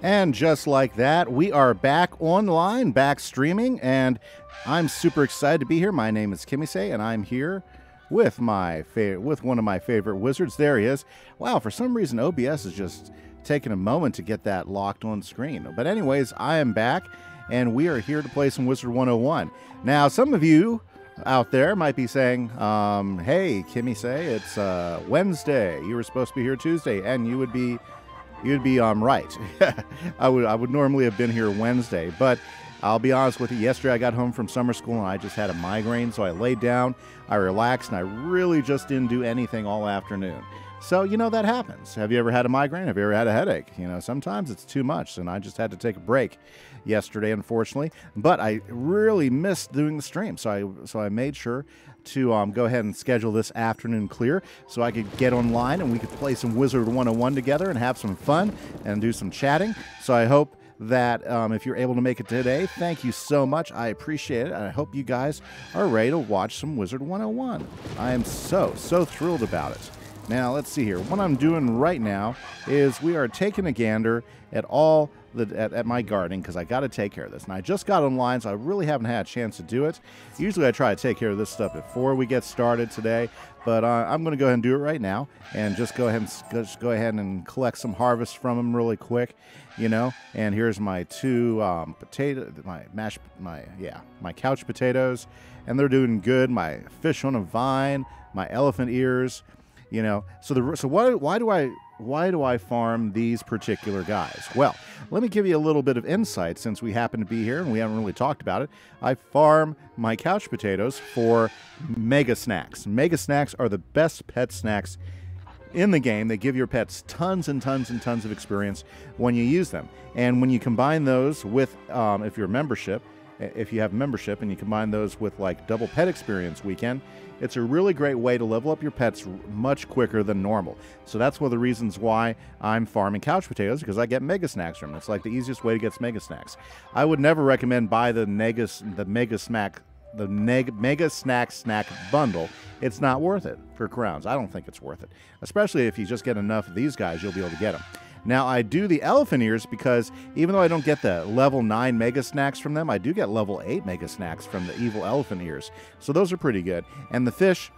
And just like that, we are back online, back streaming, and I'm super excited to be here. My name is Kimise, and I'm here with my fa- with one of my favorite wizards. There he is. Wow, for some reason OBS is just taking a moment to get that locked on screen. But anyways, I am back, and we are here to play some Wizard 101. Now, some of you out there might be saying, um, "Hey, Kimise, it's uh, Wednesday. You were supposed to be here Tuesday, and you would be." you'd be um, right. I would I would normally have been here Wednesday, but I'll be honest with you. Yesterday I got home from summer school and I just had a migraine, so I laid down, I relaxed, and I really just didn't do anything all afternoon. So you know that happens. Have you ever had a migraine? Have you ever had a headache? You know sometimes it's too much, and I just had to take a break yesterday, unfortunately. But I really missed doing the stream, so I so I made sure to um, go ahead and schedule this afternoon clear so I could get online and we could play some Wizard 101 together and have some fun and do some chatting. So I hope that um, if you're able to make it today, thank you so much. I appreciate it. And I hope you guys are ready to watch some Wizard 101. I am so, so thrilled about it. Now, let's see here. What I'm doing right now is we are taking a gander at all at, at my gardening because I got to take care of this. And I just got online, so I really haven't had a chance to do it. Usually I try to take care of this stuff before we get started today, but uh, I'm going to go ahead and do it right now and just go ahead and just go ahead and collect some harvest from them really quick, you know. And here's my two um, potato, my mashed, my yeah, my couch potatoes, and they're doing good. My fish on a vine, my elephant ears you know so the so why why do i why do i farm these particular guys? Well let me give you a little bit of insight since we happen to be here and we haven't really talked about it. I farm my couch potatoes for mega snacks. Mega snacks are the best pet snacks in the game. They give your pets tons and tons and tons of experience when you use them. And when you combine those with um, if you're a membership if you have membership and you combine those with like double pet experience weekend it's a really great way to level up your pets much quicker than normal. So that's one of the reasons why I'm farming couch potatoes because I get mega snacks from them. It's like the easiest way to get mega snacks. I would never recommend buy the mega the mega snack the mega snack snack bundle. It's not worth it for crowns. I don't think it's worth it, especially if you just get enough of these guys, you'll be able to get them. Now, I do the elephant ears because even though I don't get the level 9 mega snacks from them, I do get level 8 mega snacks from the evil elephant ears. So those are pretty good. And the fish,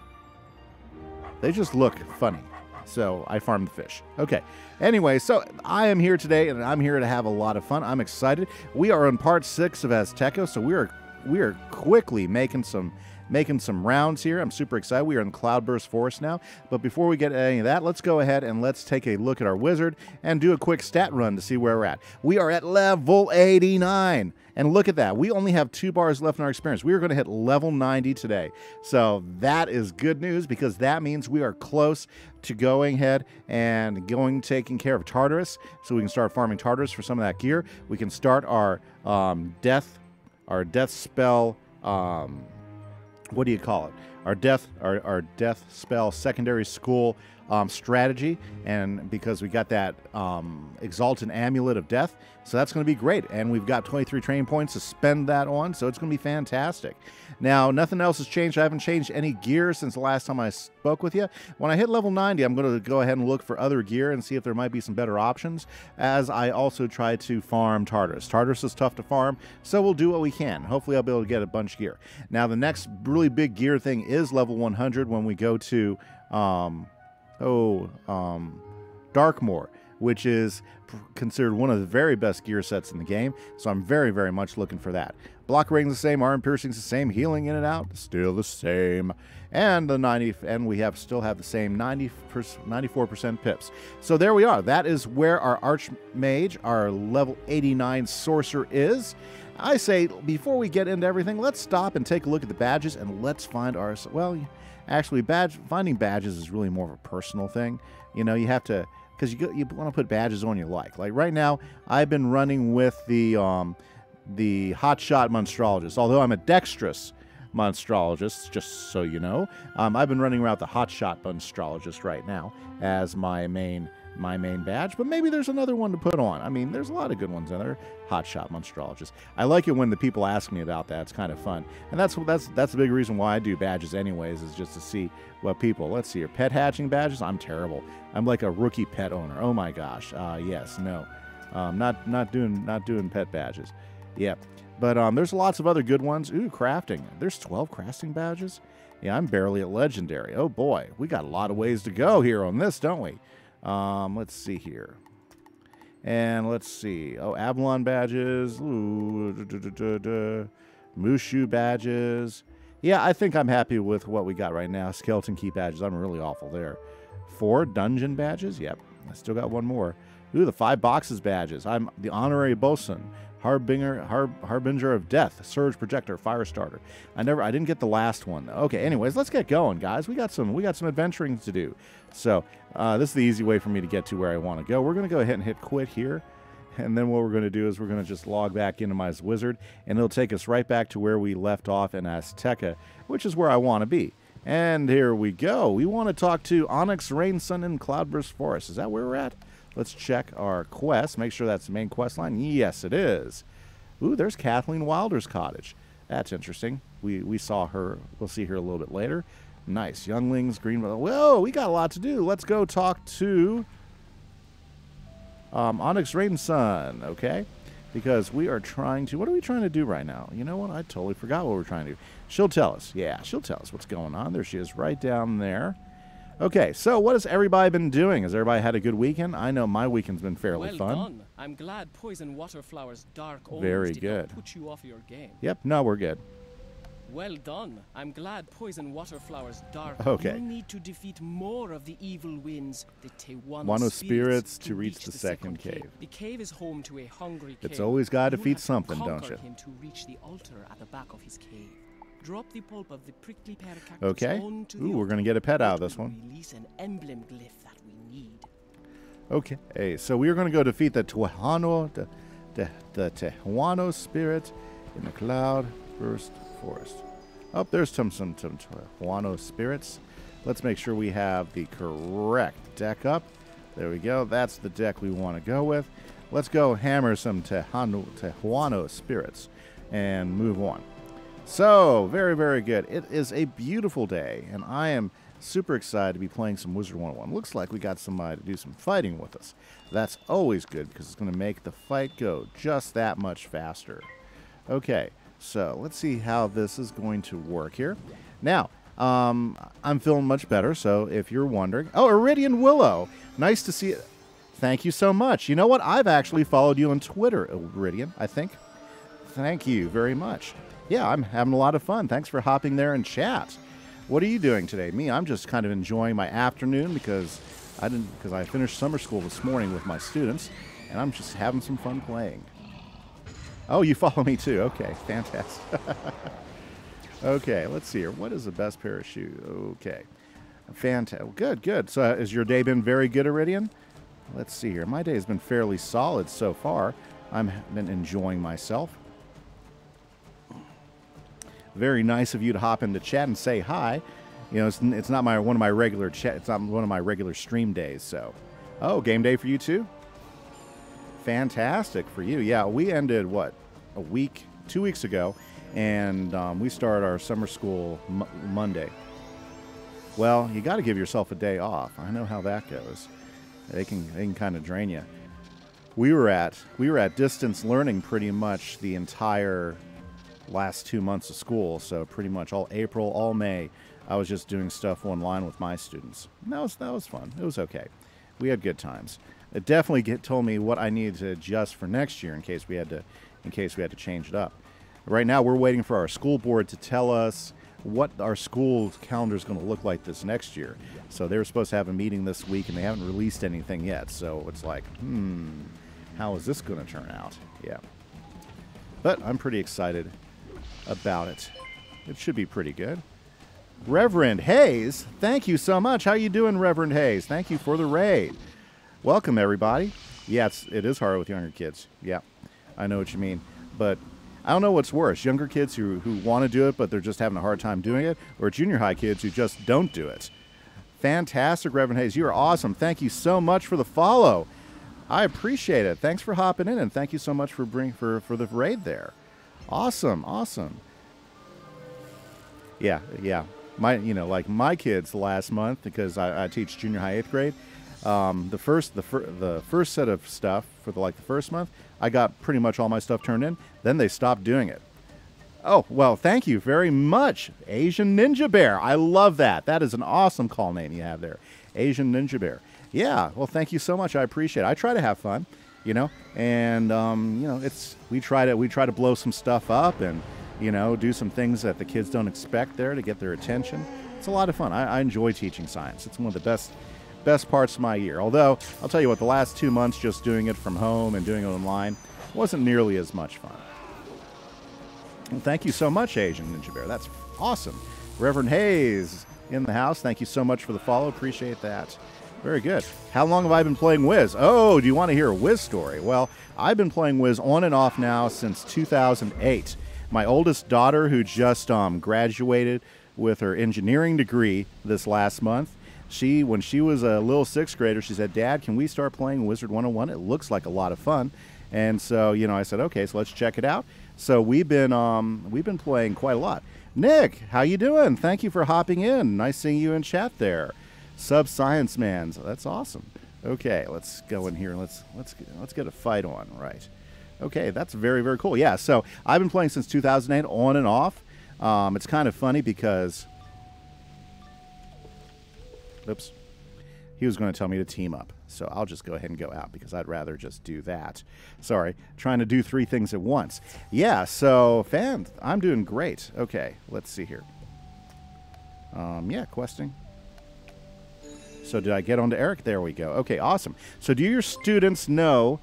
they just look funny. So I farm the fish. Okay. Anyway, so I am here today and I'm here to have a lot of fun. I'm excited. We are on part six of Azteca, so we are we are quickly making some making some rounds here. I'm super excited. We are in Cloudburst Forest now. But before we get any of that, let's go ahead and let's take a look at our wizard and do a quick stat run to see where we're at. We are at level 89. And look at that. We only have two bars left in our experience. We are going to hit level 90 today. So that is good news because that means we are close to going ahead and going taking care of Tartarus. So we can start farming Tartarus for some of that gear. We can start our um, death, our death spell um, what do you call it? Our death, our, our death spell secondary school um, strategy, and because we got that um, exalted amulet of death, so that's going to be great. And we've got 23 training points to spend that on, so it's going to be fantastic. Now, nothing else has changed. I haven't changed any gear since the last time I spoke with you. When I hit level 90, I'm going to go ahead and look for other gear and see if there might be some better options. As I also try to farm Tartarus. Tartarus is tough to farm, so we'll do what we can. Hopefully, I'll be able to get a bunch of gear. Now, the next really big gear thing is level 100 when we go to. Um, oh, um, Darkmoor, which is considered one of the very best gear sets in the game. So I'm very, very much looking for that. Block rating's the same, arm piercing's the same, healing in and out still the same, and the 90 and we have still have the same 90 94% pips. So there we are. That is where our archmage, our level 89 sorcerer is. I say before we get into everything, let's stop and take a look at the badges and let's find our well actually badge finding badges is really more of a personal thing. You know, you have to because you you want to put badges on you like. Like right now, I've been running with the um, the hotshot monstrologist. Although I'm a dexterous monstrologist, just so you know, um, I've been running around the hotshot monstrologist right now as my main my main badge, but maybe there's another one to put on. I mean, there's a lot of good ones in there. Hotshot Monstrologist. I like it when the people ask me about that. It's kind of fun, and that's that's that's the big reason why I do badges, anyways, is just to see what people. Let's see your pet hatching badges. I'm terrible. I'm like a rookie pet owner. Oh my gosh. Uh, yes, no, um, not not doing not doing pet badges. Yep. But um, there's lots of other good ones. Ooh, crafting. There's 12 crafting badges. Yeah, I'm barely at legendary. Oh boy, we got a lot of ways to go here on this, don't we? Um, let's see here. And let's see. Oh, Avalon badges. Ooh, da, da, da, MooShu badges. Yeah, I think I'm happy with what we got right now. Skeleton Key badges. I'm really awful there. Four dungeon badges. Yep. I still got one more. Ooh, the five boxes badges. I'm the honorary bosun. Harbinger, Har, Harbinger of Death, Surge Projector, Fire Starter. I never, I didn't get the last one. Okay, anyways, let's get going, guys. We got some, we got some adventuring to do. So uh, this is the easy way for me to get to where I want to go. We're gonna go ahead and hit quit here, and then what we're gonna do is we're gonna just log back into my wizard, and it'll take us right back to where we left off in Azteca, which is where I want to be. And here we go. We want to talk to Onyx Rainsun in Cloudburst Forest. Is that where we're at? Let's check our quest. Make sure that's the main quest line. Yes, it is. Ooh, there's Kathleen Wilder's cottage. That's interesting. We we saw her. We'll see her a little bit later. Nice. Younglings, Green. Whoa, we got a lot to do. Let's go talk to um, Onyx Rain Sun, okay? Because we are trying to. What are we trying to do right now? You know what? I totally forgot what we're trying to do. She'll tell us. Yeah, she'll tell us what's going on. There she is, right down there. Okay, so what has everybody been doing? Has everybody had a good weekend? I know my weekend's been fairly well fun. Done. I'm glad Poison Waterflower's dark Very good. Put you off your game. Yep, no, we're good. Well done. I'm glad Poison Waterflower's dark. Okay. You need to defeat more of the evil winds, the Tewano Wano spirits, spirits to reach the second cave. The cave is home to a hungry cave. It's always gotta defeat something, don't you? him to reach the altar at the back of his cave. Drop the pulp of the prickly pear cactus Okay. Ooh, we're gonna get a pet out of this one. Release an emblem glyph that we need. Okay, hey, so we are going to go defeat the Tehuano, the, the, the Tehuano spirit in the cloud burst forest. Oh, there's some, some, some Tehuano spirits. Let's make sure we have the correct deck up. There we go. That's the deck we want to go with. Let's go hammer some Tejano, Tehuano spirits and move on. So, very, very good. It is a beautiful day, and I am super excited to be playing some Wizard 101. Looks like we got somebody to do some fighting with us. That's always good because it's going to make the fight go just that much faster. Okay, so let's see how this is going to work here. Now, um, I'm feeling much better, so if you're wondering. Oh, Iridian Willow. Nice to see it. Thank you so much. You know what? I've actually followed you on Twitter, Iridian, I think. Thank you very much. Yeah, I'm having a lot of fun. Thanks for hopping there and chat. What are you doing today? Me, I'm just kind of enjoying my afternoon because I didn't because I finished summer school this morning with my students, and I'm just having some fun playing. Oh, you follow me too. Okay, fantastic. okay, let's see here. What is the best pair of shoes? Okay, fantastic. Good, good. So, uh, has your day been very good, Iridian? Let's see here. My day has been fairly solid so far. I've been enjoying myself. Very nice of you to hop into chat and say hi. You know, it's, it's not my one of my regular chat. It's not one of my regular stream days. So, oh, game day for you too. Fantastic for you. Yeah, we ended what a week, two weeks ago, and um, we started our summer school Monday. Well, you got to give yourself a day off. I know how that goes. They can they can kind of drain you. We were at we were at distance learning pretty much the entire last two months of school. So pretty much all April, all May, I was just doing stuff online with my students. And that was that was fun. It was okay. We had good times. It definitely get, told me what I needed to adjust for next year in case we had to in case we had to change it up. Right now, we're waiting for our school board to tell us what our school calendar is going to look like this next year. So they were supposed to have a meeting this week, and they haven't released anything yet. So it's like, hmm, how is this going to turn out? Yeah. But I'm pretty excited about it. It should be pretty good. Reverend Hayes, thank you so much. How you doing, Reverend Hayes? Thank you for the raid. Welcome, everybody. Yeah, it's, it is hard with younger kids. Yeah, I know what you mean. but I don't know what's worse: younger kids who who want to do it but they're just having a hard time doing it, or junior high kids who just don't do it. Fantastic, Reverend Hayes. You are awesome. Thank you so much for the follow. I appreciate it. Thanks for hopping in, and thank you so much for bring for for the raid there. Awesome, awesome. Yeah, yeah. My, you know, like my kids last month because I, I teach junior high eighth grade. Um, the first, the fir- the first set of stuff for the like the first month, I got pretty much all my stuff turned in. Then they stopped doing it. Oh well, thank you very much, Asian Ninja Bear. I love that. That is an awesome call name you have there, Asian Ninja Bear. Yeah. Well, thank you so much. I appreciate it. I try to have fun, you know, and um, you know, it's we try to we try to blow some stuff up and you know do some things that the kids don't expect there to get their attention. It's a lot of fun. I, I enjoy teaching science. It's one of the best best parts of my year. Although I'll tell you what, the last two months just doing it from home and doing it online wasn't nearly as much fun. Well, thank you so much, Asian Ninja Bear. That's awesome. Reverend Hayes in the house. Thank you so much for the follow. Appreciate that. Very good. How long have I been playing Wiz? Oh, do you want to hear a Wiz story? Well, I've been playing Wiz on and off now since 2008. My oldest daughter, who just um, graduated with her engineering degree this last month, she, when she was a little sixth grader, she said, "Dad, can we start playing Wizard 101? It looks like a lot of fun." And so, you know, I said, "Okay, so let's check it out." So we've been um, we've been playing quite a lot. Nick, how you doing? Thank you for hopping in. Nice seeing you in chat there. Sub Science Man, that's awesome. Okay, let's go in here. Let's let's let's get a fight on. Right. Okay, that's very very cool. Yeah. So I've been playing since 2008, on and off. Um, it's kind of funny because. Oops. He was going to tell me to team up. So I'll just go ahead and go out because I'd rather just do that. Sorry, trying to do three things at once. Yeah, so fan, I'm doing great. Okay, let's see here. Um, yeah, questing. So did I get onto Eric? There we go. Okay, awesome. So do your students know?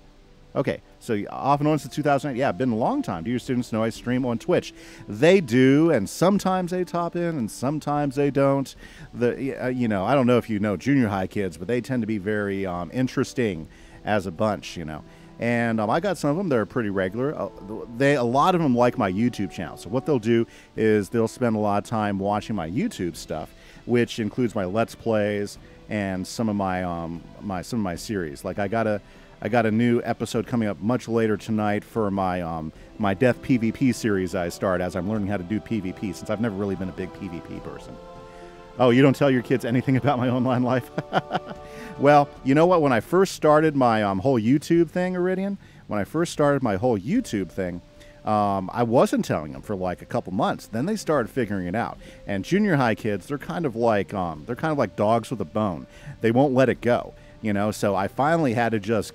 Okay, so off and on since 2008. Yeah, been a long time. Do your students know I stream on Twitch? They do, and sometimes they top in, and sometimes they don't. The uh, you know I don't know if you know junior high kids, but they tend to be very um, interesting as a bunch. You know. And um, I got some of them that are pretty regular. Uh, they a lot of them like my YouTube channel. So what they'll do is they'll spend a lot of time watching my YouTube stuff, which includes my Let's Plays and some of my um, my some of my series. Like I got a I got a new episode coming up much later tonight for my um, my Death PvP series I start as I'm learning how to do PvP since I've never really been a big PvP person. Oh, you don't tell your kids anything about my online life? well, you know what? When I first started my um, whole YouTube thing, Iridian, when I first started my whole YouTube thing, um, I wasn't telling them for like a couple months. Then they started figuring it out. And junior high kids, they're kind of like um, they're kind of like dogs with a bone. They won't let it go, you know. So I finally had to just,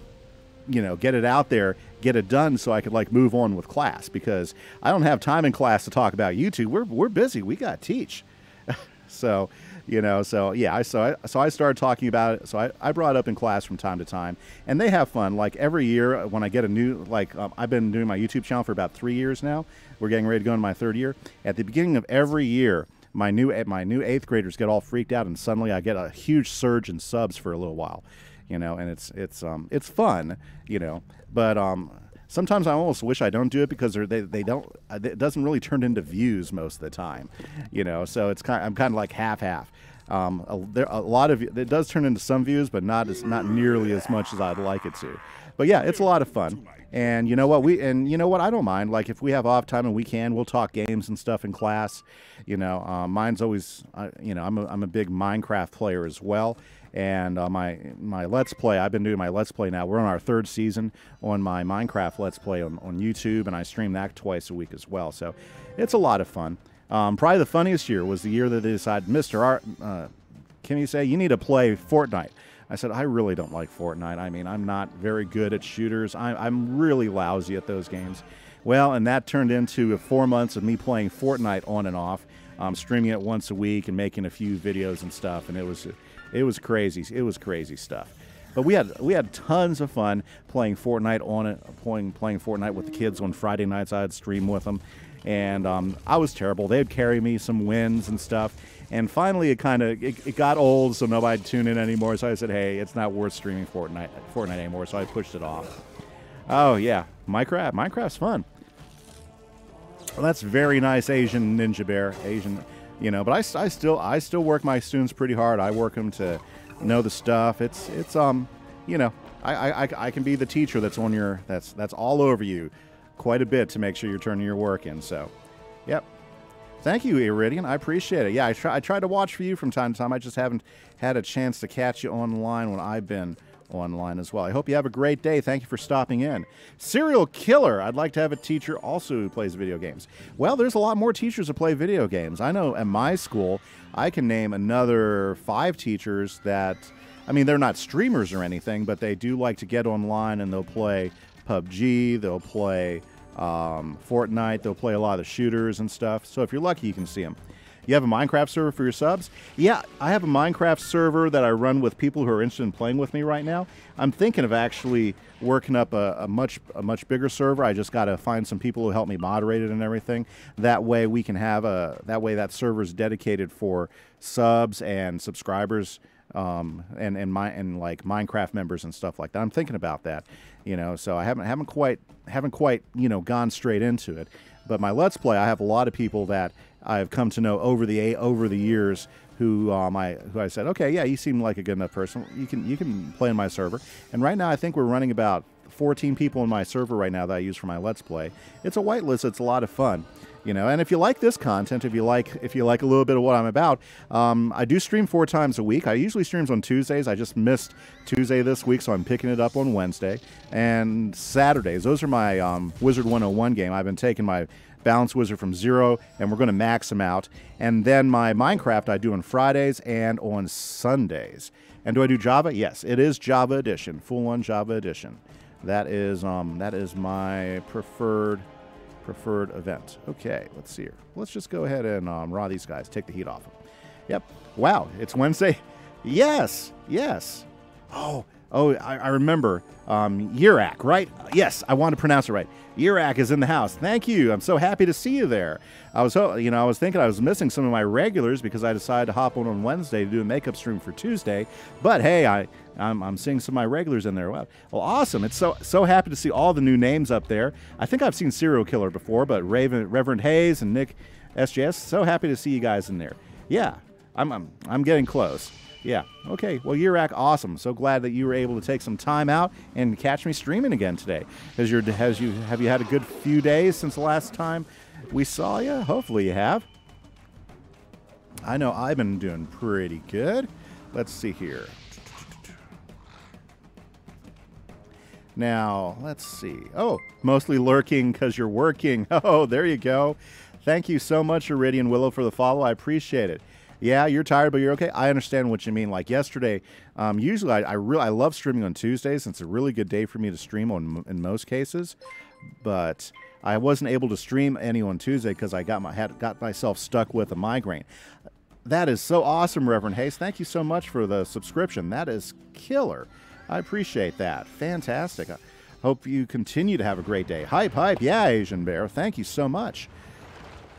you know, get it out there, get it done, so I could like move on with class because I don't have time in class to talk about YouTube. We're we're busy. We got to teach. so you know so yeah i so i so i started talking about it. So I, I brought up in class from time to time and they have fun. Like every year uh, when i get a new like um, i've been doing my youtube channel for about three years now. We're getting ready to go into my third year. At the beginning of every year my new my new eighth graders get all freaked out and suddenly i get a huge surge in subs for a little while you know and it's it's um it's fun you know. But um sometimes I almost wish I don't do it because they they don't uh, it doesn't really turn into views most of the time, you know. So it's kind I'm kind of like half half. Um, a, there a lot of it does turn into some views, but not as not nearly as much as I'd like it to. But yeah, it's a lot of fun. And you know what we and you know what I don't mind. Like if we have off time and we can, we'll talk games and stuff in class. You know, um, mine's always uh, you know I'm a, I'm a big Minecraft player as well and uh, my my Let's Play. I've been doing my Let's Play now. We're on our third season on my Minecraft Let's Play on, on YouTube, and I stream that twice a week as well. So it's a lot of fun. Um, probably the funniest year was the year that they decided, Mister Art, uh, can you say you need to play Fortnite? I said, I really don't like Fortnite. I mean, I'm not very good at shooters. I'm, I'm really lousy at those games. Well, and that turned into four months of me playing Fortnite on and off, um, streaming it once a week and making a few videos and stuff. And it was it was crazy. It was crazy stuff. But we had we had tons of fun playing Fortnite on it, playing playing Fortnite with the kids on Friday nights. I'd stream with them, and um, I was terrible. They'd carry me some wins and stuff. And finally, it kind of it, it, got old, so nobody'd tune in anymore. So I said, "Hey, it's not worth streaming Fortnite Fortnite anymore." So I pushed it off. Oh yeah, Minecraft. Minecraft's fun. Well, that's very nice, Asian Ninja Bear. Asian, you know. But I, I still I still work my students pretty hard. I work them to know the stuff. It's it's um, you know, I, I, I can be the teacher that's on your that's that's all over you, quite a bit to make sure you're turning your work in. So, yep. Thank you, Iridian. I appreciate it. Yeah, I try I try to watch for you from time to time. I just haven't had a chance to catch you online when I've been online as well. I hope you have a great day. Thank you for stopping in. Serial killer. I'd like to have a teacher also who plays video games. Well, there's a lot more teachers that play video games. I know at my school, I can name another five teachers that, I mean, they're not streamers or anything, but they do like to get online and they'll play PUBG, they'll play um, Fortnite, they'll play a lot of the shooters and stuff. So if you're lucky, you can see them. You have a Minecraft server for your subs? Yeah, I have a Minecraft server that I run with people who are interested in playing with me right now. I'm thinking of actually working up a, a much a much bigger server. I just got to find some people who help me moderate it and everything. That way we can have a that way that server is dedicated for subs and subscribers um, and and my and like Minecraft members and stuff like that. I'm thinking about that, you know. So I haven't haven't quite haven't quite you know gone straight into it. But my Let's Play, I have a lot of people that I've come to know over the over the years who um, I who I said, okay, yeah, you seem like a good enough person. You can you can play in my server. And right now, I think we're running about 14 people in my server right now that I use for my Let's Play. It's a whitelist. It's a lot of fun you know and if you like this content if you like if you like a little bit of what i'm about um, i do stream four times a week i usually streams on tuesdays i just missed tuesday this week so i'm picking it up on wednesday and saturdays those are my um, wizard 101 game i've been taking my balance wizard from zero and we're going to max them out and then my minecraft i do on fridays and on sundays and do i do java yes it is java edition full on java edition that is um, that is my preferred preferred event. Okay, let's see here. Let's just go ahead and um, Ra these guys, take the heat off them. Yep. Wow, it's Wednesday. Yes, yes. Oh, oh, I, I remember. Um, right? Yes, I want to pronounce it right. Yurak is in the house. Thank you. I'm so happy to see you there. I was, you know, I was thinking I was missing some of my regulars because I decided to hop on on Wednesday to do a makeup stream for Tuesday. But hey, I, I'm, I'm seeing some of my regulars in there. Well, well, awesome! It's so so happy to see all the new names up there. I think I've seen Serial Killer before, but Raven, Reverend Hayes and Nick SJS. So happy to see you guys in there. Yeah, I'm I'm, I'm getting close. Yeah. Okay. Well, Yurak, awesome. So glad that you were able to take some time out and catch me streaming again today. Has your has you have you had a good few days since the last time we saw you? Hopefully you have. I know I've been doing pretty good. Let's see here. Now, let's see. Oh, mostly lurking because you're working. Oh, there you go. Thank you so much, Iridian Willow, for the follow. I appreciate it yeah, you're tired, but you're okay. I understand what you mean. Like yesterday, um, usually I, I really I love streaming on Tuesdays. It's a really good day for me to stream on in most cases, but I wasn't able to stream any on Tuesday because I got my had got myself stuck with a migraine. That is so awesome, Reverend Hayes. Thank you so much for the subscription. That is killer. I appreciate that. Fantastic. I hope you continue to have a great day. Hype, hype. Yeah, Asian Bear. Thank you so much.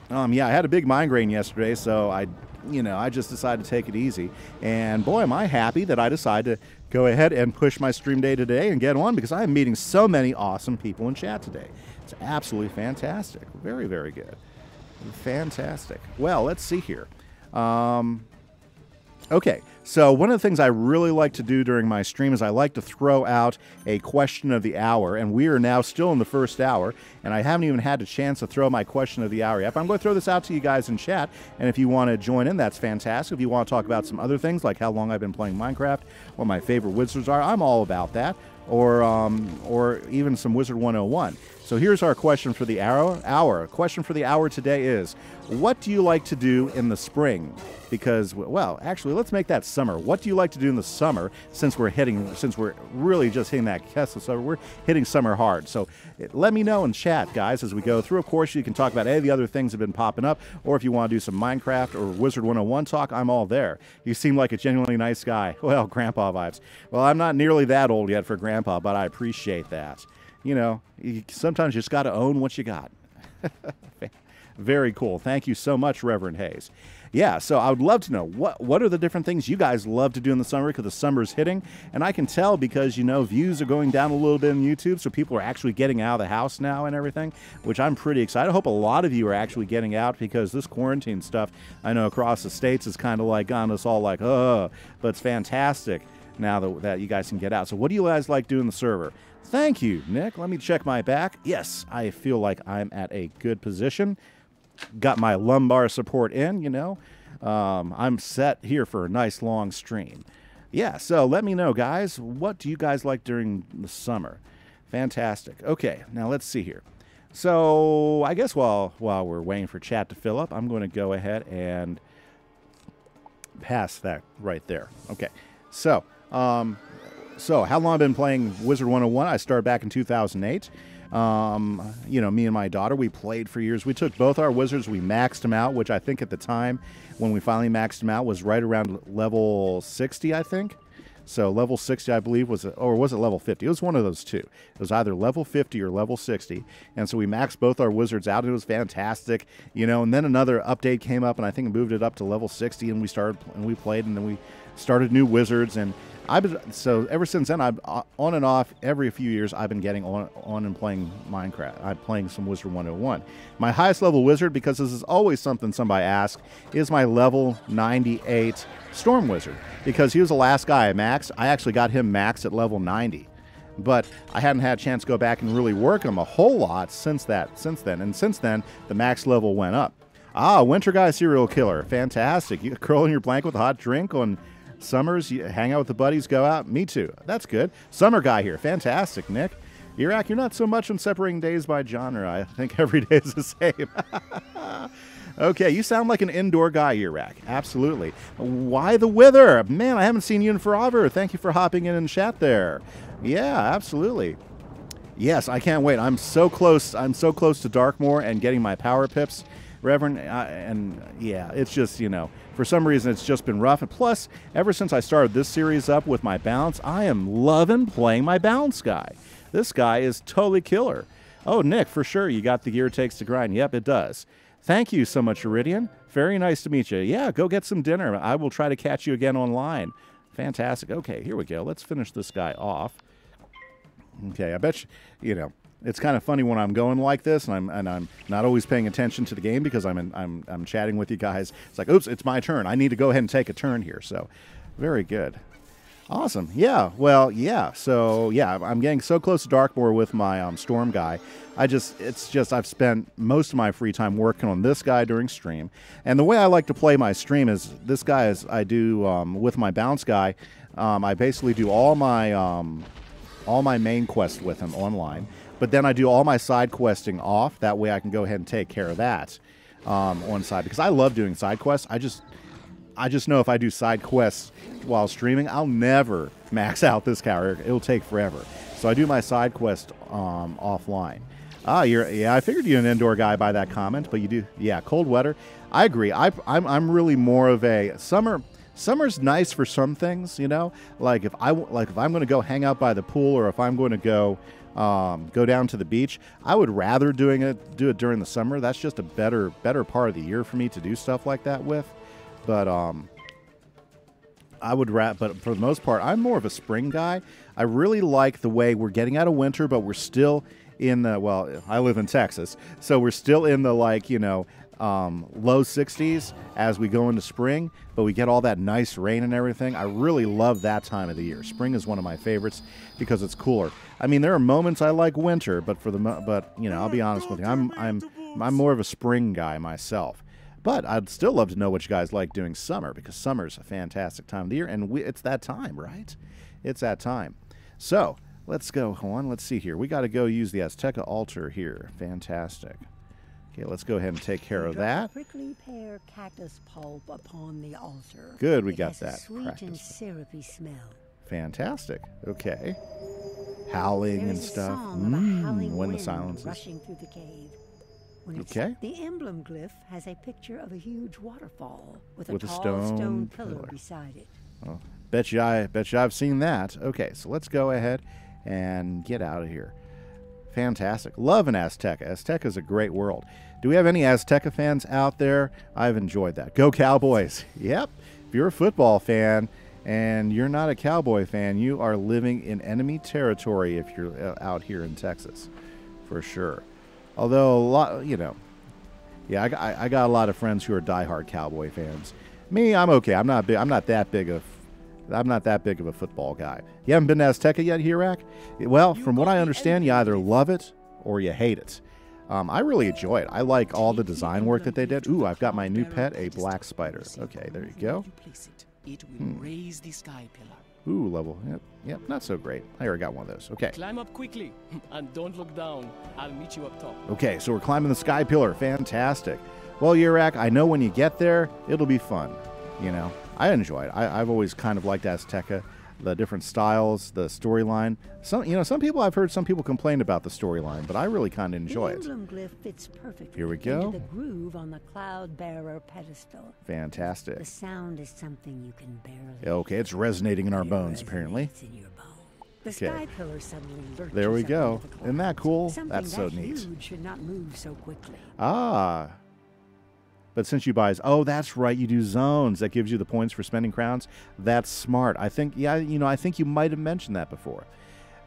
Um, yeah, I had a big migraine yesterday, so I you know, I just decided to take it easy. And boy, am I happy that I decided to go ahead and push my stream day today and get on because I am meeting so many awesome people in chat today. It's absolutely fantastic. Very, very good. Fantastic. Well, let's see here. Um, okay, so, one of the things I really like to do during my stream is I like to throw out a question of the hour, and we are now still in the first hour, and I haven't even had a chance to throw my question of the hour yet. But I'm going to throw this out to you guys in chat, and if you want to join in, that's fantastic. If you want to talk about some other things, like how long I've been playing Minecraft, what my favorite wizards are, I'm all about that, or um, or even some Wizard 101. So here's our question for the hour. Hour question for the hour today is: What do you like to do in the spring? Because well, actually, let's make that summer. What do you like to do in the summer? Since we're hitting, since we're really just hitting that Kessel summer, we're hitting summer hard. So eh, let me know in chat, guys, as we go through. Of course, you can talk about any of the other things that have been popping up, or if you want to do some Minecraft or Wizard 101 talk, I'm all there. You seem like a genuinely nice guy. Well, Grandpa vibes. Well, I'm not nearly that old yet for Grandpa, but I appreciate that you know, you, sometimes you just got to own what you got. Very cool. Thank you so much, Reverend Hayes. Yeah, so I would love to know what what are the different things you guys love to do in the summer because the summer's hitting, and I can tell because you know views are going down a little bit on YouTube, so people are actually getting out of the house now and everything, which I'm pretty excited. I hope a lot of you are actually getting out because this quarantine stuff I know across the states is kind of like on us all like, oh, but it's fantastic now that, that you guys can get out. So, what do you guys like doing the server? Thank you, Nick. Let me check my back. Yes, I feel like I'm at a good position. Got my lumbar support in, you know. Um, I'm set here for a nice long stream. Yeah, so let me know, guys. What do you guys like during the summer? Fantastic. Okay, now let's see here. So I guess while while we're waiting for chat to fill up, I'm going to go ahead and pass that right there. Okay, so um, so how long I've been playing Wizard 101? I started back in 2008. Um, you know, me and my daughter, we played for years. We took both our wizards, we maxed them out, which I think at the time when we finally maxed them out was right around level 60, I think. So level 60, I believe, was or was it level 50? It was one of those two. It was either level 50 or level 60. And so we maxed both our wizards out. It was fantastic, you know. And then another update came up, and I think moved it up to level 60, and we started and we played, and then we started new wizards and I've been so ever since then. I've uh, on and off every few years. I've been getting on on and playing Minecraft. I'm playing some Wizard 101. My highest level wizard, because this is always something somebody asks, is my level 98 Storm Wizard. Because he was the last guy I maxed. I actually got him maxed at level 90, but I hadn't had a chance to go back and really work him a whole lot since that. Since then, and since then, the max level went up. Ah, Winter Guy Serial Killer. Fantastic. You curl in your blanket with a hot drink on Summers, you hang out with the buddies, go out. Me too. That's good. Summer guy here. Fantastic, Nick. Iraq, you're not so much on separating days by genre. I think every day is the same. okay, you sound like an indoor guy, Iraq. Absolutely. Why the wither? Man, I haven't seen you in forever. Thank you for hopping in and chat there. Yeah, absolutely. Yes, I can't wait. I'm so close. I'm so close to Darkmoor and getting my power pips, Reverend. Uh, and yeah, it's just you know for some reason it's just been rough. And plus, ever since I started this series up with my balance, I am loving playing my balance guy. This guy is totally killer. Oh, Nick, for sure, you got the gear it takes to grind. Yep, it does. Thank you so much, Iridian. Very nice to meet you. Yeah, go get some dinner. I will try to catch you again online. Fantastic. Okay, here we go. Let's finish this guy off. Okay, I bet you, you know, it's kind of funny when I'm going like this and I'm and I'm not always paying attention to the game because I'm in, I'm I'm chatting with you guys. It's like, oops, it's my turn. I need to go ahead and take a turn here. So, very good. Awesome. Yeah. Well, yeah. So, yeah, I'm getting so close to Darkmoor with my um, Storm guy. I just, it's just, I've spent most of my free time working on this guy during stream. And the way I like to play my stream is this guy is, I do um, with my bounce guy, um, I basically do all my, um, all my main quests with him online. But then I do all my side questing off. That way I can go ahead and take care of that um, on side because I love doing side quests. I just I just know if I do side quests while streaming, I'll never max out this character. It'll take forever. So I do my side quest um, offline. Ah, you're yeah. I figured you're an indoor guy by that comment, but you do yeah. Cold weather. I agree. I, I'm I'm really more of a summer. Summer's nice for some things, you know. Like if I like if I'm going to go hang out by the pool, or if I'm going to go um, go down to the beach. I would rather doing it do it during the summer. That's just a better better part of the year for me to do stuff like that with. But um, I would wrap. But for the most part, I'm more of a spring guy. I really like the way we're getting out of winter, but we're still in the well. I live in Texas, so we're still in the like you know um, low 60s as we go into spring, but we get all that nice rain and everything. I really love that time of the year. Spring is one of my favorites because it's cooler. I mean, there are moments I like winter, but for the but you know, I'll be honest with you, I'm I'm I'm more of a spring guy myself. But I'd still love to know what you guys like doing summer because summer's a fantastic time of the year, and we, it's that time, right? It's that time. So let's go on. Let's see here. We got to go use the Azteca altar here. Fantastic. Okay, let's go ahead and take care of that. Prickly pear cactus pulp upon the altar. Good, we It got that. sweet and syrupy smell. Fantastic. Okay. Howling and a stuff. a Mm, howling when the silence is. rushing through the cave. When Okay. The emblem glyph has a picture of a huge waterfall with a With a tall stone pillar, pillar. beside it. Oh, bet you I bet you I've seen that. Okay, so let's go ahead and get out of here. Fantastic. Love an Azteca. Azteca is a great world. Do we have any Azteca fans out there? I've enjoyed that. Go Cowboys. Yep. If you're a football fan and you're not a Cowboy fan, you are living in enemy territory if you're uh, out here in Texas, for sure. Although, a lot, you know, yeah, I, got- I, got a lot of friends who are diehard Cowboy fans. Me, I'm okay. I'm not big. I'm not that big of. I'm not that big of a football guy. You haven't been to Azteca yet, Hirak? Well, from what I understand, you either love it or you hate it. Um, I really enjoy it. I like all the design work that they did. Ooh, I've got my new pet, a black spider. Okay, there you go. Hmm. It, will raise the sky pillar. Ooh, level. Yep, yep, not so great. I already got one of those. Okay. Climb up quickly and don't look down. I'll meet you up top. Okay, so we're climbing the sky pillar. Fantastic. Well, Yurak, I know when you get there, it'll be fun. You know, I enjoy it. I, I've always kind of liked Azteca, the different styles, the storyline. Some, you know, some people I've heard some people complain about the storyline, but I really kind of enjoy the it. glyph fits perfectly Here we go. the groove on the cloud bearer pedestal. Fantastic. The sound is something you can barely. Okay, it's resonating in our It bones, apparently. in your bone. The Okay. sky pillar suddenly lurches There we go. Isn't that cool? Something That's so that neat. huge should not move so quickly. Ah. But since you buy, oh, that's right, you do zones. That gives you the points for spending crowns. That's smart. I think, yeah, you know, I think you might have mentioned that before.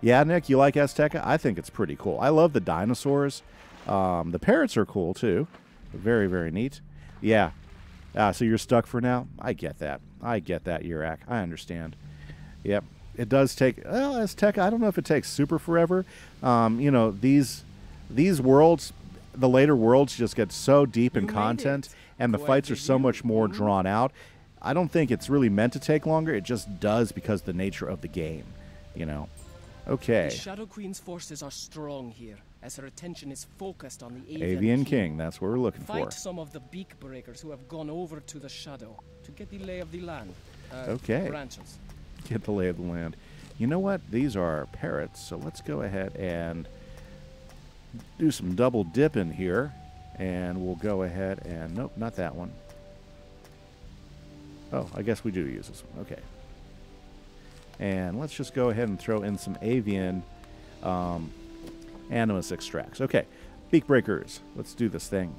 Yeah, Nick, you like Azteca? I think it's pretty cool. I love the dinosaurs. Um, the parrots are cool too. Very, very neat. Yeah. Ah, so you're stuck for now? I get that. I get that, Yurak. I understand. Yep. It does take well, Azteca. I don't know if it takes super forever. Um, you know, these these worlds, the later worlds just get so deep in content and the fights are so much more Mhm. drawn out. I don't think it's really meant to take longer. It just does because the nature of the game, you know. Okay. The Shadow Queen's forces are strong here, as her attention is focused on the Avian, Avian King, that's what we're looking for. Fight some of the beak breakers who have gone over to the Shadow to get the lay of the land. Uh, Okay. Branches. Get the lay of the land. You know what? These are parrots, so let's go ahead and do some double dipping here. And we'll go ahead and nope, not that one. Oh, I guess we do use this one. Okay. And let's just go ahead and throw in some avian um, animus extracts. Okay, beak breakers. Let's do this thing.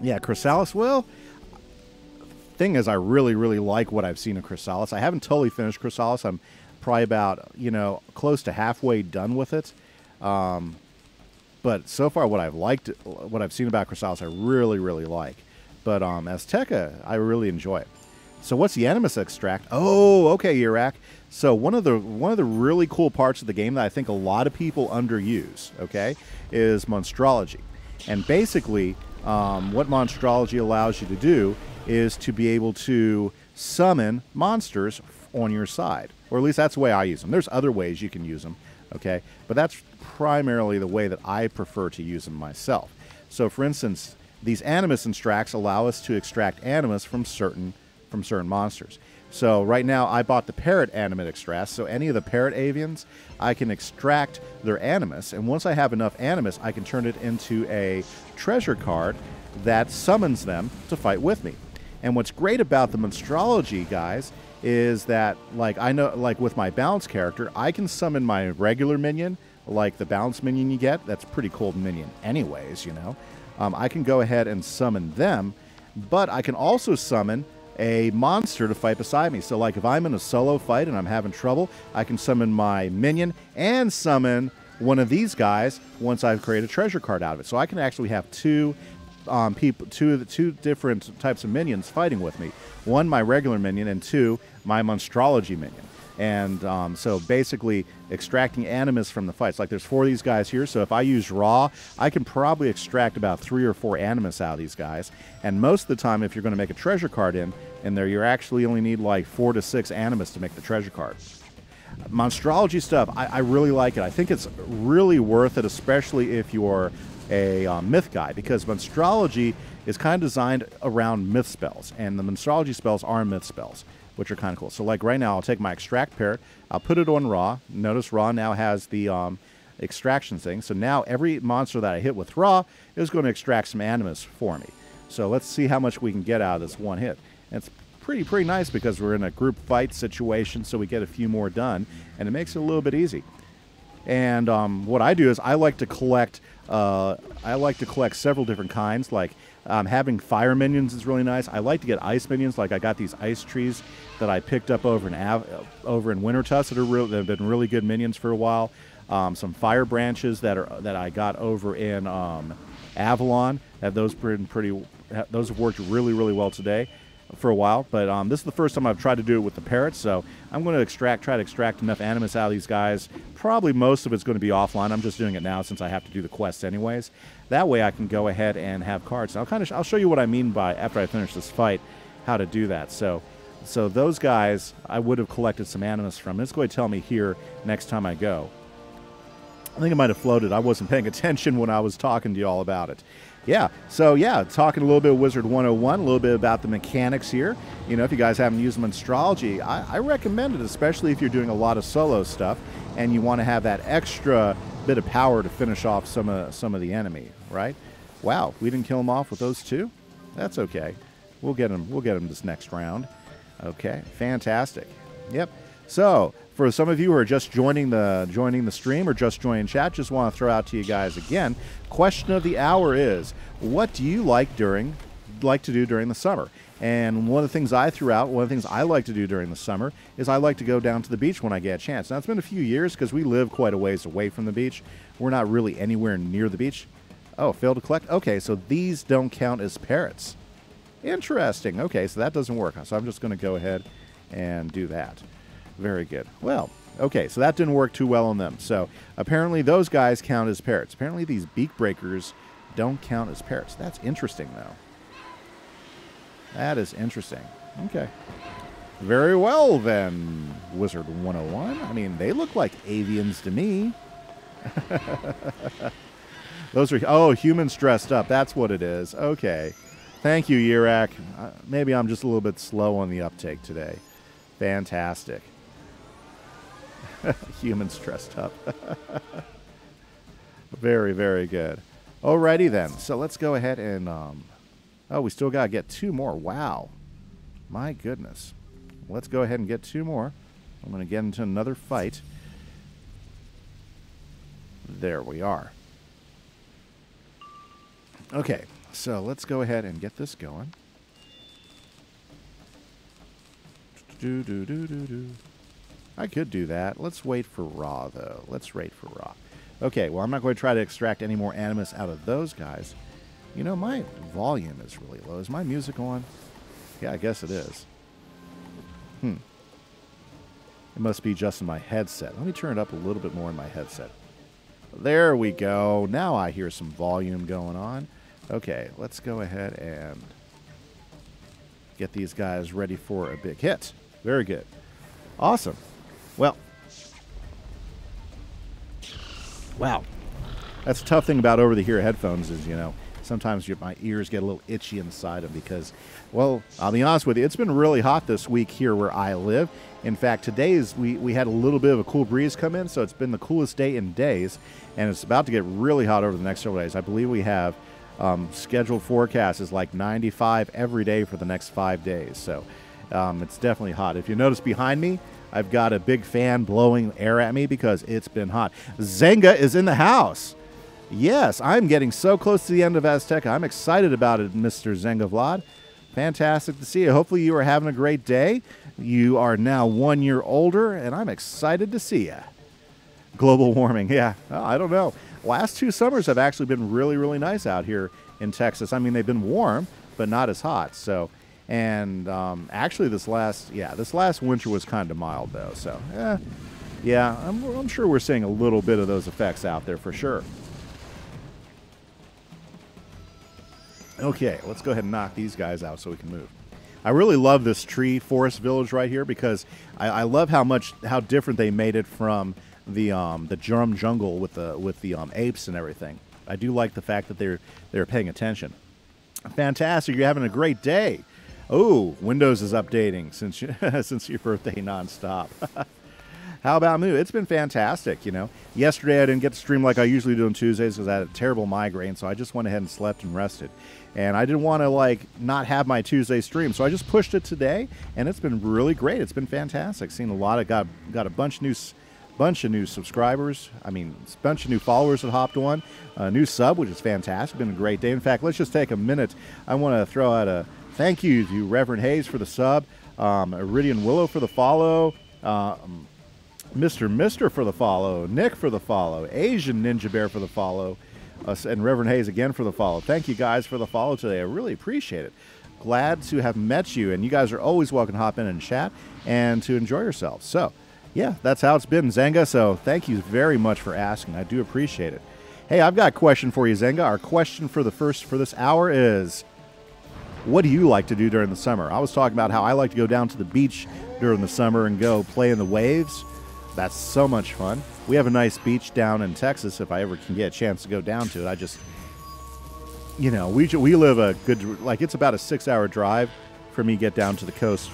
Yeah, chrysalis. Well, thing is, I really, really like what I've seen of Chrysalis. I haven't totally finished Chrysalis. I'm probably about, you know, close to halfway done with it. Um, but so far, what I've liked, what I've seen about Chrysalis, I really, really like. But um, Azteca, I really enjoy it. So what's the Animus extract? Oh, okay, Iraq. So one of the one of the really cool parts of the game that I think a lot of people underuse, okay, is monstrology. And basically, um, what monstrology allows you to do is to be able to summon monsters on your side, or at least that's the way I use them. There's other ways you can use them, okay, but that's primarily the way that I prefer to use them myself. So, for instance, these animus extracts allow us to extract animus from certain from certain monsters. So right now I bought the parrot animus extract. So any of the parrot avians, I can extract their animus, and once I have enough animus, I can turn it into a treasure card that summons them to fight with me. And what's great about the monstrology guys is that like I know like with my bounce character, I can summon my regular minion, like the bounce minion you get. That's pretty cool minion anyways, you know. Um, I can go ahead and summon them, but I can also summon a monster to fight beside me. So, like if I'm in a solo fight and I'm having trouble, I can summon my minion and summon one of these guys once I've created a treasure card out of it. So I can actually have two um, people, two of the two different types of minions fighting with me. One, my regular minion, and two, my monstrology minion. And um, so basically extracting animus from the fights. Like there's four of these guys here, so if I use Ra, I can probably extract about three or four animus out of these guys. And most of the time, if you're going to make a treasure card in, in there, you actually only need like four to six animus to make the treasure card. Monstrology stuff, I, I really like it. I think it's really worth it, especially if you're a uh, myth guy, because monstrology is kind of designed around myth spells, and the monstrology spells are myth spells, which are kind of cool. So, like right now, I'll take my extract parrot, I'll put it on Ra. Notice Ra now has the um, extraction thing. So now every monster that I hit with Ra is going to extract some animus for me. So let's see how much we can get out of this one hit. And it's pretty pretty nice because we're in a group fight situation, so we get a few more done, and it makes it a little bit easy. And um, what I do is I like to collect. Uh, I like to collect several different kinds. Like um, having fire minions is really nice. I like to get ice minions. Like I got these ice trees that I picked up over in Av- over in Wintertusk that are real, that have been really good minions for a while. Um, some fire branches that are that I got over in um, Avalon. Have those been pretty? Those have worked really really well today for a while. But um, this is the first time I've tried to do it with the parrots, so I'm going to extract, try to extract enough animus out of these guys. Probably most of it's going to be offline. I'm just doing it now since I have to do the quests anyways. That way I can go ahead and have cards. I'll kind of, I'll show you what I mean by after I finish this fight, how to do that. So, so those guys I would have collected some animus from. It's going to tell me here next time I go. I think it might have floated. I wasn't paying attention when I was talking to you all about it yeah, so yeah, talking a little bit of Wizard 101, a little bit about the mechanics here. You know, if you guys haven't used Monstrology, I, I recommend it, especially if you're doing a lot of solo stuff and you want to have that extra bit of power to finish off some of some of the enemy, right? Wow, we didn't kill him off with those two. That's okay. We'll get him. We'll get him this next round. Okay, fantastic. Yep. So for some of you who are just joining the joining the stream or just joining chat, just want to throw out to you guys again. Question of the hour is: What do you like during like to do during the summer? And one of the things I threw out, one of the things I like to do during the summer is I like to go down to the beach when I get a chance. Now it's been a few years because we live quite a ways away from the beach. We're not really anywhere near the beach. Oh, failed to collect. Okay, so these don't count as parrots. Interesting. Okay, so that doesn't work. So I'm just going to go ahead and do that. Very good. Well, okay, so that didn't work too well on them. So apparently those guys count as parrots. Apparently these beak breakers don't count as parrots. That's interesting, though. That is interesting. Okay. Very well, then, Wizard 101. I mean, they look like avians to me. Those are, oh, humans dressed up. That's what it is. Okay. Thank you, Yirak. Uh, maybe I'm just a little bit slow on the uptake today. Fantastic. Humans dressed up. very, very good. Alrighty then. So let's go ahead and. Um, oh, we still got to get two more. Wow. My goodness. Let's go ahead and get two more. I'm going to get into another fight. There we are. Okay, so let's go ahead and get this going. Do do do do do. I could do that. Let's wait for Ra, though. Let's wait for Ra. Okay, well, I'm not going to try to extract any more animus out of those guys. You know, my volume is really low. Is my music on? Yeah, I guess it is. Hmm. It must be just in my headset. Let me turn it up a little bit more in my headset. There we go. Now I hear some volume going on. Okay, let's go ahead and get these guys ready for a big hit. Very good. Awesome. Well, wow. That's a tough thing about over the ear headphones is, you know, sometimes your, my ears get a little itchy inside them because, well, I'll be honest with you, it's been really hot this week here where I live. In fact, today is we, we had a little bit of a cool breeze come in, so it's been the coolest day in days, and it's about to get really hot over the next several days. I believe we have um, scheduled forecast is like 95 every day for the next five days, so um, it's definitely hot. If you notice behind me, I've got a big fan blowing air at me because it's been hot. Zenga is in the house. Yes, I'm getting so close to the end of Azteca. I'm excited about it, Mr. Zenga Vlad. Fantastic to see you. Hopefully, you are having a great day. You are now one year older, and I'm excited to see you. Global warming, yeah. Oh, I don't know. Last two summers have actually been really, really nice out here in Texas. I mean, they've been warm, but not as hot. So and um, actually, this last yeah, this last winter was kind of mild though. So eh, yeah, I'm, I'm sure we're seeing a little bit of those effects out there for sure. Okay, let's go ahead and knock these guys out so we can move. I really love this tree forest village right here because I, I love how much how different they made it from the um, the Drum jungle with the with the um, apes and everything. I do like the fact that they're they're paying attention. Fantastic! You're having a great day. Oh, Windows is updating since since your birthday nonstop. How about me? It's been fantastic. You know, yesterday I didn't get to stream like I usually do on Tuesdays because I had a terrible migraine, so I just went ahead and slept and rested. And I didn't want to like not have my Tuesday stream, so I just pushed it today, and it's been really great. It's been fantastic. Seen a lot of got got a bunch new bunch of new subscribers. I mean, bunch of new followers that hopped on. A new sub, which is fantastic. Been a great day. In fact, let's just take a minute. I want to throw out a thank you to Reverend Hayes for the sub, um, Iridian Willow for the follow, um, Mr. Mister for the follow, Nick for the follow, Asian Ninja Bear for the follow, uh, and Reverend Hayes again for the follow. Thank you guys for the follow today. I really appreciate it. Glad to have met you, and you guys are always welcome to hop in and chat and to enjoy yourselves. So, yeah, that's how it's been, Zenga. So, thank you very much for asking. I do appreciate it. Hey, I've got a question for you, Zenga. Our question for the first for this hour is what do you like to do during the summer? I was talking about how I like to go down to the beach during the summer and go play in the waves. That's so much fun. We have a nice beach down in Texas. If I ever can get a chance to go down to it, I just, you know, we we live a good like it's about a six hour drive for me to get down to the coast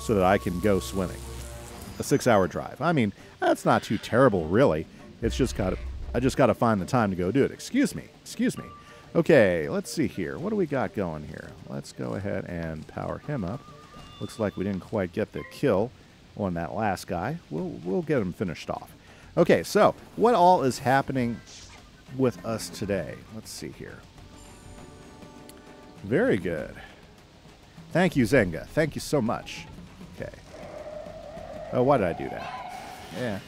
so that I can go swimming. A six hour drive. I mean, that's not too terrible, really. It's just got to, I just got to find the time to go do it. Excuse me, excuse me. Okay, let's see here. What do we got going here? Let's go ahead and power him up. Looks like we didn't quite get the kill on that last guy. We'll, we'll get him finished off. Okay, so what all is happening with us today? Let's see here. Very good. Thank you, Zenga. Thank you so much. Okay. Oh, why did I do that? Yeah.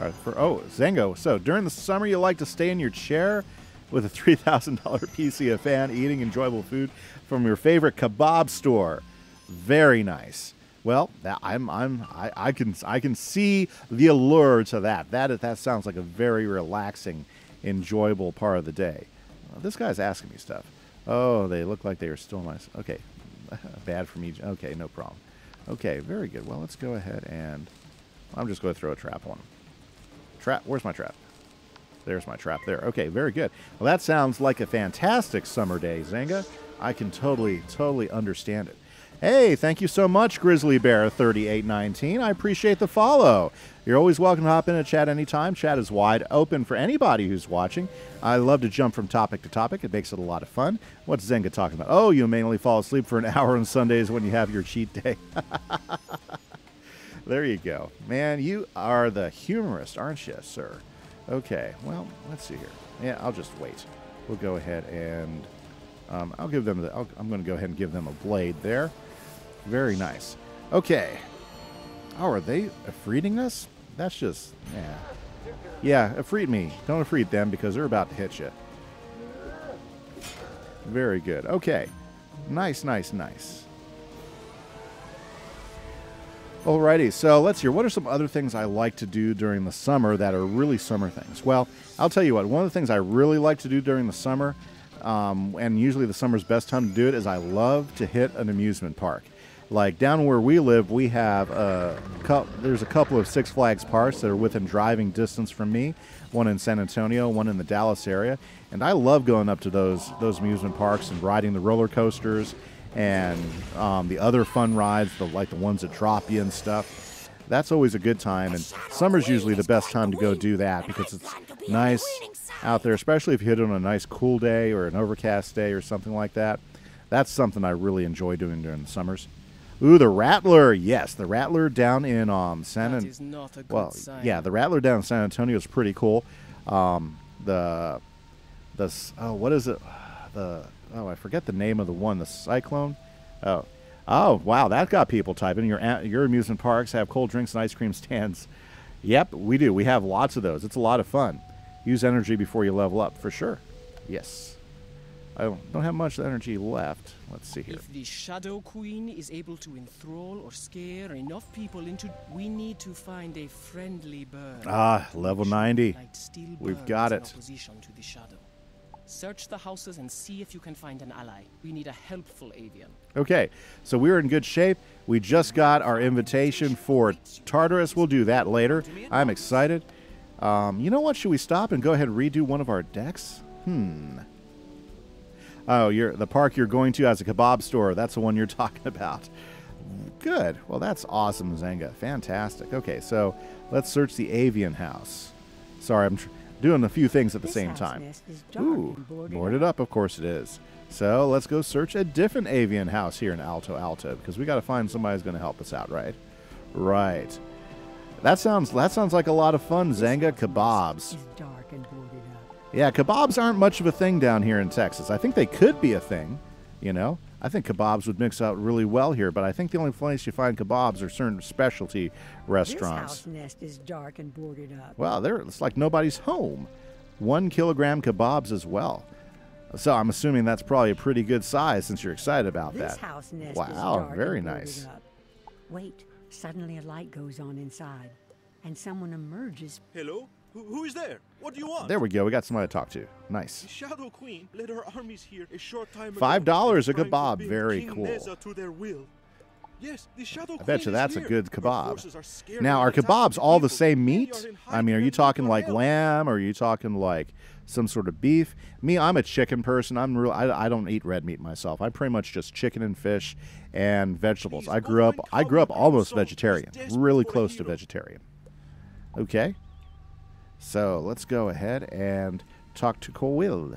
Right, for oh, Zengo. So during the summer, you like to stay in your chair with a three thousand dollar PC fan, eating enjoyable food from your favorite kebab store. Very nice. Well, I'm I'm I, I can I can see the allure to that. That that sounds like a very relaxing, enjoyable part of the day. Well, this guy's asking me stuff. Oh, they look like they are still nice. Okay, bad for me. Okay, no problem. Okay, very good. Well, let's go ahead and I'm just going to throw a trap on them. Trap. Where's my trap? There's my trap there. Okay, very good. Well, that sounds like a fantastic summer day, Zanga. I can totally, totally understand it. Hey, thank you so much, Grizzly Bear 3819. I appreciate the follow. You're always welcome to hop in and chat anytime. Chat is wide open for anybody who's watching. I love to jump from topic to topic. It makes it a lot of fun. What's Zenga talking about? Oh, you mainly fall asleep for an hour on Sundays when you have your cheat day. there you go. Man, you are the humorist, aren't you, sir? Okay, well, let's see here. Yeah, I'll just wait. We'll go ahead and um, I'll give them the. i am going to go ahead and give them a blade there. Very nice. Okay. Oh, are they efreeting us? That's just, yeah. Yeah, efreet me. Don't efreet them because they're about to hit you. Very good. Okay. Nice, nice, nice. Alrighty, so let's hear. What are some other things I like to do during the summer that are really summer things? Well, I'll tell you what. One of the things I really like to do during the summer, um, and usually the summer's best time to do it, is I love to hit an amusement park. Like down where we live, we have a there's a couple of Six Flags parks that are within driving distance from me. One in San Antonio, one in the Dallas area, and I love going up to those those amusement parks and riding the roller coasters and um, the other fun rides, the like the ones that drop you and stuff. That's always a good time, and summer's usually the best time to go do that because it's nice out there, especially if you hit it on a nice cool day or an overcast day or something like that. That's something I really enjoy doing during the summers. Ooh, the Rattler. Yes, the Rattler down in um, San Antonio. well, sign. yeah, the Rattler down in San Antonio is pretty cool. Um, the the oh, what is it? The oh, I forget the name of the one. The Cyclone. Oh, oh, wow, that got people typing. Your your amusement parks have cold drinks and ice cream stands. Yep, we do. We have lots of those. It's a lot of fun. Use energy before you level up, for sure. Yes. I don't have much energy left. Let's see here. If the Shadow Queen is able to enthrall or scare enough people into, we need to find a friendly bird. Ah, level 90. We've got it. Opposition to the Shadow. Search the houses and see if you can find an ally. We need a helpful avian. Okay, so we're in good shape. We just got our invitation for Tartarus. We'll do that later. I'm excited. Um, you know what? Should we stop and go ahead and redo one of our decks? Hmm. Oh, you're the park you're going to as a kebab store. That's the one you're talking about. Good. Well, that's awesome, Zenga. Fantastic. Okay, so let's search the avian house. Sorry, I'm doing a few things at the This same time. nest is dark Ooh, boarded boarded up. Of course it is. So let's go search a different avian house here in Alto Alto because we got to find somebody who's going to help us out, right? Right. That sounds that sounds like a lot of fun, Zanga kebabs. Up. Yeah, kebabs aren't much of a thing down here in Texas. I think they could be a thing, you know. I think kebabs would mix out really well here, but I think the only place you find kebabs are certain specialty restaurants. This restaurants. house nest is dark and boarded up. Wow, there it's like nobody's home. One kilogram kebabs as well. So I'm assuming that's probably a pretty good size since you're excited about This that. house nest is Wow, dark very and boarded nice. up. Wait, suddenly a light goes on inside, and someone emerges. Hello? Who, who is there? What do you want? There we go. We got somebody to talk to. Nice. The Shadow Queen led her armies here a short time ago. Five dollars a kebab. Very King cool. Neza to their will. Yes, the Shadow I Queen bet you that's a good kebab. are Now, are kebabs all the same meat? I mean, are you talking like lamb? Or are you talking like some sort of beef? Me, I'm a chicken person. I'm real. I, I don't eat red meat myself. I pretty much just chicken and fish and vegetables. I grew up. I grew up almost vegetarian, really close to vegetarian. Okay. So let's go ahead and talk to Coil.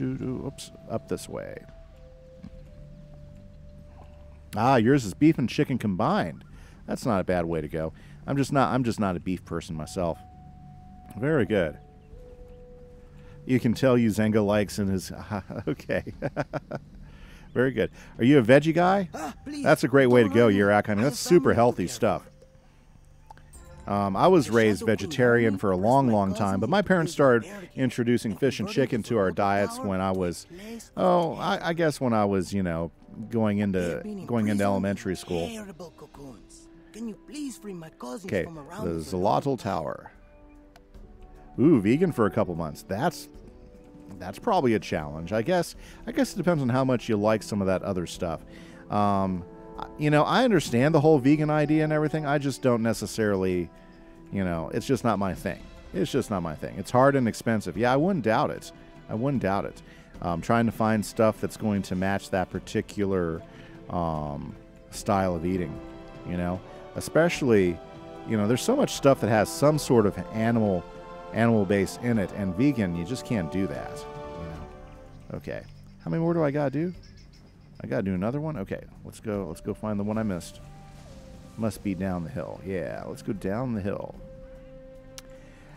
Oops, up this way. Ah, yours is beef and chicken combined. That's not a bad way to go. I'm just not I'm just not a beef person myself. Very good. You can tell you Zenga likes in his okay. Very good. Are you a veggie guy? Ah, That's a great way to go. Yurak. I mean, that's super healthy stuff. Um, I was raised vegetarian for a long, long time, but my parents started introducing fish and chicken to our diets when I was, oh, I, I guess when I was, you know, going into going into elementary school. Terrible cocoons. Can you please free my cousins Okay, the this Tower. Ooh, vegan for a couple months. That's that's probably a challenge. I guess. I guess it depends on how much you like some of that other stuff. Um, you know, I understand the whole vegan idea and everything. I just don't necessarily, you know, it's just not my thing. It's just not my thing. It's hard and expensive. Yeah, I wouldn't doubt it. I wouldn't doubt it. Um, trying to find stuff that's going to match that particular um, style of eating, you know, especially, you know, there's so much stuff that has some sort of animal animal base in it, and vegan, you just can't do that, you know. Okay, how many more do I gotta do? I gotta do another one. Okay, let's go. Let's go find the one I missed. Must be down the hill. Yeah, let's go down the hill.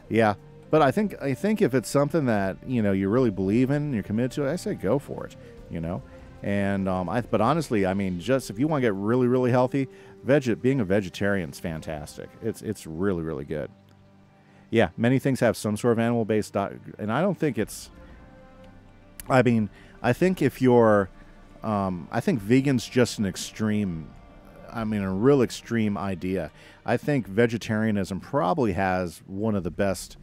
Yeah, but I think I think if it's something that you know you really believe in, you're committed to it, I say go for it. You know, and um, I but honestly, I mean, just if you want to get really really healthy, veg being a vegetarian is fantastic. It's it's really really good. Yeah, many things have some sort of animal based diet, and I don't think it's. I mean, I think if you're, um, I think vegan's just an extreme. I mean, a real extreme idea. I think vegetarianism probably has one of the best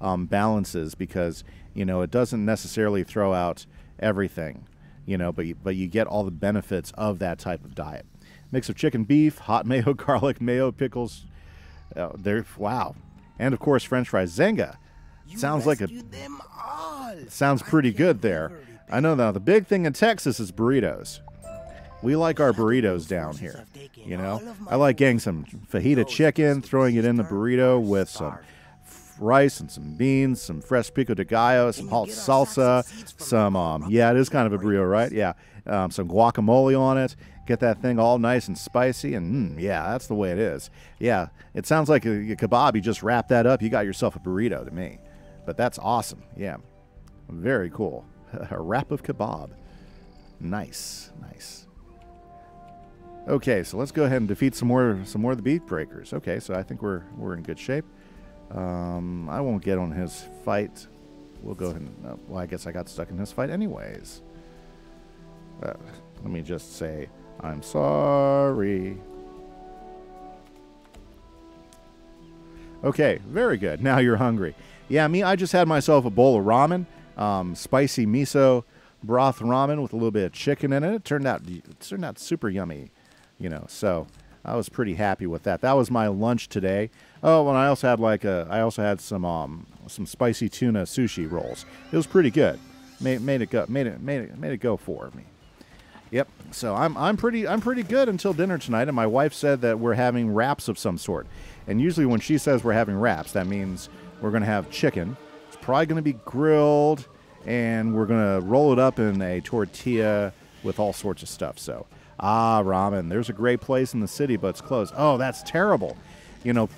um, balances because you know it doesn't necessarily throw out everything, you know, but you, but you get all the benefits of that type of diet. Mix of chicken, beef, hot mayo, garlic, mayo, pickles. Uh, there, wow, and of course French fries. Zenga You sounds like a rescued them all. sounds pretty good there. I know now the big thing in Texas is burritos. We like our burritos down here. You know, I like getting some fajita chicken, throwing it in the burrito with some rice and some beans, some fresh pico de gallo, some hot salsa, some um, yeah, it is kind of a burrito, right? Yeah, um, some guacamole on it. Get that thing all nice and spicy, and mm, yeah, that's the way it is. Yeah, it sounds like a, a kebab. You just wrap that up, you got yourself a burrito to me. But that's awesome. Yeah, very cool. a wrap of kebab. Nice, nice. Okay, so let's go ahead and defeat some more some more of the beak breakers. Okay, so I think we're we're in good shape. Um, I won't get on his fight. We'll go ahead and uh, well, I guess I got stuck in his fight anyways. Uh, let me just say I'm sorry. Okay, very good. Now you're hungry. Yeah, me. I just had myself a bowl of ramen, um, spicy miso broth ramen with a little bit of chicken in it. It turned out it turned out super yummy, you know. So I was pretty happy with that. That was my lunch today. Oh, and I also had like a I also had some um some spicy tuna sushi rolls. It was pretty good. Made made it go made it made it made it go for me. Yep. So I'm I'm pretty I'm pretty good until dinner tonight, and my wife said that we're having wraps of some sort. And usually when she says we're having wraps, that means we're going to have chicken. Probably going to be grilled, and we're going to roll it up in a tortilla with all sorts of stuff. So Ah, ramen. There's a great place in the city, but it's closed. Oh, that's terrible. You know,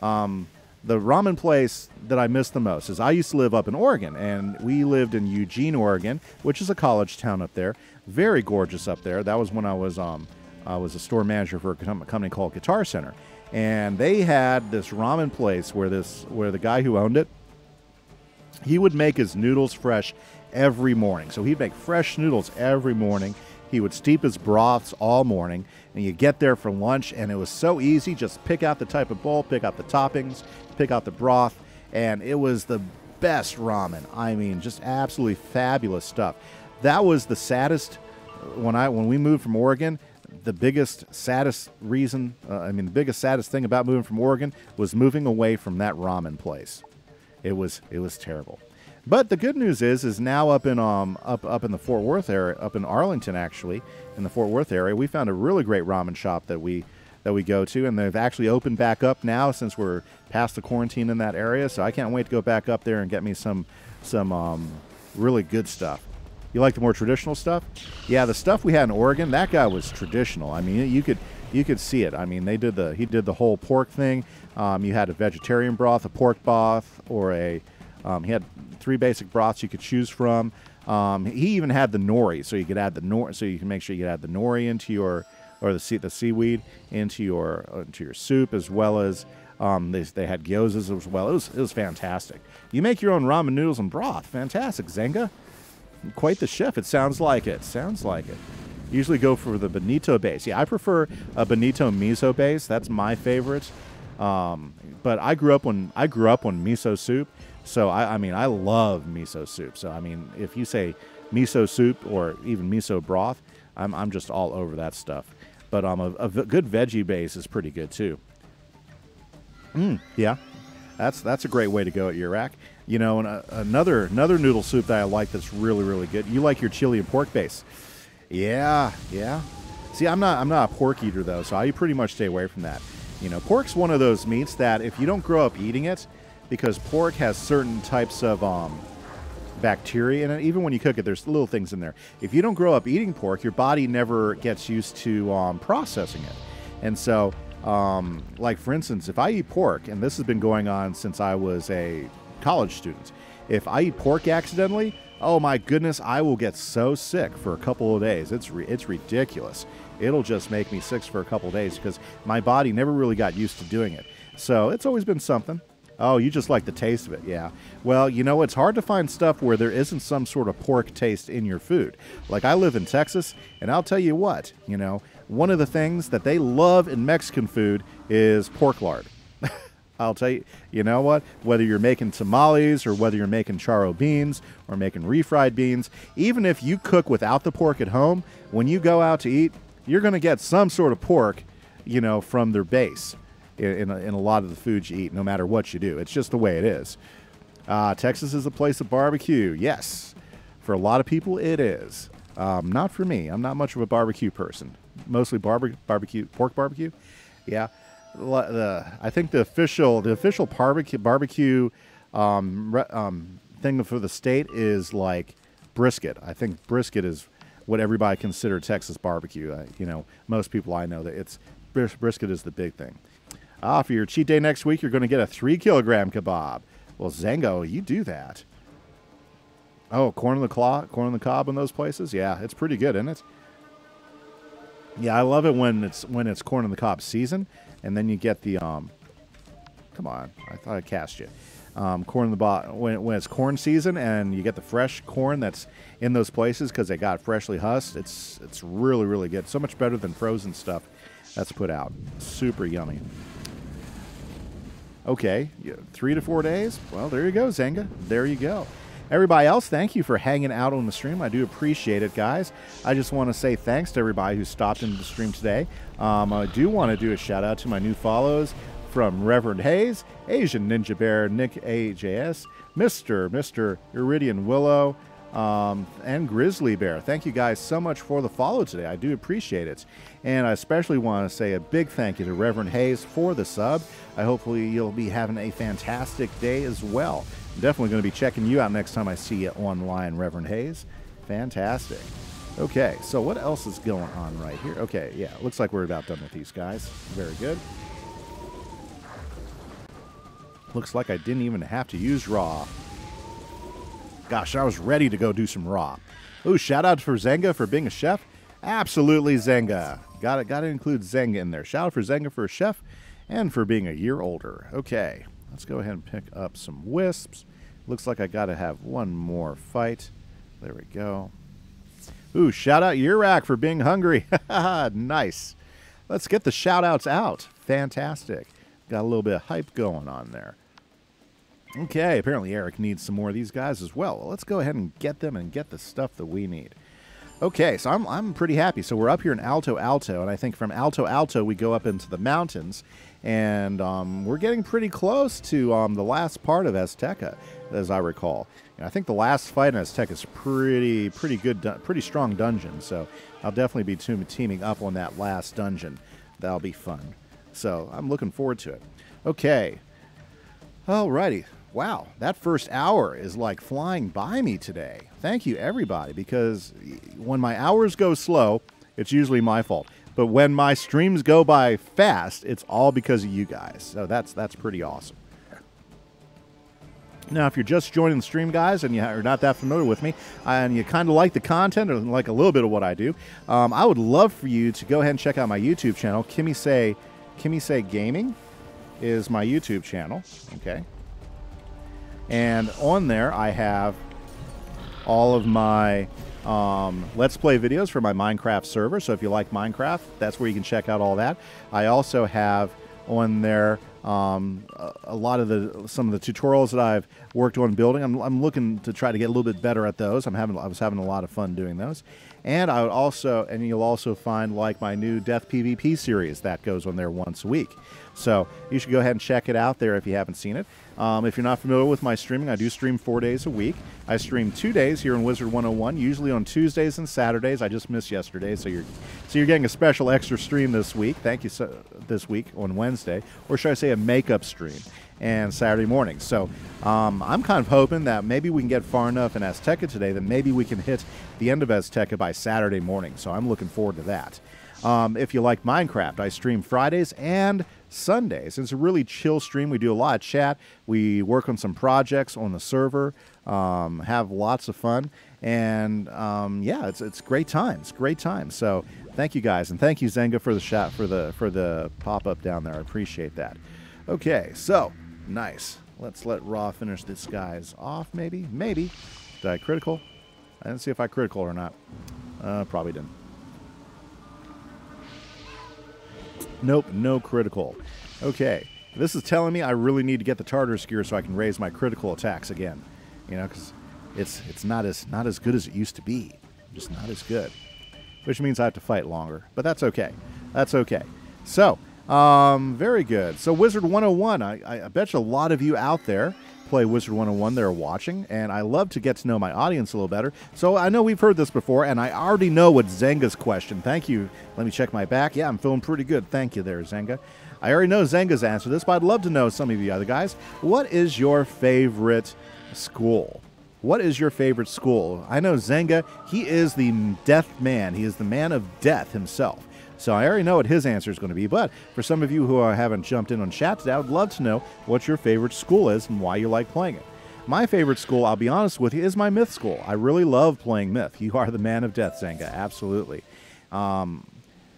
um, the ramen place that I miss the most is I used to live up in Oregon, and we lived in Eugene, Oregon, which is a college town up there. Very gorgeous up there. That was when I was um, I was a store manager for a company called Guitar Center, and they had this ramen place where this where the guy who owned it, he would make his noodles fresh every morning. So he'd make fresh noodles every morning. He would steep his broths all morning, and you get there for lunch, and it was so easy. Just pick out the type of bowl, pick out the toppings, pick out the broth, and it was the best ramen. I mean, just absolutely fabulous stuff. That was the saddest when I when we moved from Oregon. The biggest, saddest reason, uh, I mean, the biggest, saddest thing about moving from Oregon was moving away from that ramen place. It was it was terrible. But the good news is, is now up in um up up in the Fort Worth area, up in Arlington actually, in the Fort Worth area, we found a really great ramen shop that we that we go to, and they've actually opened back up now since we're past the quarantine in that area. So I can't wait to go back up there and get me some some um, really good stuff. You like the more traditional stuff? Yeah, the stuff we had in Oregon, that guy was traditional. I mean, you could you could see it. I mean, they did the he did the whole pork thing. Um, you had a vegetarian broth, a pork broth, or a um, he had three basic broths you could choose from. Um, he even had the nori, so you could add the nori, so you can make sure you add the nori into your or the sea, the seaweed into your into your soup as well as um, they, they had gyozas as well. It was it was fantastic. You make your own ramen noodles and broth. Fantastic, Zenga. Quite the chef. It sounds like it. Sounds like it. Usually go for the bonito base. Yeah, I prefer a bonito miso base. That's my favorite. Um, but I grew up when I grew up on miso soup. So I, I mean I love miso soup. So I mean if you say miso soup or even miso broth, I'm I'm just all over that stuff. But um, a, good veggie base is pretty good too. Mm, yeah, that's that's a great way to go at Iraq. You know, and uh, another another noodle soup that I like that's really really good. You like your chili and pork base? Yeah, yeah. See, I'm not I'm not a pork eater though, so I pretty much stay away from that. You know, pork's one of those meats that if you don't grow up eating it, because pork has certain types of um, bacteria in it. Even when you cook it, there's little things in there. If you don't grow up eating pork, your body never gets used to um, processing it. And so, um, like for instance, if I eat pork, and this has been going on since I was a college student, if I eat pork accidentally, oh my goodness, I will get so sick for a couple of days. It's it's ridiculous. It'll just make me sick for a couple days because my body never really got used to doing it. So it's always been something. Oh, you just like the taste of it, yeah. Well, you know, it's hard to find stuff where there isn't some sort of pork taste in your food. Like I live in Texas, and I'll tell you what, you know, one of the things that they love in Mexican food is pork lard. I'll tell you, you know what? Whether you're making tamales or whether you're making charro beans or making refried beans, even if you cook without the pork at home, when you go out to eat, you're going to get some sort of pork, you know, from their base in, in, a, in a lot of the foods you eat, no matter what you do. It's just the way it is. Uh, Texas is a place of barbecue. Yes, for a lot of people, it is. Um, not for me. I'm not much of a barbecue person. Mostly barbe- barbecue, pork barbecue. Yeah, the, I think the official the official barbecue barbecue um, re, um, thing for the state is like brisket. I think brisket is what everybody consider Texas barbecue. You know, most people I know that it's bris- brisket is the big thing. Ah, for your cheat day next week, you're going to get a three kilogram kebab. Well, Zango, you do that. Oh, corn on the claw, corn on the cob in those places. Yeah, it's pretty good, isn't it? Yeah, I love it when it's when it's corn on the cob season, and then you get the um. Come on, I thought I cast you. Um, corn in the bot when when it's corn season, and you get the fresh corn that's in those places because they got freshly husked. It's it's really really good. So much better than frozen stuff that's put out. Super yummy. Okay, three to four days. Well, there you go, Zenga. There you go. Everybody else, thank you for hanging out on the stream. I do appreciate it, guys. I just want to say thanks to everybody who stopped into the stream today. Um, I do want to do a shout out to my new follows from Reverend Hayes, Asian Ninja Bear, Nick AJS, Mr. Mr. Iridian Willow, um, and Grizzly Bear. Thank you guys so much for the follow today. I do appreciate it. And I especially want to say a big thank you to Reverend Hayes for the sub. I hopefully you'll be having a fantastic day as well. Definitely going to be checking you out next time I see you online, Reverend Hayes. Fantastic. Okay, so what else is going on right here? Okay, yeah, looks like we're about done with these guys. Very good. Looks like I didn't even have to use Ra. Gosh, I was ready to go do some Ra. Ooh, shout out for Zenga for being a chef. Absolutely, Zenga. Got it. Got to include Zenga in there. Shout out for Zenga for a chef, and for being a year older. Okay, let's go ahead and pick up some wisps. Looks like I got to have one more fight. There we go. Ooh, shout out Urak for being hungry. nice. Let's get the shout outs out. Fantastic. Got a little bit of hype going on there. Okay, apparently Eric needs some more of these guys as well. well. Let's go ahead and get them and get the stuff that we need. Okay, so I'm, I'm pretty happy. So we're up here in Alto Alto, and I think from Alto Alto we go up into the mountains, and um, we're getting pretty close to um, the last part of Azteca, as I recall. And I think the last fight in Azteca is pretty pretty good, pretty strong dungeon. So I'll definitely be teaming up on that last dungeon. That'll be fun. So I'm looking forward to it. Okay. Alrighty. Wow, that first hour is like flying by me today. Thank you, everybody, because when my hours go slow, it's usually my fault. But when my streams go by fast, it's all because of you guys. So that's that's pretty awesome. Now, if you're just joining the stream, guys, and you're not that familiar with me, and you kind of like the content or like a little bit of what I do, um, I would love for you to go ahead and check out my YouTube channel. Kimise, Kimmy say Gaming is my YouTube channel. Okay, and on there, I have all of my um, Let's Play videos for my Minecraft server. So if you like Minecraft, that's where you can check out all that. I also have on there um, a, lot of the some of the tutorials that I've worked on building. I'm, I'm looking to try to get a little bit better at those. I'm having I was having a lot of fun doing those. And I would also and you'll also find like my new Death PvP series that goes on there once a week. So you should go ahead and check it out there if you haven't seen it. Um, if you're not familiar with my streaming, I do stream four days a week. I stream two days here in Wizard 101, usually on Tuesdays and Saturdays. I just missed yesterday, so you're so you're getting a special extra stream this week. Thank you so, this week on Wednesday, or should I say a makeup stream? and Saturday morning. So um, I'm kind of hoping that maybe we can get far enough in Azteca today that maybe we can hit the end of Azteca by Saturday morning. So I'm looking forward to that. Um, if you like Minecraft, I stream Fridays and Sundays. It's a really chill stream. We do a lot of chat. We work on some projects on the server, um, have lots of fun, and um, yeah, it's it's great times. Great times. So thank you guys, and thank you Zenga for the shot for the for the pop up down there. I appreciate that. Okay, so nice. Let's let Ra finish this guy's off. Maybe, maybe. Did I critical? I didn't see if I critical or not. Uh, probably didn't. Nope, no critical. Okay, this is telling me I really need to get the Tartarus gear so I can raise my critical attacks again. You know, because it's it's not as not as good as it used to be. Just not as good. Which means I have to fight longer, but that's okay. That's okay. So, um, very good. So, Wizard 101. I, I bet you a lot of you out there play Wizard 101 that are watching, and I love to get to know my audience a little better. So I know we've heard this before, and I already know what Zenga's question. Thank you. Let me check my back. Yeah, I'm feeling pretty good. Thank you there, Zenga. I already know Zenga's answer to this, but I'd love to know some of you other guys. What is your favorite school? What is your favorite school? I know Zenga, he is the death man. He is the man of death himself. So I already know what his answer is going to be. But for some of you who haven't jumped in on chat today, I would love to know what your favorite school is and why you like playing it. My favorite school, I'll be honest with you, is my Myth school. I really love playing Myth. You are the man of death, Zenga. Absolutely. Um,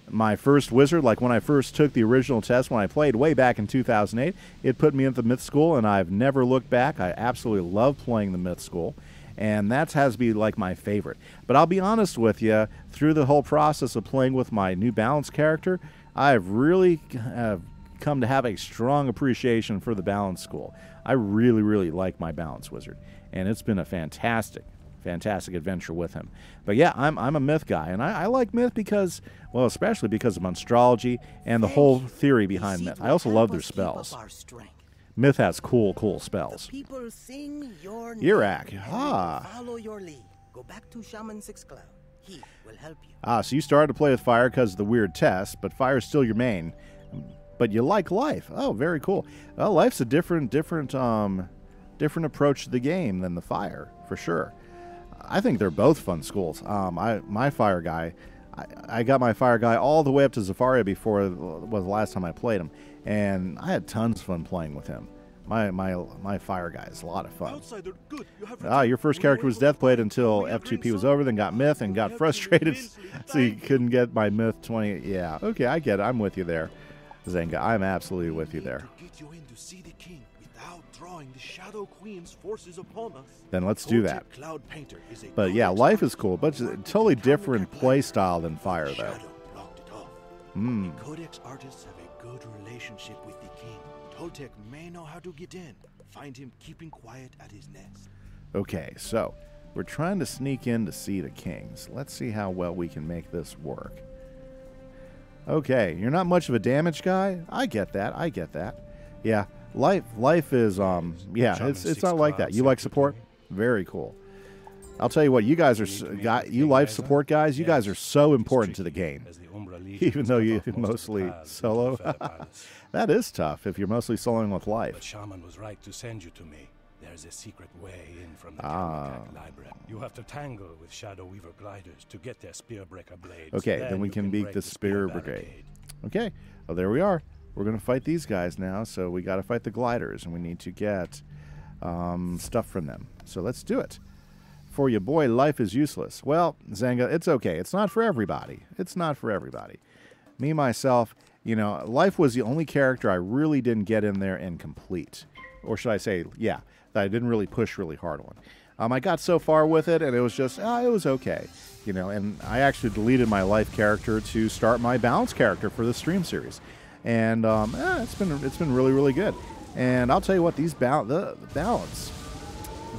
my first wizard, like when I first took the original test when I played way back in 2008, it put me into the Myth School, and I've never looked back. I absolutely love playing the Myth School and that has to be like my favorite. But I'll be honest with you, through the whole process of playing with my new balance character, I've really have come to have a strong appreciation for the balance school. I really, really like my balance wizard, and it's been a fantastic, fantastic adventure with him. But yeah, I'm, I'm a myth guy, and I, I like myth because, well, especially because of astrology and the whole theory behind myth. I also love their spells. Myth has cool, cool spells. People sing your Iraq. Ah. Go back to Shaman Six Cloud. He will help you. Ah, so you started to play with fire because of the weird test, but fire's still your main. But you like life. Oh, very cool. Well, life's a different, different, um, different approach to the game than the fire, for sure. I think they're both fun schools. Um, I my fire guy, I, I got my fire guy all the way up to Zafaria before was the last time I played him, and I had tons of fun playing with him. My my my fire guy is a lot of fun. Outsider, good. You have Ah, your first character was Deathblade until F2P was over, then got Myth and got frustrated, so you couldn't get my Myth 20. Yeah, okay, I get it. I'm with you there, Zenga. I'm absolutely with you there. To get you in to see the king without drawing the Shadow Queen's forces upon us. Then let's do that. Cloud Painter is a But yeah, life is cool, but it's a totally different play style than Fire, though. Shadow blocked it off. Hmm. Codex artists have a good relationship with. Toltec may know how to get in. Find him keeping quiet at his nest. Okay, so we're trying to sneak in to see the kings. Let's see how well we can make this work. Okay, you're not much of a damage guy. I get that. I get that. Yeah, life life is um yeah, Shaman it's it's not like that. You like sent it to support? Very cool. I'll tell you what, you guys are s- Need to meet got you life support guys. You guys are so important to the game. as the Umbra Legion Even though you off most of the mostly paths into the solo. That is tough if you're mostly soloing with But life. Shaman was right to send you to me. There's a secret way in from the Ah. Library. You have to tangle with Shadow Weaver gliders to get their Spearbreaker blades. Okay, then we you can beat the Spear Brigade. Okay, well there we are. We're gonna fight these guys now, so we got to fight the gliders, and we need to get um, stuff from them. So let's do it. For you, boy, life is useless. Well, Zanga, it's okay. It's not for everybody. It's not for everybody. Me myself, you know, life was the only character I really didn't get in there and complete, or should I say, yeah, that I didn't really push really hard on. Um, I got so far with it, and it was just, ah, it was okay, you know. And I actually deleted my life character to start my balance character for the stream series, and um, eh, it's been it's been really really good. And I'll tell you what, these bal- the, the balance,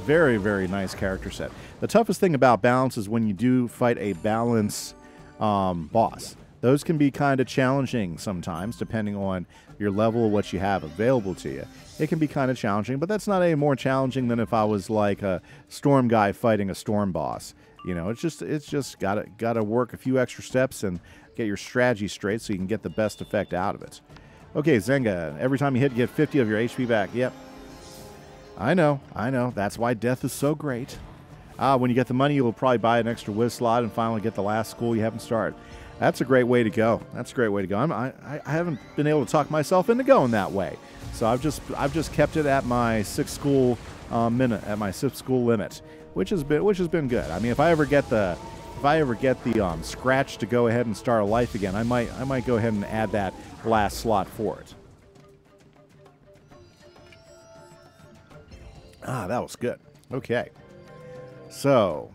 very very nice character set. The toughest thing about balance is when you do fight a balance um, boss. Those can be kind of challenging sometimes, depending on your level what you have available to you. It can be kind of challenging, but that's not any more challenging than if I was like a storm guy fighting a storm boss. You know, it's just it's just gotta gotta work a few extra steps and get your strategy straight so you can get the best effect out of it. Okay, Zenga, every time you hit, you get 50 of your HP back. Yep. I know, I know. That's why death is so great. Ah, when you get the money, you'll probably buy an extra whiz slot and finally get the last school you haven't started. That's a great way to go. That's a great way to go. I'm, I, I haven't been able to talk myself into going that way, so I've just I've just kept it at my six school uh, minute at my six school limit, which has been which has been good. I mean, if I ever get the if I ever get the um, scratch to go ahead and start a life again, I might I might go ahead and add that last slot for it. Ah, that was good. Okay. So,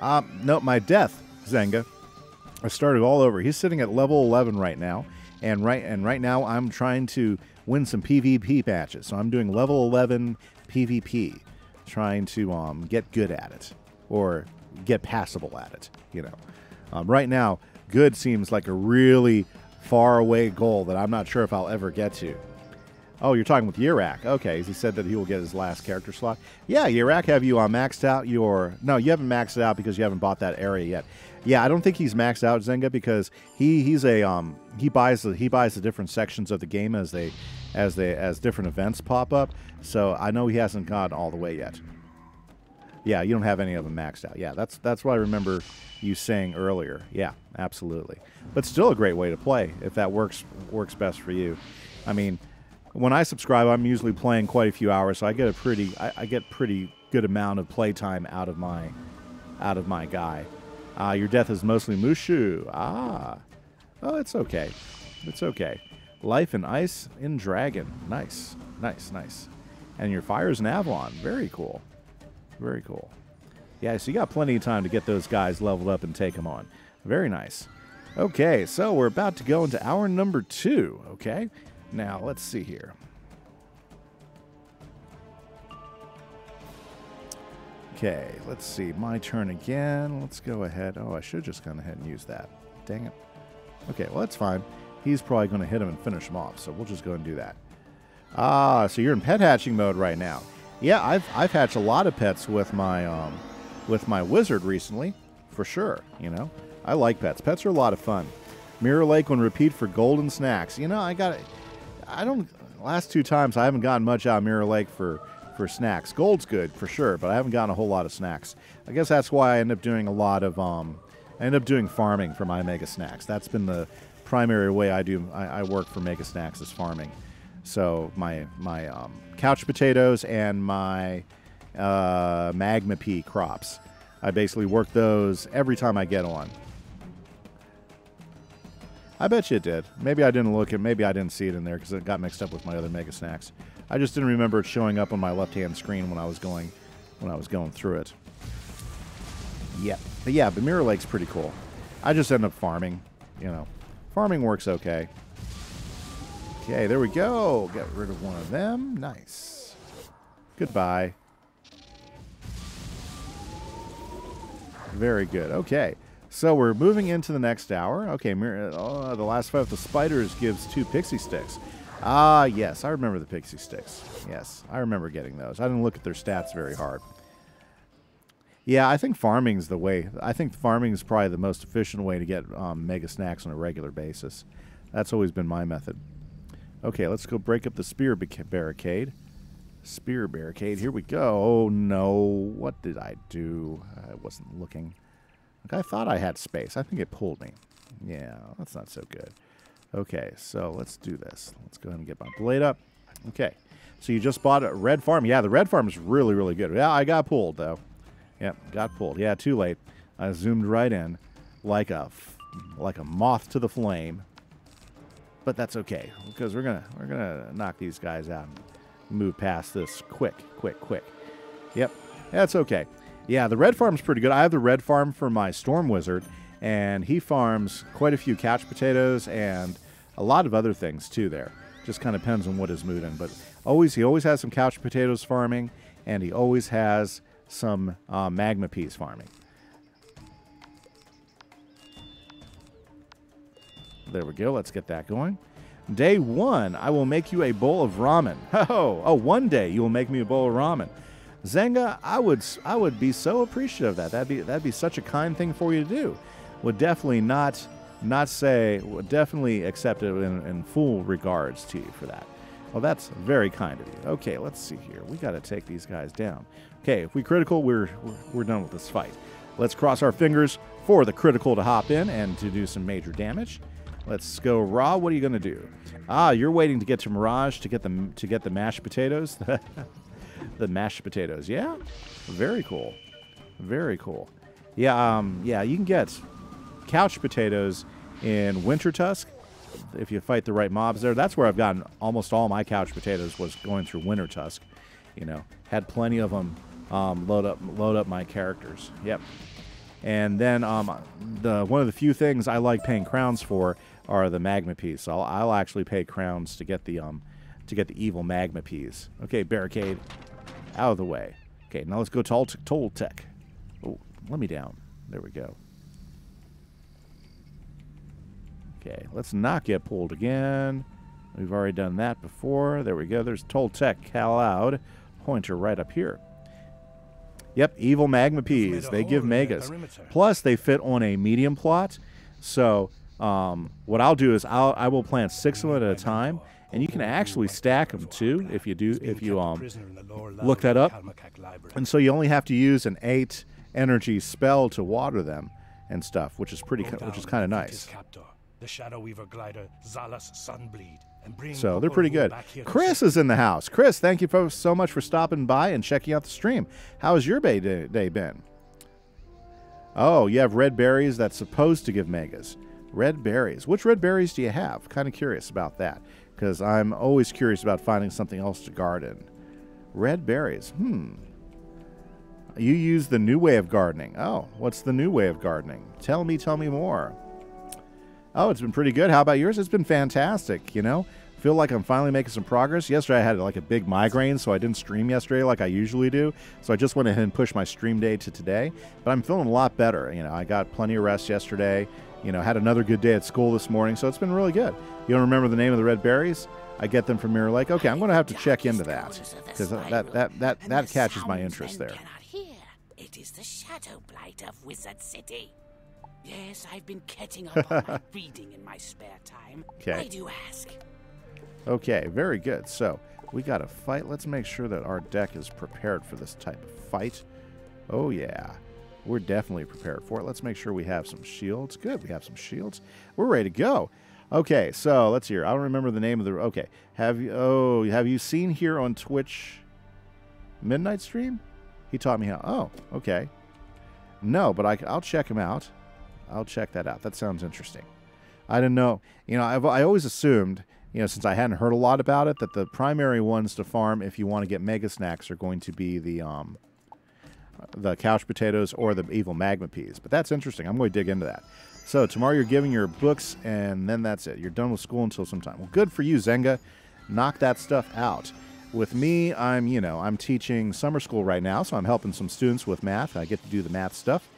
um, no, my death, Zenga. I started all over. He's sitting at level 11 right now, and right and right now I'm trying to win some PvP matches. So I'm doing level 11 PvP, trying to um, get good at it or get passable at it. You know, um, right now good seems like a really far away goal that I'm not sure if I'll ever get to. Oh, you're talking with Yirak. Okay, he said that he will get his last character slot. Yeah, Yirak, have you uh, maxed out your? No, you haven't maxed it out because you haven't bought that area yet. Yeah, I don't think he's maxed out Zenga because he he's a um he buys the he buys the different sections of the game as they as they as different events pop up. So I know he hasn't gone all the way yet. Yeah, you don't have any of them maxed out. Yeah, that's that's what I remember you saying earlier. Yeah, absolutely. But still a great way to play if that works works best for you. I mean, when I subscribe, I'm usually playing quite a few hours, so I get a pretty I, I get pretty good amount of playtime out of my out of my guy. Uh, your death is mostly MooShu. Ah, oh, it's okay. It's okay. Life and ice in dragon. Nice, nice, nice. And your fire is an Avalon. Very cool. Very cool. Yeah, so you got plenty of time to get those guys leveled up and take them on. Very nice. Okay, so we're about to go into hour number two. Okay, now let's see here. Okay, let's see. My turn again. Let's go ahead. Oh, I should have just gone ahead and used that. Dang it. Okay, well, that's fine. He's probably going to hit him and finish him off, so we'll just go and do that. Ah, so you're in pet hatching mode right now. Yeah, I've I've hatched a lot of pets with my um with my wizard recently, for sure. You know, I like pets. Pets are a lot of fun. Mirror Lake on repeat for golden snacks. You know, I got. I don't last two times I haven't gotten much out of Mirror Lake for for snacks. Gold's good for sure, but I haven't gotten a whole lot of snacks. I guess that's why I end up doing a lot of um, I end up doing farming for my mega snacks. That's been the primary way I do I, I work for mega snacks is farming. So my my um, couch potatoes and my uh, magma pea crops. I basically work those every time I get on. I bet you it did. Maybe I didn't look at. Maybe I didn't see it in there because it got mixed up with my other mega snacks. I just didn't remember it showing up on my left-hand screen when I was going when I was going through it. Yeah, but yeah, but Mirror Lake's pretty cool. I just end up farming. You know, farming works okay. Okay, there we go. Get rid of one of them. Nice. Goodbye. Very good. Okay. So we're moving into the next hour. Okay, Mir- oh, the last fight with the spiders gives two pixie sticks. Ah, yes, I remember the pixie sticks. Yes, I remember getting those. I didn't look at their stats very hard. Yeah, I think farming's the way. I think farming is probably the most efficient way to get um, mega snacks on a regular basis. That's always been my method. Okay, let's go break up the spear barricade. Spear barricade. Here we go. Oh no! What did I do? I wasn't looking. Like, I thought I had space. I think it pulled me. Yeah, that's not so good. Okay, so let's do this. Let's go ahead and get my blade up. Okay, so you just bought a red farm. Yeah, the red farm is really, really good. Yeah, I got pulled though. Yep, got pulled. Yeah, too late. I zoomed right in, like a like a moth to the flame. But that's okay because we're gonna we're gonna knock these guys out and move past this quick, quick, quick. Yep, that's okay. Yeah, the red farm's pretty good. I have the red farm for my storm wizard, and he farms quite a few couch potatoes and a lot of other things too. There, just kind of depends on what his mood in. But always, he always has some couch potatoes farming, and he always has some uh, magma peas farming. There we go. Let's get that going. Day one, I will make you a bowl of ramen. Oh, oh, one day you will make me a bowl of ramen. Zenga, I would, I would be so appreciative of that. That'd be, that'd be such a kind thing for you to do. Would definitely not, not say, would definitely accept it in, in full regards to you for that. Well, that's very kind of you. Okay, let's see here. We got to take these guys down. Okay, if we critical, we're, we're done with this fight. Let's cross our fingers for the critical to hop in and to do some major damage. Let's go raw. What are you going to do? Ah, you're waiting to get to Mirage to get the to get the mashed potatoes. the mashed potatoes. Yeah, very cool. Very cool. Yeah, um, yeah. You can get couch potatoes in Wintertusk if you fight the right mobs there. That's where I've gotten almost all my couch potatoes was going through Wintertusk. You know, had plenty of them um, load up load up my characters. Yep. And then um, the one of the few things I like paying crowns for are the magma peas. So I'll, I'll actually pay crowns to get the um to get the evil magma peas. Okay, barricade out of the way. Okay, now let's go to Tol- Toltec. Oh, let me down. There we go. Okay, let's not get pulled again. We've already done that before. There we go. There's Toltec Cloud pointer right up here. Yep, evil magma peas. They give megas. Plus, they fit on a medium plot. So, um, what I'll do is I'll I will plant six of them at a time, and you can actually stack them too if you do if you um look that up. And so you only have to use an eight energy spell to water them and stuff, which is pretty, which is kind of nice. The Shadow Weaver glider, Zalas Sunbleed, and bring So they're pretty good. Chris is in the house. Chris, thank you so much for stopping by and checking out the stream. How has your bay day, day been? Oh, you have red berries that's supposed to give megas. Red berries. Which red berries do you have? Kind of curious about that because I'm always curious about finding something else to garden. Red berries. Hmm. You use the new way of gardening. Oh, what's the new way of gardening? Tell me, tell me more. Oh, it's been pretty good. How about yours? It's been fantastic, you know? Feel like I'm finally making some progress. Yesterday I had like a big migraine, so I didn't stream yesterday like I usually do. So I just went ahead and pushed my stream day to today. But I'm feeling a lot better. You know, I got plenty of rest yesterday. You know, had another good day at school this morning, so it's been really good. You don't remember the name of the red berries? I get them from Mirror Lake. Okay, I'm going to have to check into that because uh, that that that that catches my interest there. It is the shadow blight of Wizard City. Yes, I've been catching up on my reading in my spare time. Okay. Why do you ask? Okay, very good. So we got a fight. Let's make sure that our deck is prepared for this type of fight. Oh, yeah. We're definitely prepared for it. Let's make sure we have some shields. Good, we have some shields. We're ready to go. Okay, so let's hear. I don't remember the name of the. Okay, have you? Oh, have you seen here on Twitch? Midnight stream? He taught me how. Oh, okay. No, but I, I'll check him out. I'll check that out. That sounds interesting. I didn't know. You know, I've, I always assumed, you know, since I hadn't heard a lot about it, that the primary ones to farm if you want to get mega snacks are going to be the um, the couch potatoes or the evil magma peas. But that's interesting. I'm going to dig into that. So tomorrow you're giving your books, and then that's it. You're done with school until sometime. Well, good for you, Zenga. Knock that stuff out. With me, I'm you know I'm teaching summer school right now, so I'm helping some students with math. I get to do the math stuff,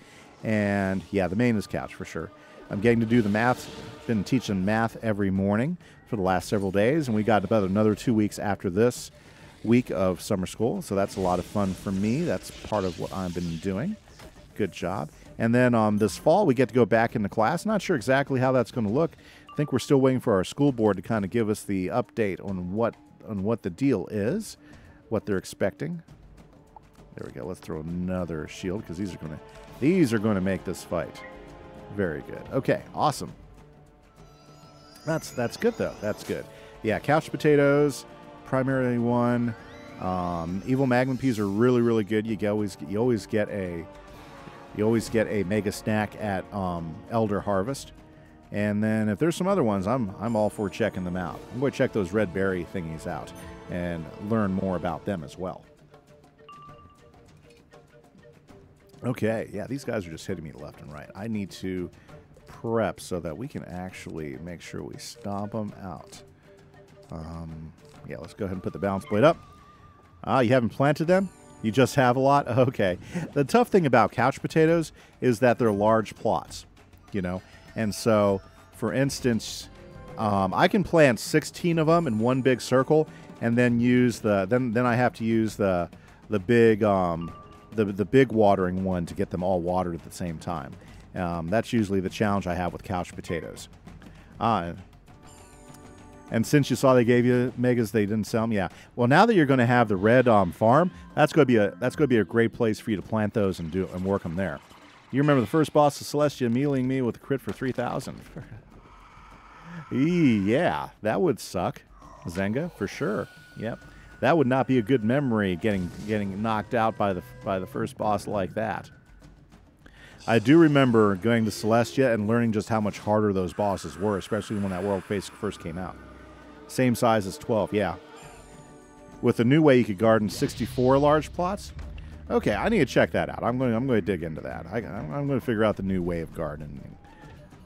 and yeah, the main is couch for sure. I'm getting to do the math. Been teaching math every morning for the last several days, and we got about another two weeks after this week of summer school. So that's a lot of fun for me. That's part of what I've been doing. Good job. And then um, this fall, we get to go back into class. Not sure exactly how that's going to look. I think we're still waiting for our school board to kind of give us the update on what on what the deal is, what they're expecting. There we go. Let's throw another shield because these are going to these are going to make this fight very good. Okay, awesome. That's that's good though. That's good. Yeah, couch potatoes, primarily one. Um, evil magma peas are really really good. You always you always get a you always get a mega snack at um, Elder Harvest. And then if there's some other ones, I'm I'm all for checking them out. I'm going to check those red berry thingies out and learn more about them as well. Okay, yeah, these guys are just hitting me left and right. I need to prep so that we can actually make sure we stomp them out. Um, yeah, let's go ahead and put the balance blade up. Ah, you haven't planted them? You just have a lot? Okay. The tough thing about couch potatoes is that they're large plots, you know? And so, for instance, um, I can plant 16 of them in one big circle and then use the, then, then I have to use the, the big, um, the, the big watering one to get them all watered at the same time. Um, that's usually the challenge I have with couch potatoes. Uh, and since you saw they gave you megas, they didn't sell them. Yeah. Well, now that you're going to have the red um, farm, that's going to be a that's going to be a great place for you to plant those and do and work them there. You remember the first boss of Celestia mealing me with a crit for three thousand. yeah, that would suck, Zenga for sure. Yep that would not be a good memory getting getting knocked out by the by the first boss like that. I do remember going to Celestia and learning just how much harder those bosses were, especially when that world face first came out. Same size as 12, yeah. With the new way you could garden 64 large plots. Okay, I need to check that out. I'm going. I'm going to dig into that. I, am going to figure out the new way of gardening.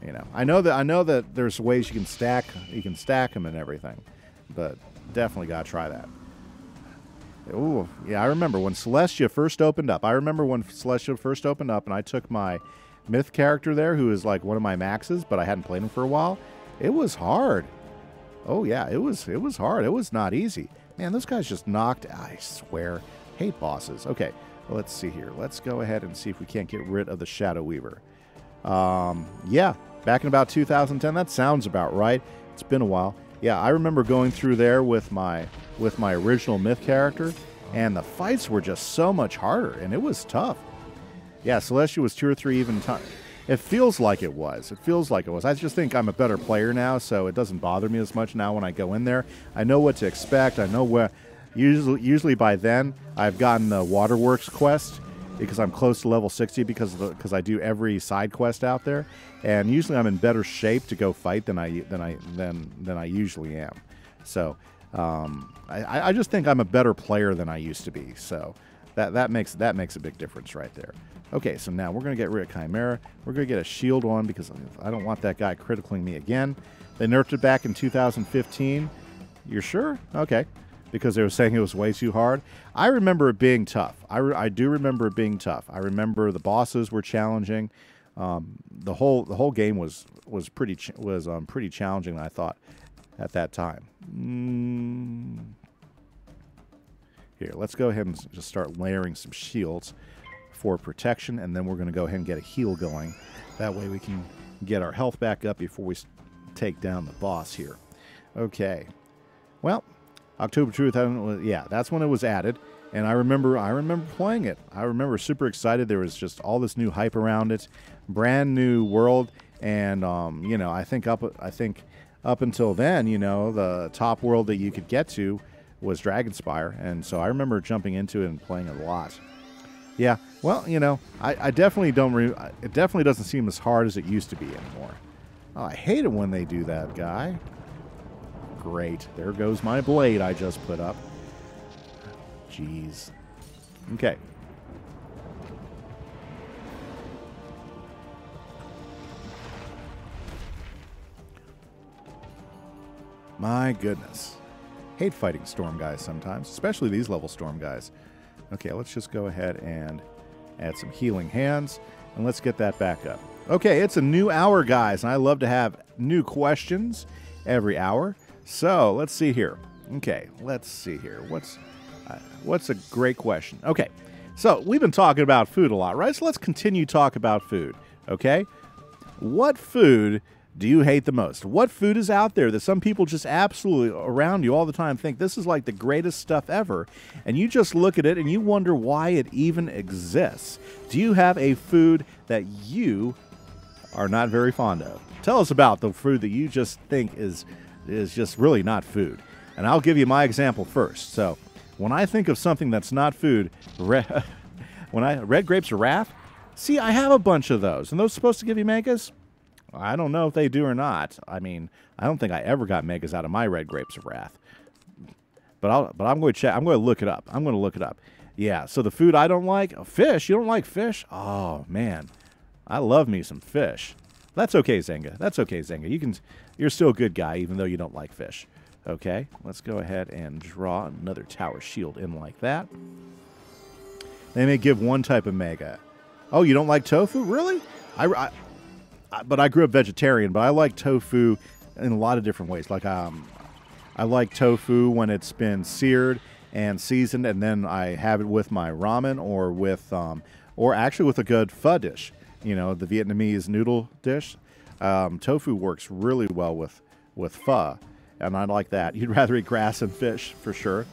You know, I know that I know that there's ways you can stack. You can stack them and everything, but definitely got to try that. Oh, yeah, I remember when Celestia first opened up. I remember when Celestia first opened up, and I took my myth character there, who is like one of my maxes, but I hadn't played him for a while. It was hard. Oh yeah, it was it was hard. It was not easy. Man, those guys just knocked. I swear, hate bosses. Okay, let's see here. Let's go ahead and see if we can't get rid of the Shadow Weaver. Um, yeah, back in about 2010. That sounds about right. It's been a while yeah, I remember going through there with my with my original myth character, and the fights were just so much harder, and it was tough. Yeah, Celestia was two or three even time. It feels like it was. It feels like it was. I just think I'm a better player now, so it doesn't bother me as much now when I go in there. I know what to expect. I know where. Usually, usually by then, I've gotten the Waterworks quest because I'm close to level 60 because because I do every side quest out there, and usually I'm in better shape to go fight than I than I than than I usually am. So um, I, I just think I'm a better player than I used to be. So that that makes that makes a big difference right there. Okay, so now we're gonna get rid of Chimera. We're gonna get a shield on because I don't want that guy critically me again. They nerfed it back in 2015. You're sure? Okay because they were saying it was way too hard. I remember it being tough. I, I do remember it being tough. I remember the bosses were challenging. Um, the whole the whole game was was pretty was um, pretty challenging. I thought at that time. Mm. Here, let's go ahead and just start layering some shields for protection, and then we're going to go ahead and get a heal going. That way, we can get our health back up before we take down the boss here. Okay. Well, October 2000 yeah, that's when it was added. And I remember I remember playing it. I remember super excited. There was just all this new hype around it, brand new world, and um, you know I think up I think up until then, you know, the top world that you could get to was Dragonspire, and so I remember jumping into it and playing it a lot. Yeah, well, you know, I, I definitely don't. Re- it definitely doesn't seem as hard as it used to be anymore. Oh, I hate it when they do that, guy. Great, there goes my blade I just put up. Jeez. Okay. My goodness. Hate fighting storm guys sometimes, especially these level storm guys. Okay, let's just go ahead and add some healing hands, and let's get that back up. Okay, it's a new hour, guys, and I love to have new questions every hour. So let's see here. Okay, let's see here. What's uh, what's a great question? Okay, so we've been talking about food a lot, right? So let's continue talk about food. Okay, what food do you hate the most? What food is out there that some people just absolutely around you all the time think this is like the greatest stuff ever? And you just look at it and you wonder why it even exists. Do you have a food that you are not very fond of? Tell us about the food that you just think is is just really not food. And I'll give you my example first. So, when I think of something that's not food, red, when I red grapes of wrath, see, I have a bunch of those. And those supposed to give you megas? I don't know if they do or not. I mean, I don't think I ever got megas out of my red grapes of wrath. But I'll but I'm going to check. I'm going to look it up. I'm going to look it up. Yeah. So the food I don't like, fish. You don't like fish? Oh man, I love me some fish. That's okay, Zenga. That's okay, Zenga. You can. You're still a good guy, even though you don't like fish. Okay. Let's go ahead and draw another tower shield in like that. They may give one type of mega. Oh, you don't like tofu? Really? I, I but I grew up vegetarian, but I like tofu in a lot of different ways. Like um, I like tofu when it's been seared and seasoned, and then I have it with my ramen or with um, or actually with a good pho dish. You know, the Vietnamese noodle dish. Um, tofu works really well with with pho, and I like that. You'd rather eat grass and fish for sure.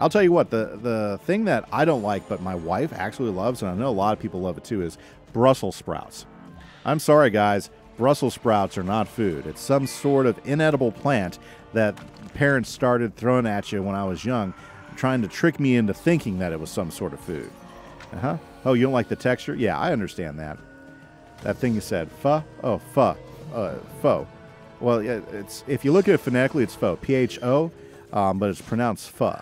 I'll tell you what the the thing that I don't like, but my wife actually loves, and I know a lot of people love it too, is Brussels sprouts. I'm sorry, guys. Brussels sprouts are not food. It's some sort of inedible plant that parents started throwing at you when I was young, trying to trick me into thinking that it was some sort of food. Uh huh. Oh, you don't like the texture? Yeah, I understand that. That thing you said, pho? Oh, pho. Uh, pho. Well, it's if you look at it phonetically, it's pho. P H O, um, but it's pronounced pho.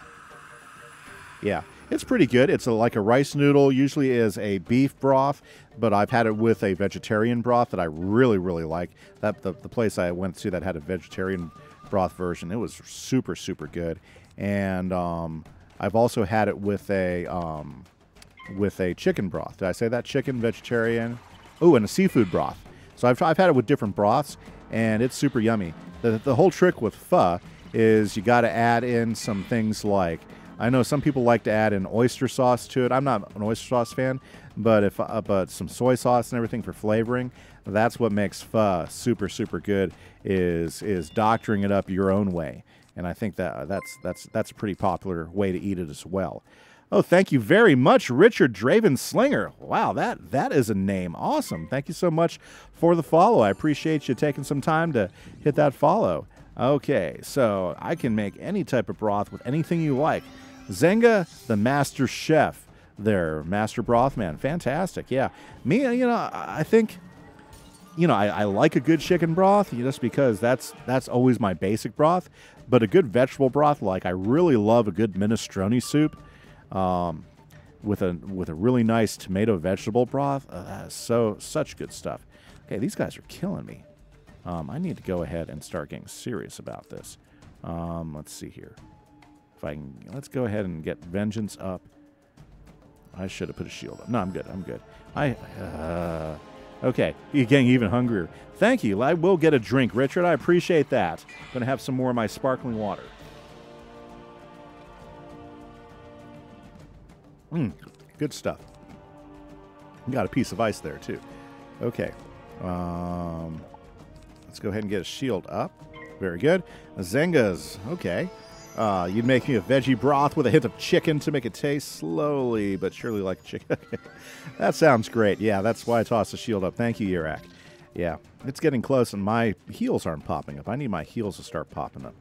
Yeah. It's pretty good. It's a, like a rice noodle. Usually is a beef broth, but I've had it with a vegetarian broth that I really really like. That the, the place I went to that had a vegetarian broth version. It was super super good. And um, I've also had it with a um, with a chicken broth. Did I say that chicken vegetarian? Oh, and a seafood broth. So I've, I've had it with different broths, and it's super yummy. The, the whole trick with pho is you got to add in some things like I know some people like to add an oyster sauce to it. I'm not an oyster sauce fan, but if uh, but some soy sauce and everything for flavoring, that's what makes pho super super good. Is is doctoring it up your own way, and I think that that's that's that's a pretty popular way to eat it as well. Oh, thank you very much, Richard Ravenslinger. Wow, that that is a name. Awesome. Thank you so much for the follow. I appreciate you taking some time to hit that follow. Okay, so I can make any type of broth with anything you like. Zenga, the master chef there, Master Brothman. Fantastic. Yeah. Me, you know, I think, you know, I, I like a good chicken broth just because that's that's always my basic broth. But a good vegetable broth, like I really love a good minestrone soup. Um, with a with a really nice tomato vegetable broth. Uh, so such good stuff. Okay, these guys are killing me. Um, I need to go ahead and start getting serious about this. Um, let's see here. If I can, let's go ahead and get vengeance up. I should have put a shield up. No, I'm good. I'm good. I, uh, okay. You're getting even hungrier. Thank you. I will get a drink, Richard. I appreciate that. I'm going to have some more of my sparkling water. Mmm, good stuff. Got a piece of ice there, too. Okay. Um, let's go ahead and get a shield up. Very good. Zengas. Okay. Uh, you'd make me a veggie broth with a hint of chicken to make it taste slowly but surely like chicken. that sounds great. Yeah, that's why I tossed the shield up. Thank you, Irak. Yeah, it's getting close, and my heals aren't popping up. I need my heals to start popping up.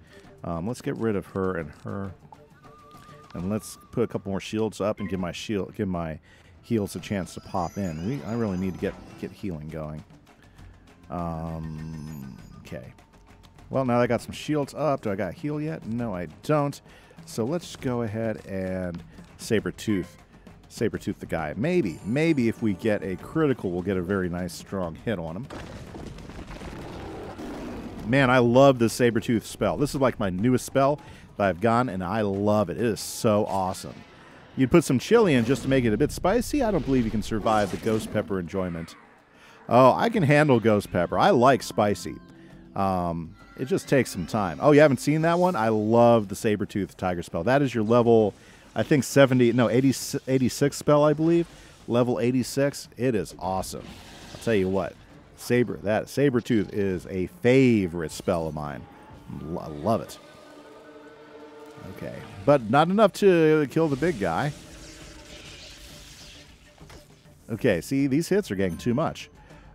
Um, let's get rid of her and her, and let's put a couple more shields up and give my shield, give my heals a chance to pop in. We, I really need to get get healing going. Um, okay. Well, now I got some shields up. Do I got heal yet? No, I don't. So let's go ahead and saber tooth, saber tooth the guy. Maybe, maybe if we get a critical, we'll get a very nice strong hit on him. Man, I love the saber tooth spell. This is like my newest spell that I've gone, and I love it. It is so awesome. You'd put some chili in just to make it a bit spicy. I don't believe you can survive the ghost pepper enjoyment. Oh, I can handle ghost pepper. I like spicy. Um, it just takes some time. Oh, you haven't seen that one? I love the saber tooth tiger spell. That is your level, I think 70, no, 80, 86 spell, I believe. Level 86. It is awesome. I'll tell you what. Saber that saber tooth is a favorite spell of mine. I love it. Okay, but not enough to kill the big guy. Okay, see these hits are getting too much.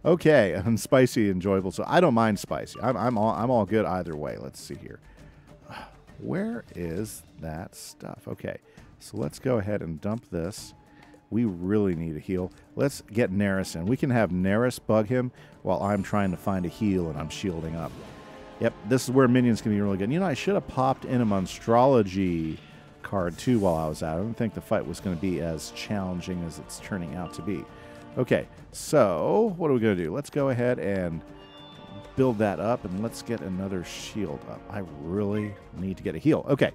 Okay, and spicy, enjoyable. So I don't mind spicy. I'm I'm all I'm all good either way. Let's see here. Where is that stuff? Okay, so let's go ahead and dump this. We really need a heal. Let's get Neris in. We can have Neris bug him while I'm trying to find a heal and I'm shielding up. Yep, this is where minions can be really good. You know, I should have popped in a Monstrology card too while I was out. I don't think the fight was going to be as challenging as it's turning out to be. Okay, so what are we going to do? Let's go ahead and build that up and let's get another shield up. I really need to get a heal. Okay,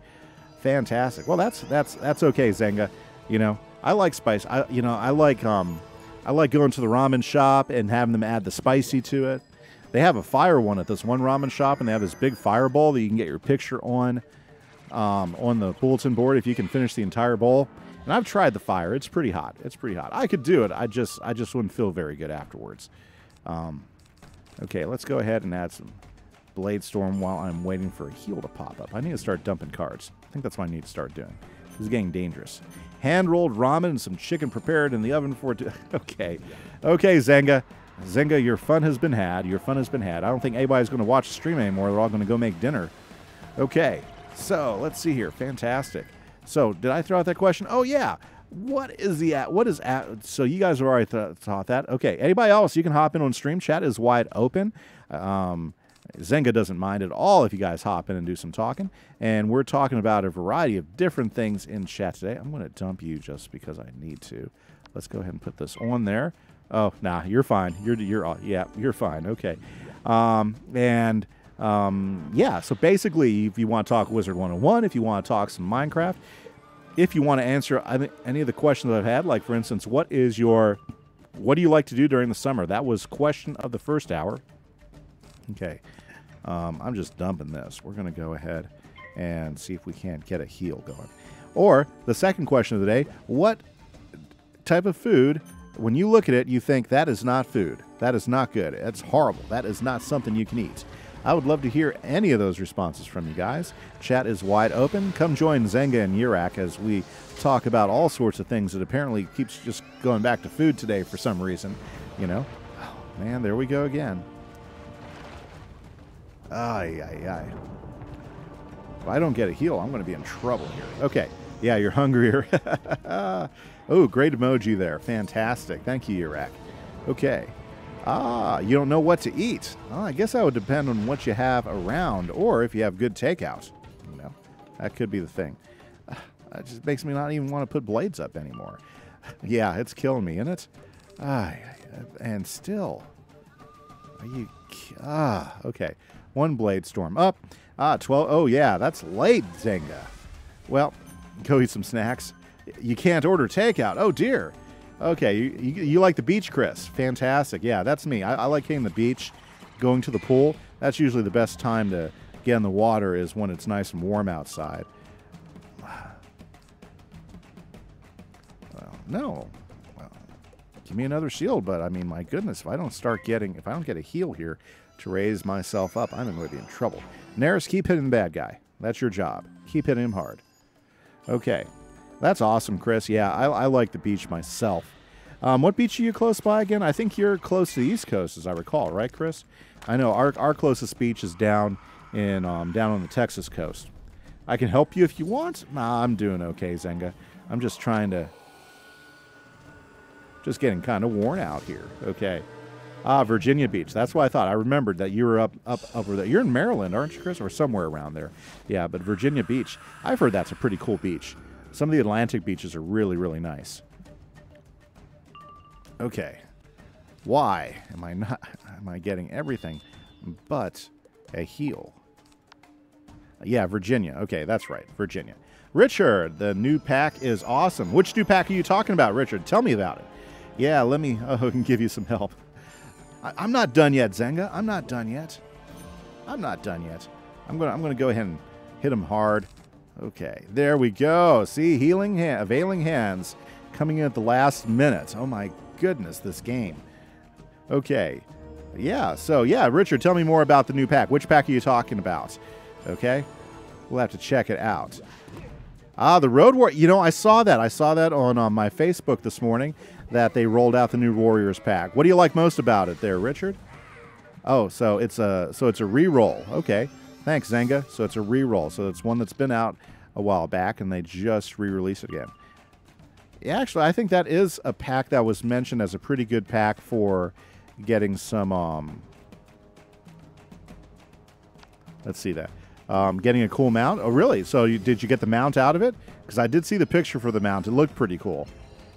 fantastic. Well, that's that's that's okay, Zenga. You know, I like spice. I you know I like um I like going to the ramen shop and having them add the spicy to it. They have a fire one at this one ramen shop, and they have this big fireball that you can get your picture on um, on the bulletin board if you can finish the entire bowl. And I've tried the fire; it's pretty hot. It's pretty hot. I could do it. I just I just wouldn't feel very good afterwards. Um, okay, let's go ahead and add some blade storm while I'm waiting for a heal to pop up. I need to start dumping cards. I think that's what I need to start doing. This is getting dangerous. Hand rolled ramen and some chicken prepared in the oven for. Okay, okay, Zenga. Zenga, your fun has been had. Your fun has been had. I don't think anybody's going to watch the stream anymore. They're all going to go make dinner. Okay, so let's see here. Fantastic. So, did I throw out that question? Oh yeah. What is the at? What is at? So you guys have already th- thought that. Okay. Anybody else? You can hop in on stream. Chat is wide open. Um, Zenga doesn't mind at all if you guys hop in and do some talking. And we're talking about a variety of different things in chat today. I'm going to dump you just because I need to. Let's go ahead and put this on there. Oh, nah, you're fine. You're you're yeah, you're fine. Okay. Um, and um, yeah, so basically, if you want to talk Wizard 101, if you want to talk some Minecraft, if you want to answer any of the questions that I've had, like for instance, what is your, what do you like to do during the summer? That was question of the first hour. Okay, um, I'm just dumping this. We're going to go ahead and see if we can't get a heal going. Or the second question of the day: What type of food, when you look at it, you think that is not food? That is not good. That's horrible. That is not something you can eat. I would love to hear any of those responses from you guys. Chat is wide open. Come join Zenga and Yurak as we talk about all sorts of things that apparently keeps just going back to food today for some reason. You know? Oh, man, there we go again. Ay, ay, ay. If I don't get a heal, I'm going to be in trouble here. Okay. Yeah, you're hungrier. oh, great emoji there. Fantastic. Thank you, Yurak. Okay. Ah, you don't know what to eat. Well, I guess that would depend on what you have around, or if you have good takeout. You know, that could be the thing. Uh, it just makes me not even want to put blades up anymore. yeah, it's killing me, isn't it? Ah, and still, are you? Ah, okay. One blade storm up. Ah, 12. Oh, yeah, that's late, Zenga. Well, go eat some snacks. You can't order takeout. Oh, dear. Okay, you, you, you, like the beach, Chris? Fantastic. Yeah, that's me. I, I like hitting the beach, going to the pool. That's usually the best time to get in the water is when it's nice and warm outside. Well, no. Well, give me another shield, but I mean, my goodness, if I don't start getting, if I don't get a heal here to raise myself up, I'm going to be in trouble. Neris, keep hitting the bad guy. That's your job. Keep hitting him hard. Okay. That's awesome, Chris. Yeah, I, I like the beach myself. Um, what beach are you close by again? I think you're close to the East Coast, as I recall, right, Chris? I know our, our closest beach is down in um, down on the Texas coast. I can help you if you want. Nah, I'm doing okay, Zenga. I'm just trying to, just getting kind of worn out here. Okay. Ah, Virginia Beach. That's why I thought. I remembered that you were up up over there. You're in Maryland, aren't you, Chris, or somewhere around there? Yeah, but Virginia Beach. I've heard that's a pretty cool beach. Some of the Atlantic beaches are really, really nice. Okay. Why am I not am I getting everything but a heal? Yeah, Virginia. Okay, that's right. Virginia. Richard, the new pack is awesome. Which new pack are you talking about, Richard? Tell me about it. Yeah, let me oh, can give you some help. I, I'm not done yet, Zenga. I'm not done yet. I'm not done yet. I'm gonna I'm gonna go ahead and hit him hard. Okay, there we go. See, healing availing hands, coming in at the last minute. Oh my goodness, this game. Okay, yeah. So yeah, Richard, tell me more about the new pack. Which pack are you talking about? Okay, we'll have to check it out. Ah, the Road War. You know, I saw that. I saw that on, on my Facebook this morning that they rolled out the new Warriors pack. What do you like most about it, there, Richard? Oh, so it's a so it's a re-roll. Okay, thanks, Zenga. So it's a re-roll. So it's one that's been out a while back, and they just re-release it again. Yeah, actually, I think that is a pack that was mentioned as a pretty good pack for getting some. Um, let's see that. Um, getting a cool mount. Oh, really? So you, did you get the mount out of it? Because I did see the picture for the mount. It looked pretty cool.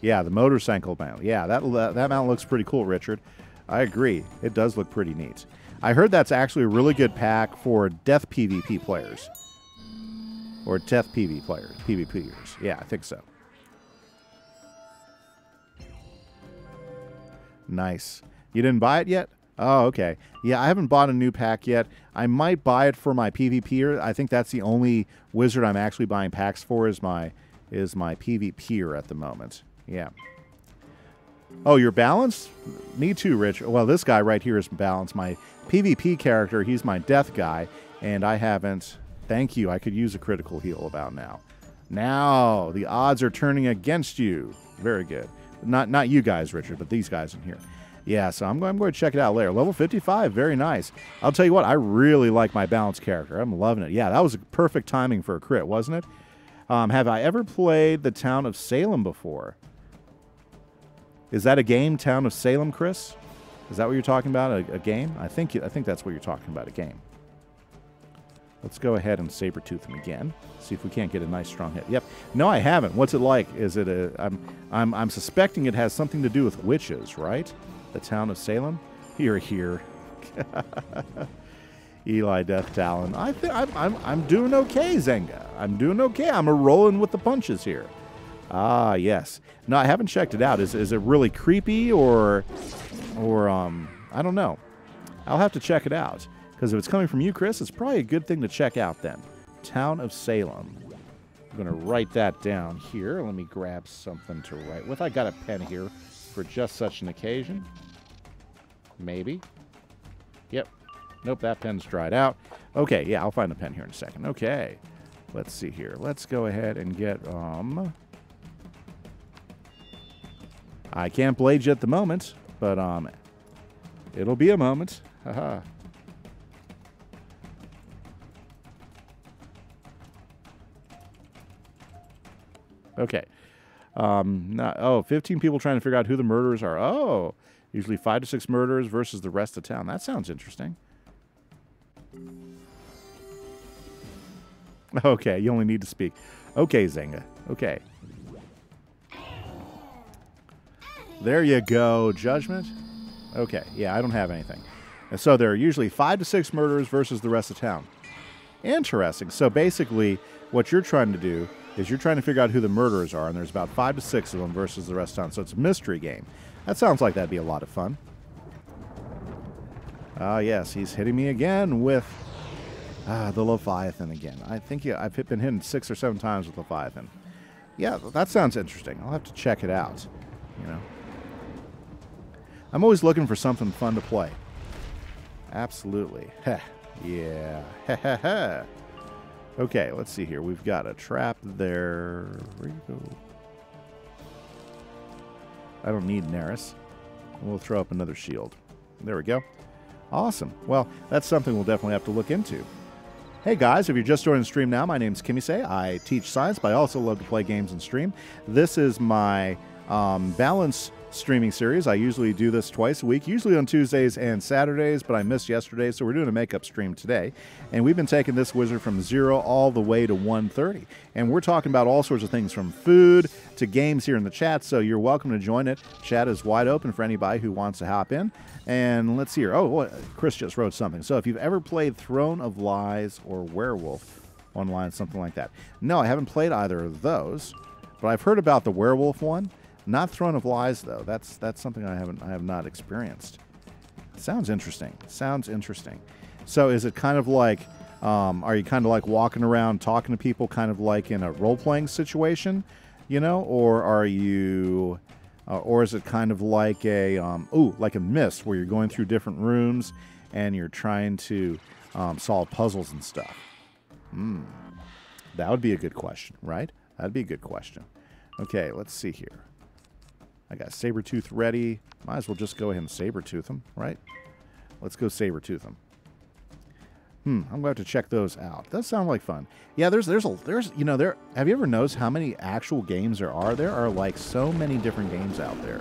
Yeah, the motorcycle mount. Yeah, that that mount looks pretty cool, Richard. I agree. It does look pretty neat. I heard that's actually a really good pack for death PvP players. Or death PvP players. PvPers. Yeah, I think so. Nice. You didn't buy it yet? Oh, okay. Yeah, I haven't bought a new pack yet. I might buy it for my PvPer. I think that's the only wizard I'm actually buying packs for is my is my PvPer at the moment. Yeah. Oh, you're balanced? Me too, Rich. Well, this guy right here is balanced. My PvP character, he's my death guy, and I haven't. Thank you. I could use a critical heal about now. Now the odds are turning against you. Very good. Not not you guys, Richard, but these guys in here. Yeah, so I'm going, I'm going to check it out later. Level 55, very nice. I'll tell you what, I really like my balance character. I'm loving it. Yeah, that was a perfect timing for a crit, wasn't it? Um, have I ever played the town of Salem before? Is that a game, Town of Salem, Chris? Is that what you're talking about? A, a game? I think I think that's what you're talking about. A game. Let's go ahead and saber tooth him again. See if we can't get a nice strong hit. Yep. No, I haven't. What's it like? Is it a? I'm I'm I'm suspecting it has something to do with witches, right? The town of Salem. Here, here. Eli Death Talon. I think I'm, I'm I'm doing okay, Zenga. I'm doing okay. I'm a rolling with the punches here. Ah, yes. No, I haven't checked it out. Is is it really creepy or or um I don't know. I'll have to check it out because if it's coming from you, Chris, it's probably a good thing to check out then. Town of Salem. I'm going to write that down here. Let me grab something to write with. I got a pen here for just such an occasion. Maybe. Yep. Nope, that pen's dried out. Okay, yeah, I'll find a pen here in a second. Okay. Let's see here. Let's go ahead and get um I can't blade you at the moment, but um it'll be a moment. Haha. Okay. Um, not, oh, 15 people trying to figure out who the murderers are. Oh, usually five to six murderers versus the rest of town. That sounds interesting. Okay, you only need to speak. Okay, Zenga. Okay. There you go. Judgment. Okay, yeah, I don't have anything. And so there are usually five to six murderers versus the rest of town. Interesting. So basically, what you're trying to do is you're trying to figure out who the murderers are, and there's about five to six of them versus the rest of town. So it's a mystery game. That sounds like that'd be a lot of fun. Ah, yes, he's hitting me again with ah, the Leviathan again. I think yeah, I've been hitting six or seven times with Leviathan. Yeah, that sounds interesting. I'll have to check it out. You know, I'm always looking for something fun to play. Absolutely. Heh. Yeah. Heh. Okay, let's see here. We've got a trap there. Where you go? I don't need Neris. We'll throw up another shield. There we go. Awesome. Well, that's something we'll definitely have to look into. Hey guys, if you're just joining the stream now, my name is Kimise. I teach science, but I also love to play games and stream. This is my um, balance streaming series. I usually do this twice a week, usually on Tuesdays and Saturdays, but I missed yesterday, so we're doing a makeup stream today. And we've been taking this wizard from zero all the way to 130. And we're talking about all sorts of things from food to games here in the chat, so you're welcome to join it. Chat is wide open for anybody who wants to hop in. And let's see here. Oh. Chris just wrote something. So if you've ever played Throne of Lies or Werewolf online, something like that. No, I haven't played either of those, but I've heard about the werewolf one. Not Throne of Lies though. That's that's something I haven't I have not experienced. Sounds interesting. Sounds interesting. So is it kind of like um, are you kind of like walking around talking to people kind of like in a role playing situation, you know, or are you uh, or is it kind of like a um, ooh like a mist where you're going through different rooms and you're trying to um, solve puzzles and stuff? Hmm. That would be a good question, right? That'd be a good question. Okay, let's see here. I got Sabretooth ready. Might as well just go ahead and Sabretooth them, right? Let's go Sabretooth them. Hmm, I'm going to have to check those out. That sound like fun. Yeah, there's there's a there's you know there have you ever noticed how many actual games there are? There are like so many different games out there.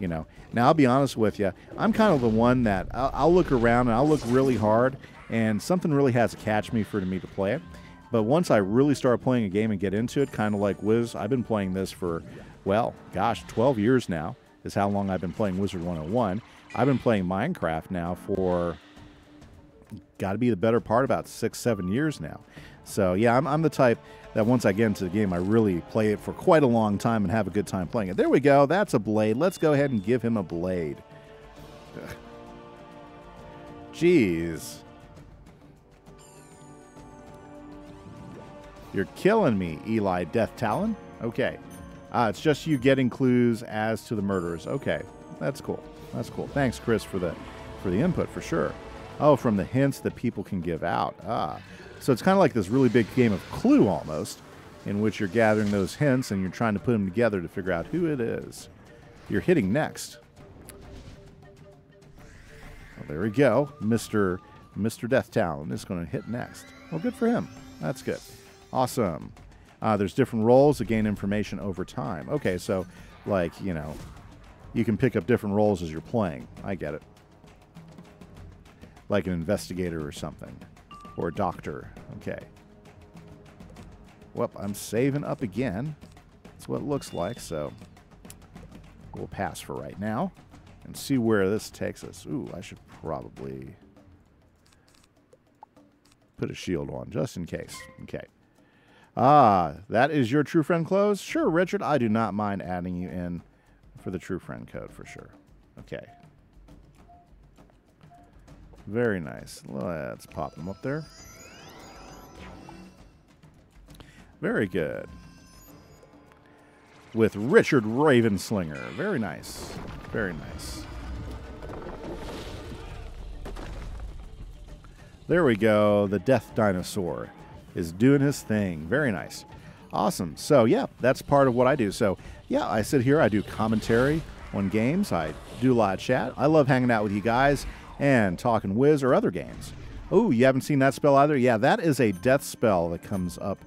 You know. Now I'll be honest with you. I'm kind of the one that I'll, I'll look around and I'll look really hard, and something really has to catch me for me to play it. But once I really start playing a game and get into it, kind of like Wiz, I've been playing this for well, gosh, 12 years now is how long I've been playing Wizard 101. I've been playing Minecraft now for got to be the better part about six, seven years now. So yeah, I'm, I'm the type that once I get into the game, I really play it for quite a long time and have a good time playing it. There we go. That's a blade. Let's go ahead and give him a blade. Jeez. You're killing me, Eli Death Talon. Okay. Uh, it's just you getting clues as to the murderers. Okay, that's cool. That's cool. Thanks, Chris, for the for the input for sure. Oh, from the hints that people can give out. Ah, so it's kind of like this really big game of Clue almost, in which you're gathering those hints and you're trying to put them together to figure out who it is. You're hitting next. Well, there we go, Mister Mister Death Talon is going to hit next. Well, good for him. That's good. Awesome. Uh, there's different roles to gain information over time. Okay, so like you know, you can pick up different roles as you're playing. I get it. Like an investigator or something, or a doctor. Okay. Well, I'm saving up again. That's what it looks like. So we'll pass for right now and see where this takes us. Ooh, I should probably put a shield on just in case. Okay. Ah, that is your true friend close? Sure, Richard. I do not mind adding you in for the true friend code for sure. Okay. Very nice. Let's pop them up there. Very good. With Richard Ravenslinger. Very nice. Very nice. There we go. The Death Dinosaur is doing his thing. Very nice. Awesome. So, yeah, that's part of what I do. So, yeah, I sit here, I do commentary on games, I do a lot of chat. I love hanging out with you guys and talking Wiz or other games. Oh, you haven't seen that spell either? Yeah, that is a death spell that comes up.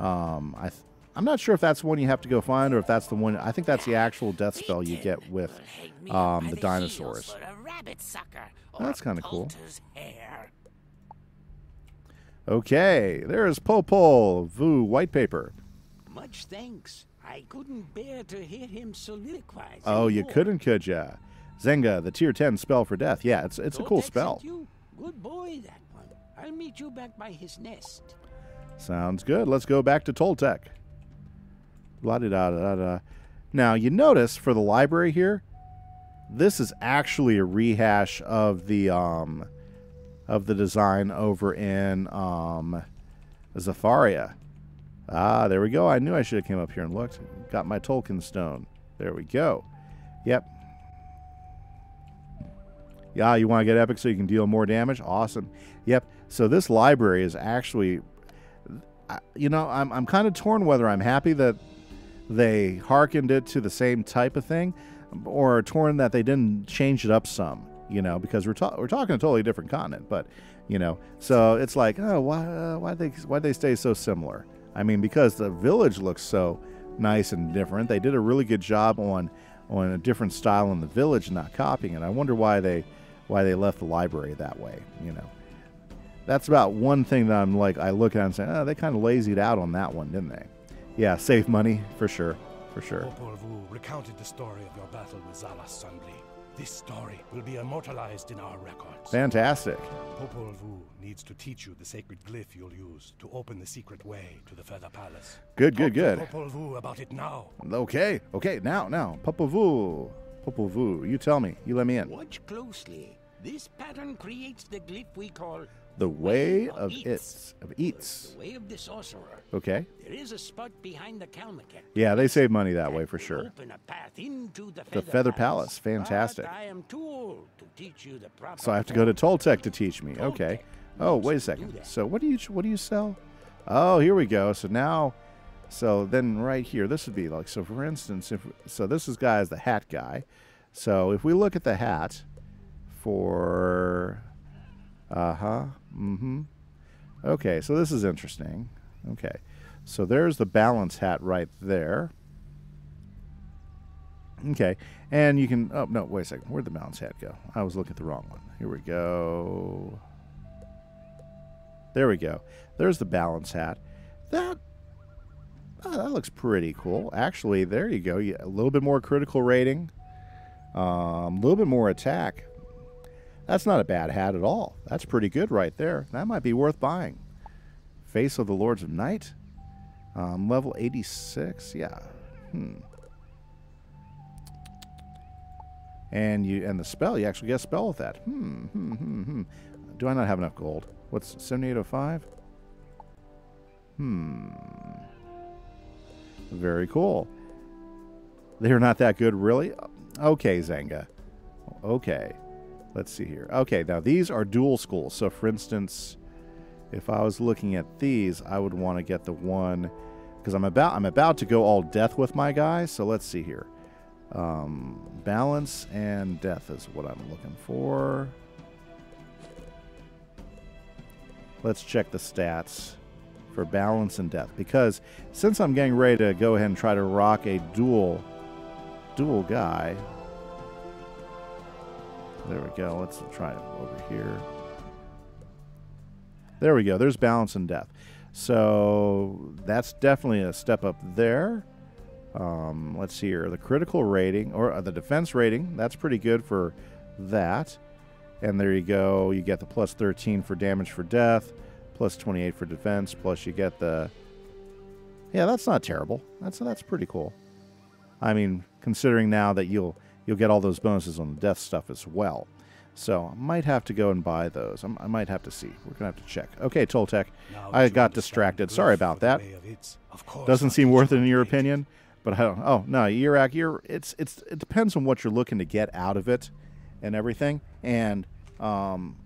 Um, I th- I'm not sure if that's one you have to go find or if that's the one. I think that's the actual death spell you get with um, the dinosaurs. That's kind of cool. Okay, there's Popol Vuh white paper. Much thanks. I couldn't bear to hear him soliloquize. Oh, you couldn't, could ya? Zenga, the tier 10 spell for death. Yeah, it's it's a cool spell. You? Good boy, that one. I'll meet you back by his nest. Sounds good. Let's go back to Toltec. La da da da da. Now, you notice for the library here, this is actually a rehash of the um of the design over in um Zafaria. Ah, there we go. I knew I should have came up here and looked. Got my Tolkien stone. There we go. Yep. Yeah, you want to get epic so you can deal more damage? Awesome. Yep. So this library is actually you know, I'm I'm kind of torn whether I'm happy that they hearkened it to the same type of thing, or torn that they didn't change it up some. You know, because we're ta- we're talking a totally different continent, but you know, so it's like, oh, why uh, why they why they stay so similar? I mean, because the village looks so nice and different. They did a really good job on on a different style in the village, not copying it. I wonder why they why they left the library that way. You know, that's about one thing that I'm like I look at and say, oh, they kind of lazied out on that one, didn't they? Yeah, save money for sure, for sure. Recounted the story of your battle with Zalas. This story will be immortalized in our records. Fantastic. Popol Vuh needs to teach you the sacred glyph you'll use to open the secret way to the Feather Palace. Good, good, Talk good. to Popol Vuh about it now. Okay, okay, now, now, Popovu, Popovu, you tell me, you let me in. Watch closely. This pattern creates the glyph we call The way of Eats. its of eats. the Way of the Sorcerer. Okay. There is a spot behind the Kalmaket. Yeah, they save money that way for sure. Open a path into the The Feather, Feather Palace, fantastic. But I am too old to teach you the proper. So I have to go to. Toltec to teach me. Okay. Oh, wait a second. So what do you what do you sell? Oh, here we go. So now, so then right here, this would be like so. For instance, if so, this is guy is the hat guy. So if we look at the hat for, uh huh, mm-hmm. Okay, so this is interesting. Okay, so there's the balance hat right there. Okay, and you can. Oh no, wait a second. Where'd the balance hat go? I was looking at the wrong one. Here we go. There we go. There's the balance hat. That oh, that looks pretty cool. Actually, there you go. You- A little bit more critical rating. Um, a little bit more attack. That's not a bad hat at all. That's pretty good right there. That might be worth buying. Face of the Lords of Night. Um, level 86. Yeah. Hmm. And you and the spell, you actually get a spell with that. Hmm, hmm, hmm, hmm. Do I not have enough gold? What's 7805? Hmm. Very cool. They're not that good, really? Okay, Zenga. Okay. Let's see here. Okay, now these are dual schools. So, for instance, if I was looking at these, I would want to get the one because I'm about I'm about to go all death with my guys. So let's see here. Um, balance and death is what I'm looking for. Let's check the stats for balance and death because since I'm getting ready to go ahead and try to rock a dual dual guy. There we go. Let's try it over here. There we go. There's balance and death. So that's definitely a step up there. Um, let's see here. The critical rating or uh, the defense rating, that's pretty good for that. And there you go. You get the plus 13 for damage for death, plus 28 for defense, plus you get the. Yeah, that's not terrible. That's that's pretty cool. I mean, considering now that you'll you'll get all those bonuses on the death stuff as well. So I might have to go and buy those. I'm, I might have to see. We're gonna have to check. Okay, Toltec. Now I got distracted. Sorry about that. Doesn't seem worth it in your how to make it. opinion, but I don't. Oh no, Iraq. You're it's it's it depends on what you're looking to get out of it, and everything. And um,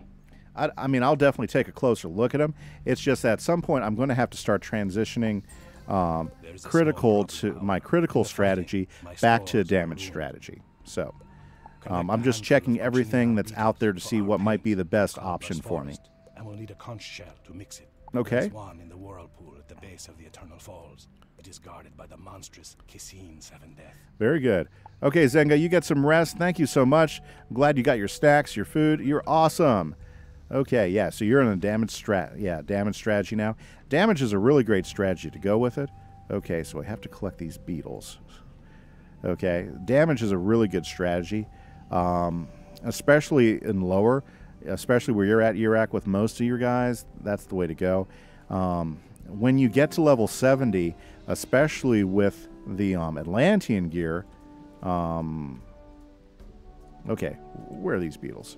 I I mean I'll definitely take a closer look at them. It's just that at some point I'm going to have to start transitioning. Um, a critical to my critical In the fighting, strategy back to are damage strategy. So um, I'm just checking everything that's out there to see what might be the best option for me. And we'll need a conch shell to mix it. Okay. There's one in the whirlpool at the base of the Eternal Falls. It is guarded by the monstrous Kissine Seven Death. Very good. Okay, Zenga, you get some rest. Thank you so much. I'm glad you got your stacks, your food. You're awesome. Okay, yeah, so you're in a damage strat yeah, damage strategy now. Damage is a really great strategy to go with it. Okay, so I have to collect these beetles. Okay, damage is a really good strategy, um, especially in lower, especially where you're at Iraq with most of your guys. That's the way to go. Um, when you get to level 70, especially with the um, Atlantean gear, um, okay, where are these beetles?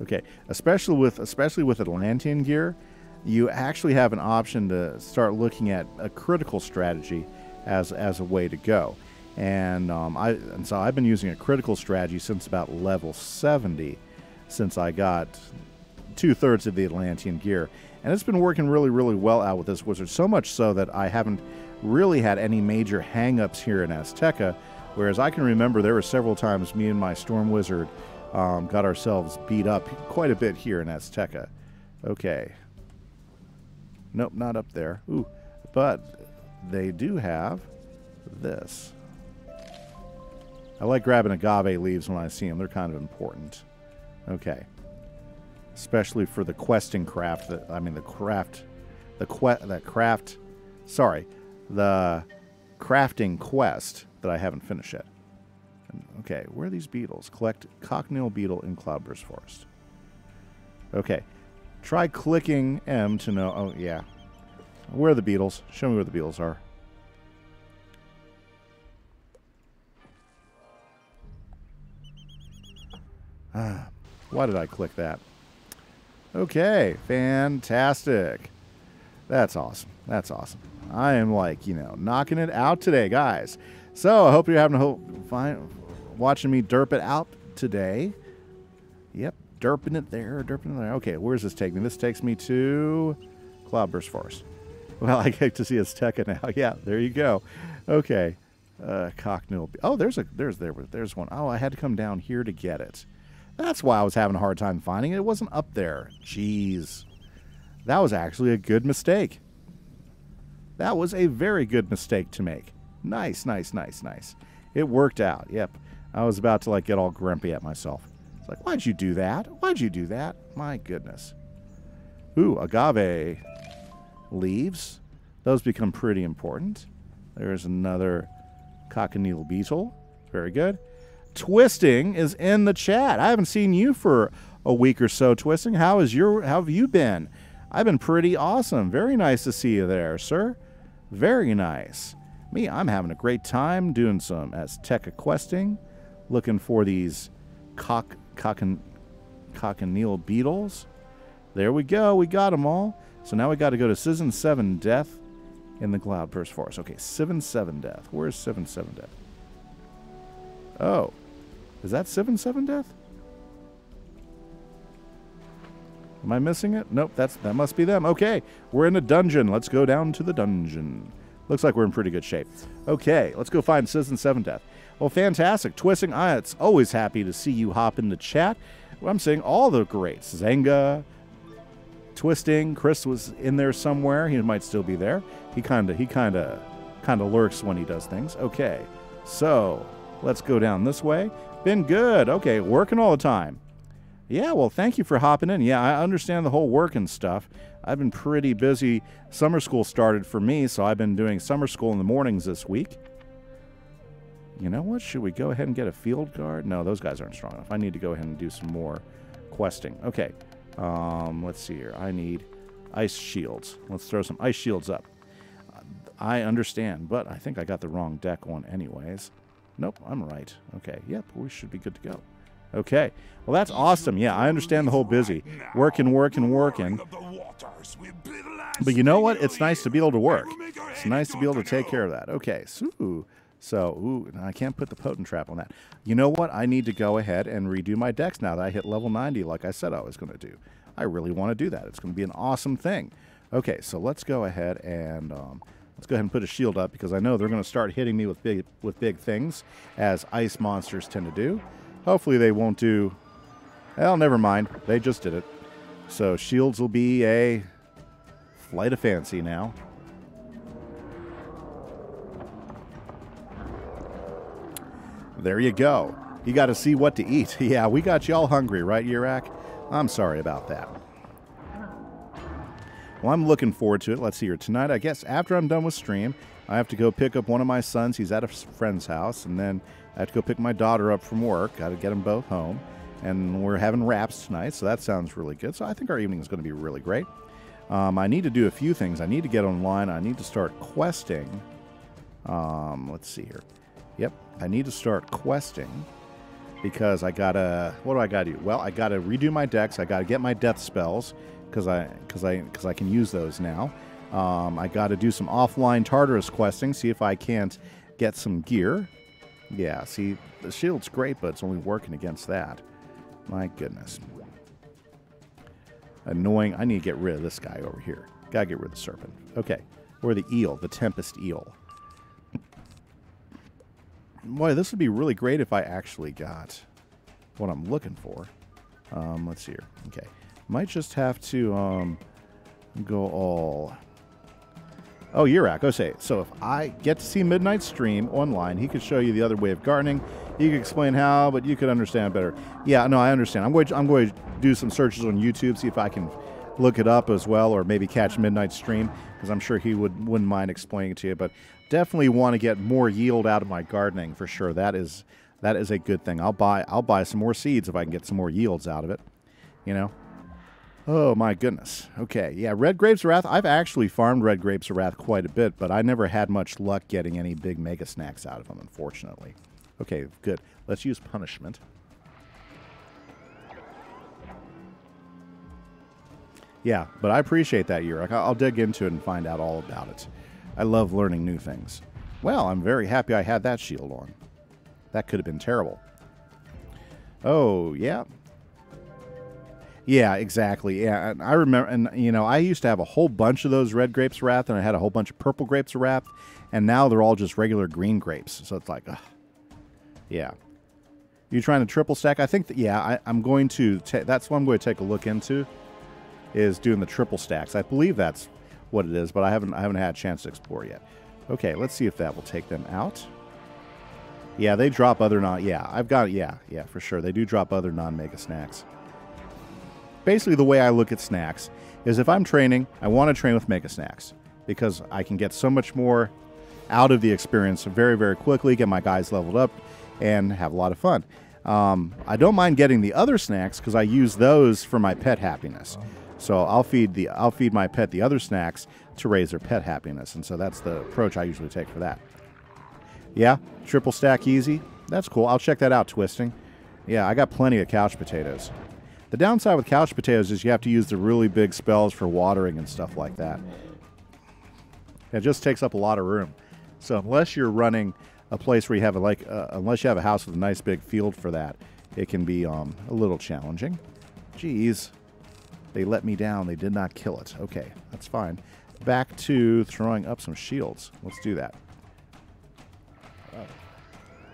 Okay, especially with especially with Atlantean gear, you actually have an option to start looking at a critical strategy as as a way to go. And um, I and so I've been using a critical strategy since about level 70, since I got two thirds of the Atlantean gear. And it's been working really, really well out with this wizard, so much so that I haven't really had any major hang-ups here in Azteca, whereas I can remember there were several times me and my Storm Wizard um, got ourselves beat up quite a bit here in Azteca. Okay. Nope, not up there. Ooh, but they do have this. I like grabbing agave leaves when I see them. They're kind of important. Okay. Especially for the questing craft that I mean the craft the que- that craft sorry, the crafting quest that I haven't finished yet. Okay, where are these beetles? Collect cochineal beetle in Cloudburst Forest. Okay. Try clicking M to know. Oh, yeah. Where are the beetles? Show me where the beetles are. Ah, why did I click that? Okay, fantastic. That's awesome. That's awesome. I am like, you know, knocking it out today, guys. So I hope you're having a hope fine watching me derp it out today. Yep, derping it there, derping it there. Okay, where's this take me? This takes me to Cloudburst Forest. Well, I get to see Azteca now. Yeah, there you go. Okay, uh, Cocknell. Oh, there's a there's there there's one. Oh, I had to come down here to get it. That's why I was having a hard time finding it. It wasn't up there. Jeez, that was actually a good mistake. That was a very good mistake to make. Nice, nice, nice, nice. It worked out. Yep. I was about to like get all grumpy at myself. It's like, why'd you do that? Why'd you do that? My goodness. Ooh, agave leaves. Those become pretty important. There's another cochineal beetle. Very good. Twisting is in the chat. I haven't seen you for a week or so, Twisting. How is your how have you been? I've been pretty awesome. Very nice to see you there, sir. Very nice. Me, I'm having a great time doing some Azteca questing, looking for these cock, cocken, cochineal beetles. There we go. We got them all. So now we got to go to Season 7 Death in the Cloudburst Forest. Okay, Seven 7 Death. Where's Seven 7 Death? Oh. Is that Seven 7 Death? Am I missing it? Nope, that's that must be them. Okay, we're in a dungeon. Let's go down to the dungeon. Looks like we're in pretty good shape. Okay, let's go find Season 7 Death. Well, fantastic. Twisting, I, it's always happy to see you hop in the chat. Well, I'm seeing all the greats. Zenga, Twisting, Chris was in there somewhere. He might still be there. He kind of he kind of kind of lurks when he does things. Okay. So, let's go down this way. Been good. Okay, working all the time. Yeah, well, thank you for hopping in. Yeah, I understand the whole work and stuff. I've been pretty busy. Summer school started for me, so I've been doing summer school in the mornings this week. You know what? Should we go ahead and get a field guard? No, those guys aren't strong enough. I need to go ahead and do some more questing. Okay. Um, let's see here. I need ice shields. Let's throw some ice shields up. I understand, but I think I got the wrong deck on anyways. Nope, I'm right. Okay, yep, we should be good to go. Okay, well, that's awesome. Yeah, I understand the whole busy. Working, working, working. But you know what? It's nice to be able to work. It's nice to be able to take care of that. Okay, so, so ooh, I can't put the potent trap on that. You know what? I need to go ahead and redo my decks now that I hit level 90 like I said I was going to do. I really want to do that. It's going to be an awesome thing. Okay, so let's go ahead and um, let's go ahead and put a shield up because I know they're going to start hitting me with big with big things, as ice monsters tend to do. Hopefully they won't do. Well, never mind. They just did it. So shields will be a flight of fancy now. There you go. You got to see what to eat. Yeah, we got you all hungry, right, Urak? I'm sorry about that. Well, I'm looking forward to it. Let's see here. Tonight, I guess after I'm done with stream, I have to go pick up one of my sons. He's at a friend's house. And then I have to go pick my daughter up from work. Got to get them both home. And we're having wraps tonight, so that sounds really good. So I think our evening is going to be really great. Um, I need to do a few things. I need to get online. I need to start questing. Um, let's see here. Yep, I need to start questing because I gotta. What do I gotta do? Well, I gotta redo my decks. I gotta get my death spells because I because I because I can use those now. Um, I got to do some offline Tartarus questing, see if I can't get some gear. Yeah, see, the shield's great, but it's only working against that. My goodness. Annoying. I need to get rid of this guy over here. Gotta get rid of the serpent. Okay. Or the eel, the tempest eel. Boy, this would be really great if I actually got what I'm looking for. Um, let's see here. Okay. Might just have to um, go all. Oh, Yurak, go say. So if I get to see Midnight Stream online, he could show you the other way of gardening. He could explain how, but you could understand better. Yeah, no, I understand. I'm going. To, I'm going to do some searches on YouTube, see if I can look it up as well, or maybe catch Midnight Stream because I'm sure he would wouldn't mind explaining it to you. But definitely want to get more yield out of my gardening for sure. That is that is a good thing. I'll buy I'll buy some more seeds if I can get some more yields out of it. You know. Oh my goodness. Okay, yeah, red grapes of wrath. I've actually farmed red grapes of wrath quite a bit, but I never had much luck getting any big mega snacks out of them, unfortunately. Okay, good. Let's use punishment. Yeah, but I appreciate that year. Like, I'll dig into it and find out all about it. I love learning new things. Well, I'm very happy I had that shield on. That could have been terrible. Oh, yeah. Yeah, exactly. Yeah, and I remember, and you know, I used to have a whole bunch of those red grapes wrapped, and I had a whole bunch of purple grapes wrapped, and now they're all just regular green grapes. So it's like, ugh. yeah. You trying to triple stack? I think that yeah, I, am going to. That's what I'm going to take a look into, is doing the triple stacks. I believe that's what it is, but I haven't I haven't had a chance to explore yet. Okay, let's see if that will take them out. Yeah, they drop other non. Yeah, I've got. Yeah, yeah, for sure. They do drop other non mega snacks basically the way I look at snacks is if I'm training, I want to train with Mega Snacks because I can get so much more out of the experience very, very quickly, get my guys leveled up, and have a lot of fun. Um, I don't mind getting the other snacks because I use those for my pet happiness. So I'll feed the I'll feed my pet the other snacks to raise their pet happiness, and so that's the approach I usually take for that. Yeah, triple stack easy. That's cool. I'll check that out. Twisting. Yeah, I got plenty of couch potatoes. The downside with couch potatoes is you have to use the really big spells for watering and stuff like that. It just takes up a lot of room. So unless you're running a place where you have a like, uh, unless you have a house with a nice big field for that, it can be um, a little challenging. Geez, they let me down. They did not kill it. Okay, that's fine. Back to throwing up some shields. Let's do that.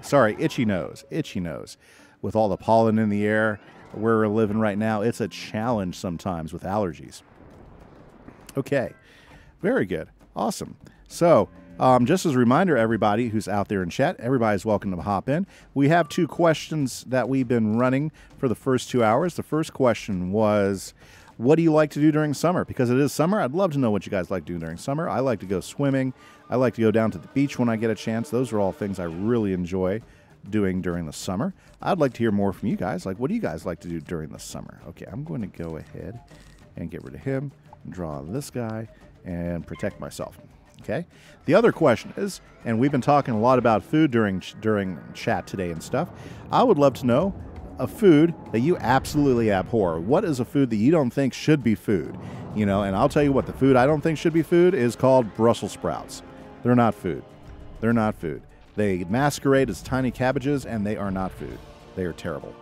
Sorry, itchy nose. Itchy nose. With all the pollen in the air, where we're living right now, it's a challenge sometimes with allergies. Okay, very good. Awesome. So, um, just as a reminder, everybody who's out there in chat, everybody's welcome to hop in. We have two questions that we've been running for the first two hours. The first question was, What do you like to do during summer? Because it is summer. I'd love to know what you guys like to do during summer. I like to go swimming. I like to go down to the beach when I get a chance. Those are all things I really enjoy doing during the summer. I'd like to hear more from you guys. Like, what do you guys like to do during the summer? Okay, I'm going to go ahead and get rid of him, draw this guy, and protect myself. Okay. The other question is, and we've been talking a lot about food during during chat today and stuff. I would love to know a food that you absolutely abhor. What is a food that you don't think should be food? You know, and I'll tell you what, the food I don't think should be food is called Brussels sprouts. They're not food. They're not food. They masquerade as tiny cabbages, and they are not food. They are terrible.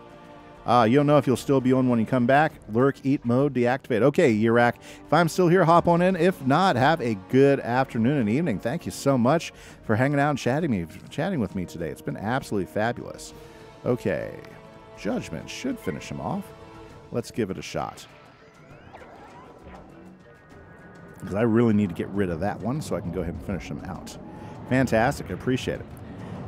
Uh, you don't know if you'll still be on when you come back. Lurk, eat mode, deactivate. Okay, Yurak, if I'm still here, hop on in. If not, have a good afternoon and evening. Thank you so much for hanging out and chatting me, chatting with me today. It's been absolutely fabulous. Okay, Judgment should finish him off. Let's give it a shot. Because I really need to get rid of that one so I can go ahead and finish him out. Fantastic. I appreciate it.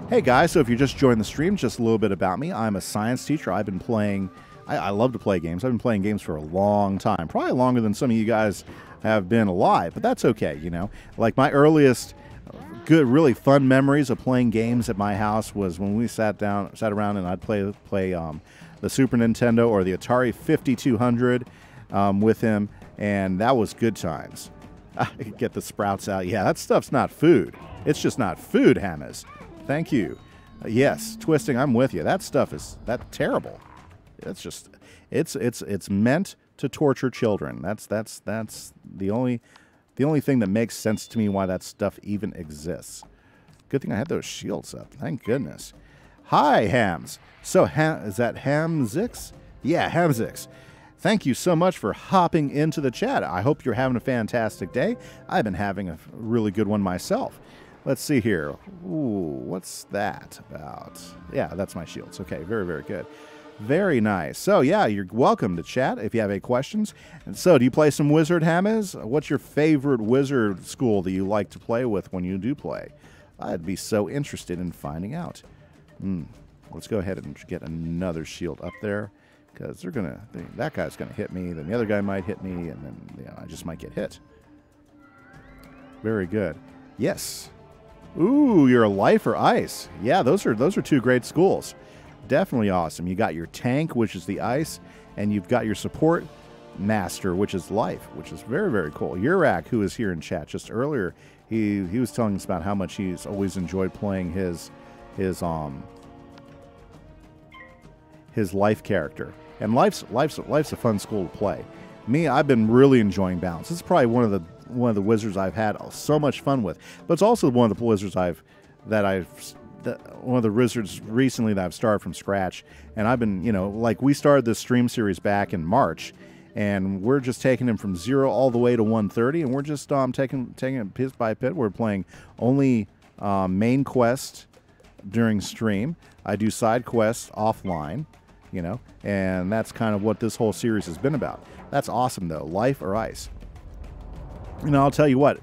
Hey guys, so if you just joined the stream, just a little bit about me. I'm a science teacher. I've been playing, I, I, love to play games. I've been playing games for a long time, probably longer than some of you guys have been alive, but that's okay, you know. Like my earliest good, really fun memories of playing games at my house was when we sat down, sat around, and I'd play play um, the Super Nintendo or the Atari 5200 um, with him, and that was good times. I could get the sprouts out. Yeah, that stuff's not food. It's just not food, Hammers. Thank you. Uh, yes, twisting. I'm with you. That stuff is that terrible. It's just it's it's it's meant to torture children. That's that's that's the only the only thing that makes sense to me why that stuff even exists. Good thing I had those shields up. Thank goodness. Hi, Hams. So, ha- is that Hamzix? Yeah, Hamzix. thank you so much for hopping into the chat. I hope you're having a fantastic day. I've been having a really good one myself. Let's see here. Ooh, what's that about? Yeah, that's my shields. Okay, very, very good. Very nice. So, yeah, you're welcome to chat if you have any questions. And so, do you play some Wizard Hammers? What's your favorite Wizard school that you like to play with when you do play? I'd be so interested in finding out. Hmm. Let's go ahead and get another shield up there because they're gonna. They, that guy's gonna hit me. Then the other guy might hit me, and then you know, I just might get hit. Very good. Yes. Ooh, you're a life or ice. Yeah, those are those are two great schools definitely awesome. You got your tank, which is the ice, and you've got your support master, which is life, which is very, very cool. Urak, who was here in chat just earlier, he he was telling us about how much he's always enjoyed playing his his um his life character. And life's life's life's a fun school to play. Me, I've been really enjoying balance. This is probably one of the one of the wizards I've had so much fun with. But it's also one of the wizards I've that I've one of the wizards recently that I've started from scratch, and I've been, you know, like we started this stream series back in March, and we're just taking him from zero all the way to 130, and we're just um, taking taking it pit by pit. We're playing only um, main quest during stream. I do side quests offline, you know, and that's kind of what this whole series has been about. That's awesome though, life or ice. Know, I'll tell you what,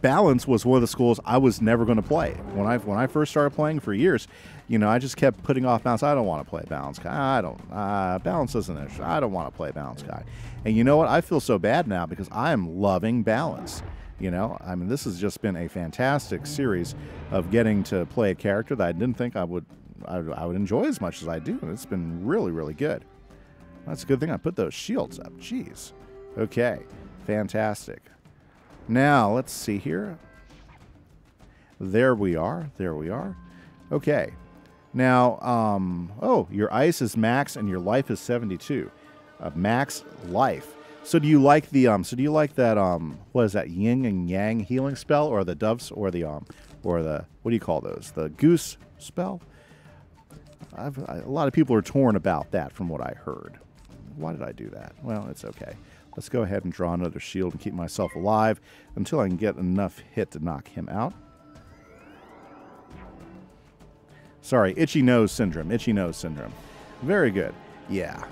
balance was one of the schools I was never going to play. When I when I first started playing for years, you know, I just kept putting off balance. I don't want to play balance guy. I don't. Uh, balance isn't interesting. I don't want to play balance guy. And you know what? I feel so bad now because I am loving balance. You know, I mean, this has just been a fantastic series of getting to play a character that I didn't think I would I, I would enjoy as much as I do. It's been really, really good. That's a good thing I put those shields up. Jeez. Okay. Fantastic. Now, let's see here. There we are. There we are. Okay. Now, um, oh, your ice is max and your life is 72. Uh, max life. So do you like the um? So do you like that um? What is that yin and yang healing spell, or the doves, or the um, or the what do you call those? The goose spell. I've, I, a lot of people are torn about that, from what I heard. Why did I do that? Well, it's okay. Let's go ahead and draw another shield and keep myself alive until I can get enough hit to knock him out. Sorry, itchy nose syndrome. Itchy nose syndrome. Very good. Yeah.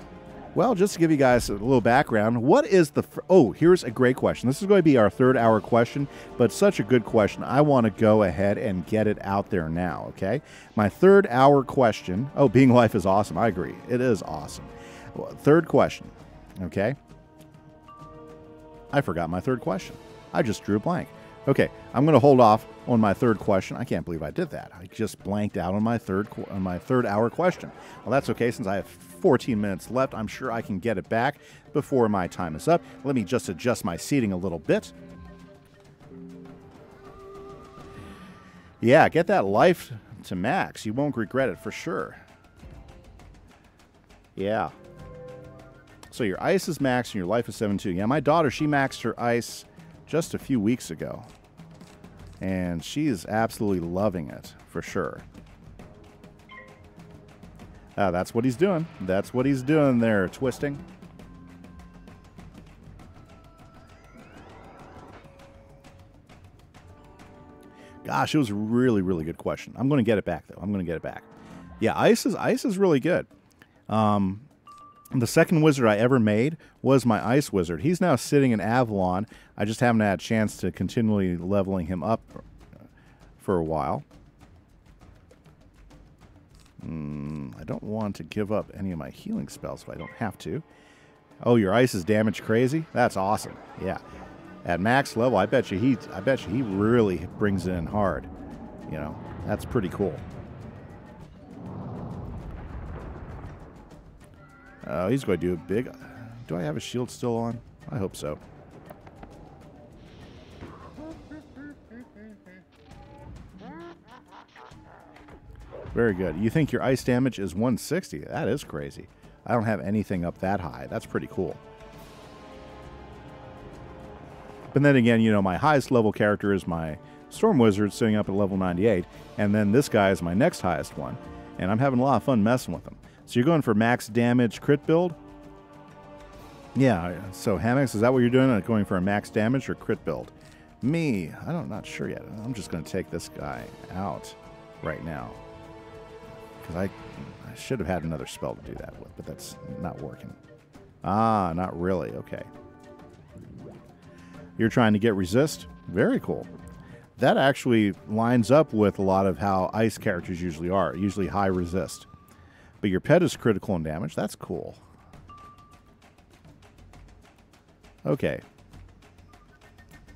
Well, just to give you guys a little background, what is the. Oh, here's a great question. This is going to be our third hour question, but such a good question. I want to go ahead and get it out there now, okay? My third hour question. Oh, being life is awesome. I agree. It is awesome. Third question, okay? I forgot my third question. I just drew a blank. Okay, I'm going to hold off on my third question. I can't believe I did that. I just blanked out on my third on my third hour question. Well, that's okay since I have 14 minutes left. I'm sure I can get it back before my time is up. Let me just adjust my seating a little bit. Yeah, get that life to max. You won't regret it for sure. Yeah, so your ice is max and your life is 7 Yeah, my daughter, she maxed her ice just a few weeks ago. And she is absolutely loving it, for sure. Uh, that's what he's doing. That's what he's doing there, twisting. Gosh, it was a really, really good question. I'm going to get it back though. I'm going to get it back. Yeah, ice is ice is really good. Um, the second wizard I ever made was my ice wizard. He's now sitting in Avalon. I just haven't had a chance to continually leveling him up for a while. Mm, I don't want to give up any of my healing spells if I don't have to. Oh, your ice is damage crazy? That's awesome. Yeah. At max level, I bet you he I bet you he really brings in hard. You know, that's pretty cool. Uh, he's going to do a big... Do I have a shield still on? I hope so. Very good. You think your ice damage is 160? That is crazy. I don't have anything up that high. That's pretty cool. But then again, you know, my highest level character is my Storm Wizard sitting up at level 98, and then this guy is my next highest one. And I'm having a lot of fun messing with him. So you're going for max damage crit build? Yeah, so Hammocks, is that what you're doing? Uh, Going for a max damage or crit build? Me, I don't, not sure yet. I'm just going to take this guy out right now. Because I, I should have had another spell to do that with, but that's not working. Ah, not really. Okay. You're trying to get resist? Very cool. That actually lines up with a lot of how ice characters usually are, usually high resist. But your pet is critical in damage. That's cool. Okay.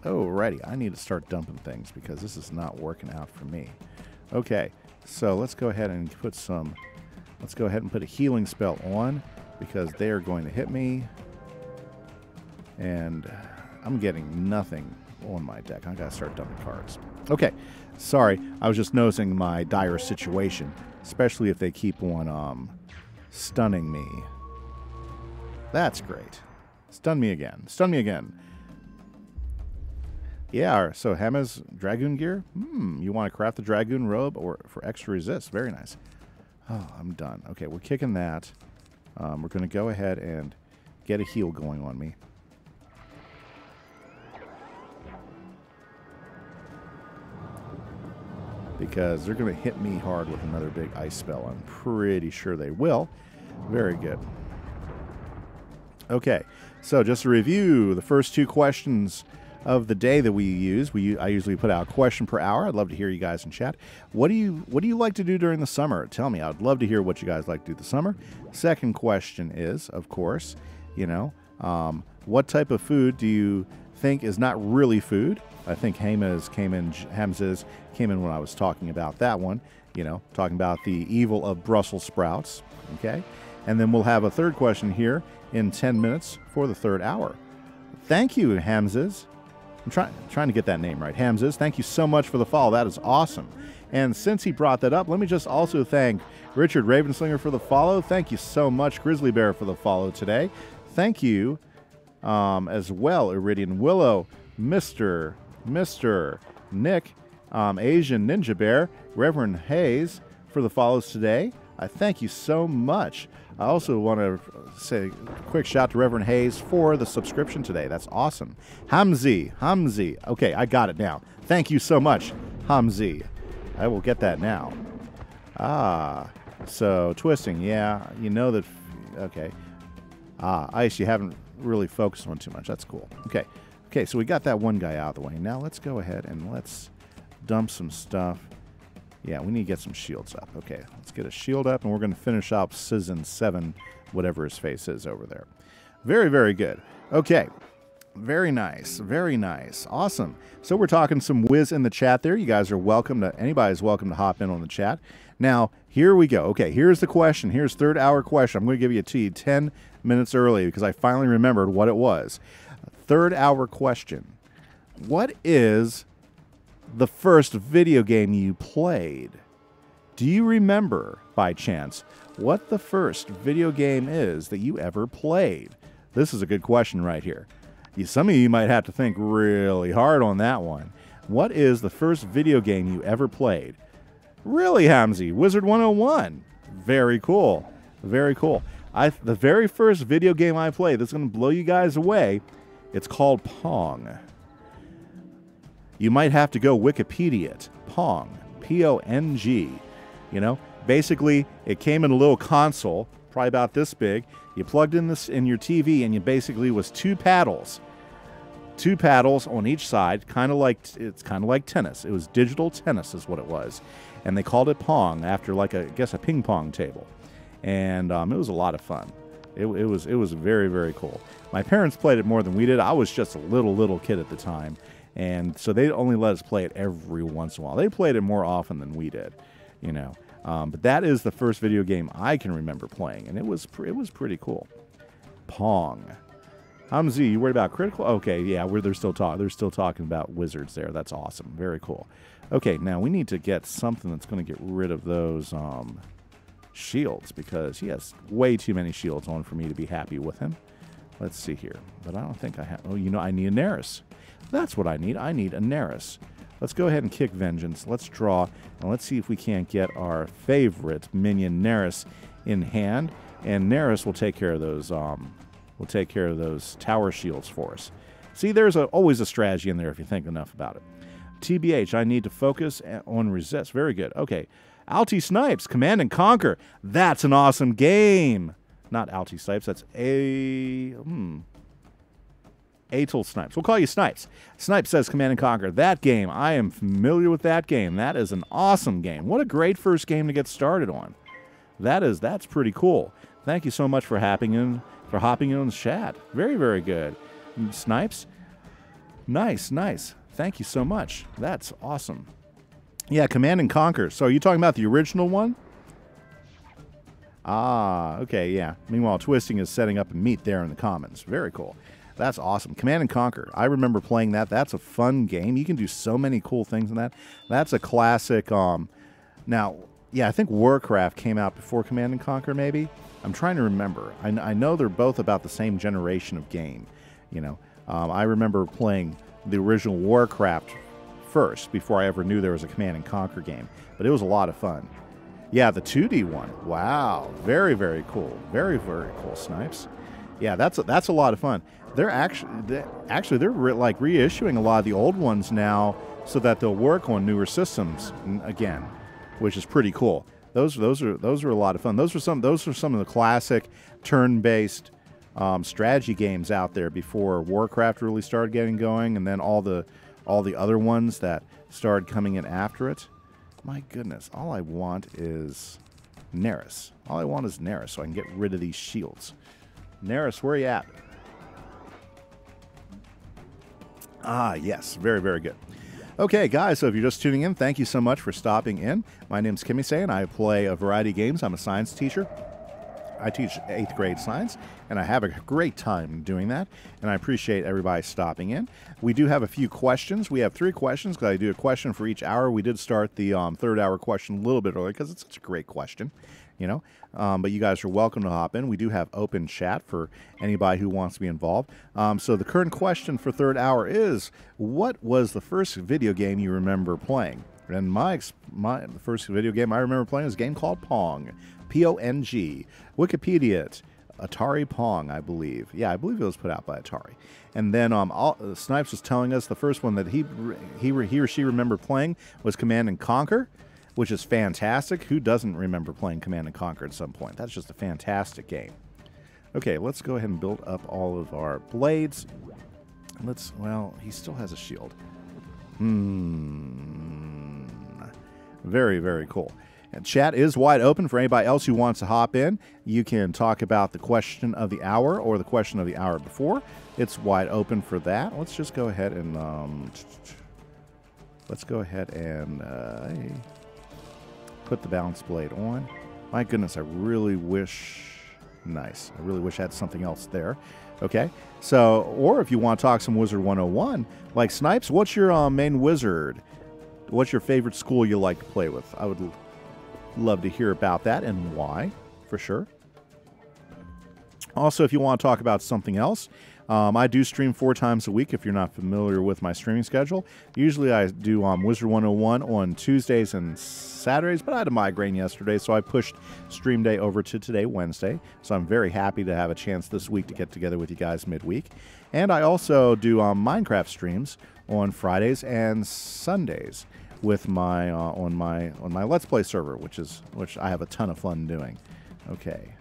Alrighty, I need to start dumping things because this is not working out for me. Okay, so let's go ahead and put some. Let's go ahead and put a healing spell on because they are going to hit me. And I'm getting nothing on my deck. I gotta start dumping cards. Okay, sorry. I was just noticing my dire situation, especially if they keep on um, stunning me. That's great. Stun me again. Stun me again. Yeah, so Hama's Dragoon gear? Hmm, you want to craft the Dragoon robe or for extra resist. Very nice. Oh, I'm done. Okay, we're kicking that. Um, we're going to go ahead and get a heal going on me. Because they're going to hit me hard with another big ice spell. I'm pretty sure they will. Very good. Okay, so just to review the first two questions of the day that we use. We I usually put out a question per hour. I'd love to hear you guys in chat. What do you what do you like to do during the summer? Tell me. I'd love to hear what you guys like to do the summer. Second question is, of course, you know, um, what type of food do you think is not really food? I think Hamas came in Hamza's came in when I was talking about that one. You know, talking about the evil of Brussels sprouts. Okay, and then we'll have a third question here in 10 minutes for the third hour. Thank you, Hamzas. I'm try- trying to get that name right. Hamzas, thank you so much for the follow. That is awesome. And since he brought that up, let me just also thank Richard Ravenslinger for the follow. Thank you so much, Grizzly Bear, for the follow today. Thank you um, as well, Iridian Willow, Mr. Mr. Nick, um, Asian Ninja Bear, Reverend Hayes for the follows today. I thank you so much. I also want to say a quick shout to Reverend Hayes for the subscription today. That's awesome. Hamzi, Hamzi. Okay, I got it now. Thank you so much, Hamzi. I will get that now. Ah, so twisting. Yeah, you know that. Okay. Ah, ice. You haven't really focused on too much. That's cool. Okay. Okay, so we got that one guy out of the way. Now let's go ahead and let's dump some stuff. Yeah, we need to get some shields up. Okay, let's get a shield up, and we're going to finish up Season 7, whatever his face is over there. Very, very good. Okay, very nice. Very nice. Awesome. So we're talking some whiz in the chat there. You guys are welcome to, anybody's welcome to hop in on the chat. Now, here we go. Okay, here's the question. Here's third hour question. I'm going to give you a T 10 minutes early because I finally remembered what it was. Third hour question. What is the first video game you played. Do you remember, by chance, what the first video game is that you ever played? This is a good question right here. Some of you might have to think really hard on that one. What is the first video game you ever played? Really, Hamzy? Wizard 101. Very cool. Very cool. I, the very first video game I played that's going to blow you guys away, it's called Pong you might have to go Wikipedia it. Pong, P O N G. You know, basically, it came in a little console, probably about this big. You plugged in this in your TV, and you basically was two paddles, two paddles on each side, kind of like it's kind of like tennis. It was digital tennis, is what it was, and they called it Pong after like a I guess a ping pong table, and um, it was a lot of fun. It, it was it was very very cool. My parents played it more than we did. I was just a little little kid at the time and so they only let us play it every once in a while. They played it more often than we did, you know. Um, but that is the first video game I can remember playing, and it was it was pretty cool. Pong. Hamzi, you worried about critical? Okay, yeah, we're they're still talking. They're still talking about wizards there. That's awesome. Very cool. Okay, now we need to get something that's going to get rid of those um, shields because he has way too many shields on for me to be happy with him. Let's see here, but I don't think I have. Oh, you know, I need a Neris. That's what I need. I need a Neris. Let's go ahead and kick Vengeance. Let's draw, and let's see if we can't get our favorite minion Neris in hand. And Neris will take care of those um, will take care of those tower shields for us. See, there's a, always a strategy in there if you think enough about it. TBH, I need to focus on resist. Very good. Okay. Alti Snipes, Command and Conquer. That's an awesome game. Not Alti Snipes, that's A. Hmm. Atel Snipes. We'll call you Snipes. Snipes says Command and Conquer. That game, I am familiar with that game. That is an awesome game. What a great first game to get started on. That is that's pretty cool. Thank you so much for hopping in for hopping in on the chat. Very very good. Snipes. Nice, nice. Thank you so much. That's awesome. Yeah, Command and Conquer. So are you talking about the original one? Ah, okay, yeah. Meanwhile, Twisting is setting up a meet there in the Commons. Very cool. That's awesome. Command and Conquer. I remember playing that. That's a fun game. You can do so many cool things in that. That's a classic. Um, now, yeah, I think Warcraft came out before Command and Conquer. Maybe I'm trying to remember. I, I know they're both about the same generation of game. You know, um, I remember playing the original Warcraft first before I ever knew there was a Command and Conquer game. But it was a lot of fun. Yeah, the 2D one. Wow, very very cool. Very very cool. Snipes. Yeah, that's a, that's a lot of fun. They're actually they, actually they're re- like reissuing a lot of the old ones now so that they'll work on newer systems again, which is pretty cool. Those those are those are a lot of fun. Those are some those are some of the classic turn-based um, strategy games out there before Warcraft really started getting going, and then all the all the other ones that started coming in after it. My goodness, all I want is Neris. All I want is Neris, so I can get rid of these shields. Neris, where are you at? Ah, yes, very, very good. Okay, guys, so if you're just tuning in, thank you so much for stopping in. My name's Kimise, and I play a variety of games. I'm a science teacher. I teach eighth grade science, and I have a great time doing that. And I appreciate everybody stopping in. We do have a few questions. We have three questions because I do a question for each hour. We did start the um, third hour question a little bit early because it's such a great question, you know. Um, but you guys are welcome to hop in. We do have open chat for anybody who wants to be involved. Um, so the current question for third hour is: What was the first video game you remember playing? And my my the first video game I remember playing was a game called Pong, P O N G. Wikipedia it, Atari Pong, I believe. Yeah, I believe it was put out by Atari. And then um, all, uh, Snipes was telling us the first one that he he he or she remembered playing was Command and Conquer, which is fantastic. Who doesn't remember playing Command and Conquer at some point? That's just a fantastic game. Okay, let's go ahead and build up all of our blades. Let's. Well, he still has a shield. Hmm. Very, very cool. And chat is wide open for anybody else who wants to hop in. You can talk about the question of the hour or the question of the hour before. It's wide open for that. Let's just go ahead and um, let's go ahead and uh, put the balance blade on. My goodness, I really wish. Nice. I really wish I had something else there. Okay. So, or if you want to talk some Wizard 101, like Snipes, what's your uh, main wizard? What's your favorite school you like to play with? I would love to hear about that and why, for sure. Also, if you want to talk about something else, um, I do stream four times a week if you're not familiar with my streaming schedule. Usually I do um, Wizard 101 on Tuesdays and Saturdays, but I had a migraine yesterday, so I pushed stream day over to today, Wednesday. So I'm very happy to have a chance this week to get together with you guys midweek. And I also do um, Minecraft streams on Fridays and Sundays with my uh, on my on my Let's Play server, which is which I have a ton of fun doing. Okay,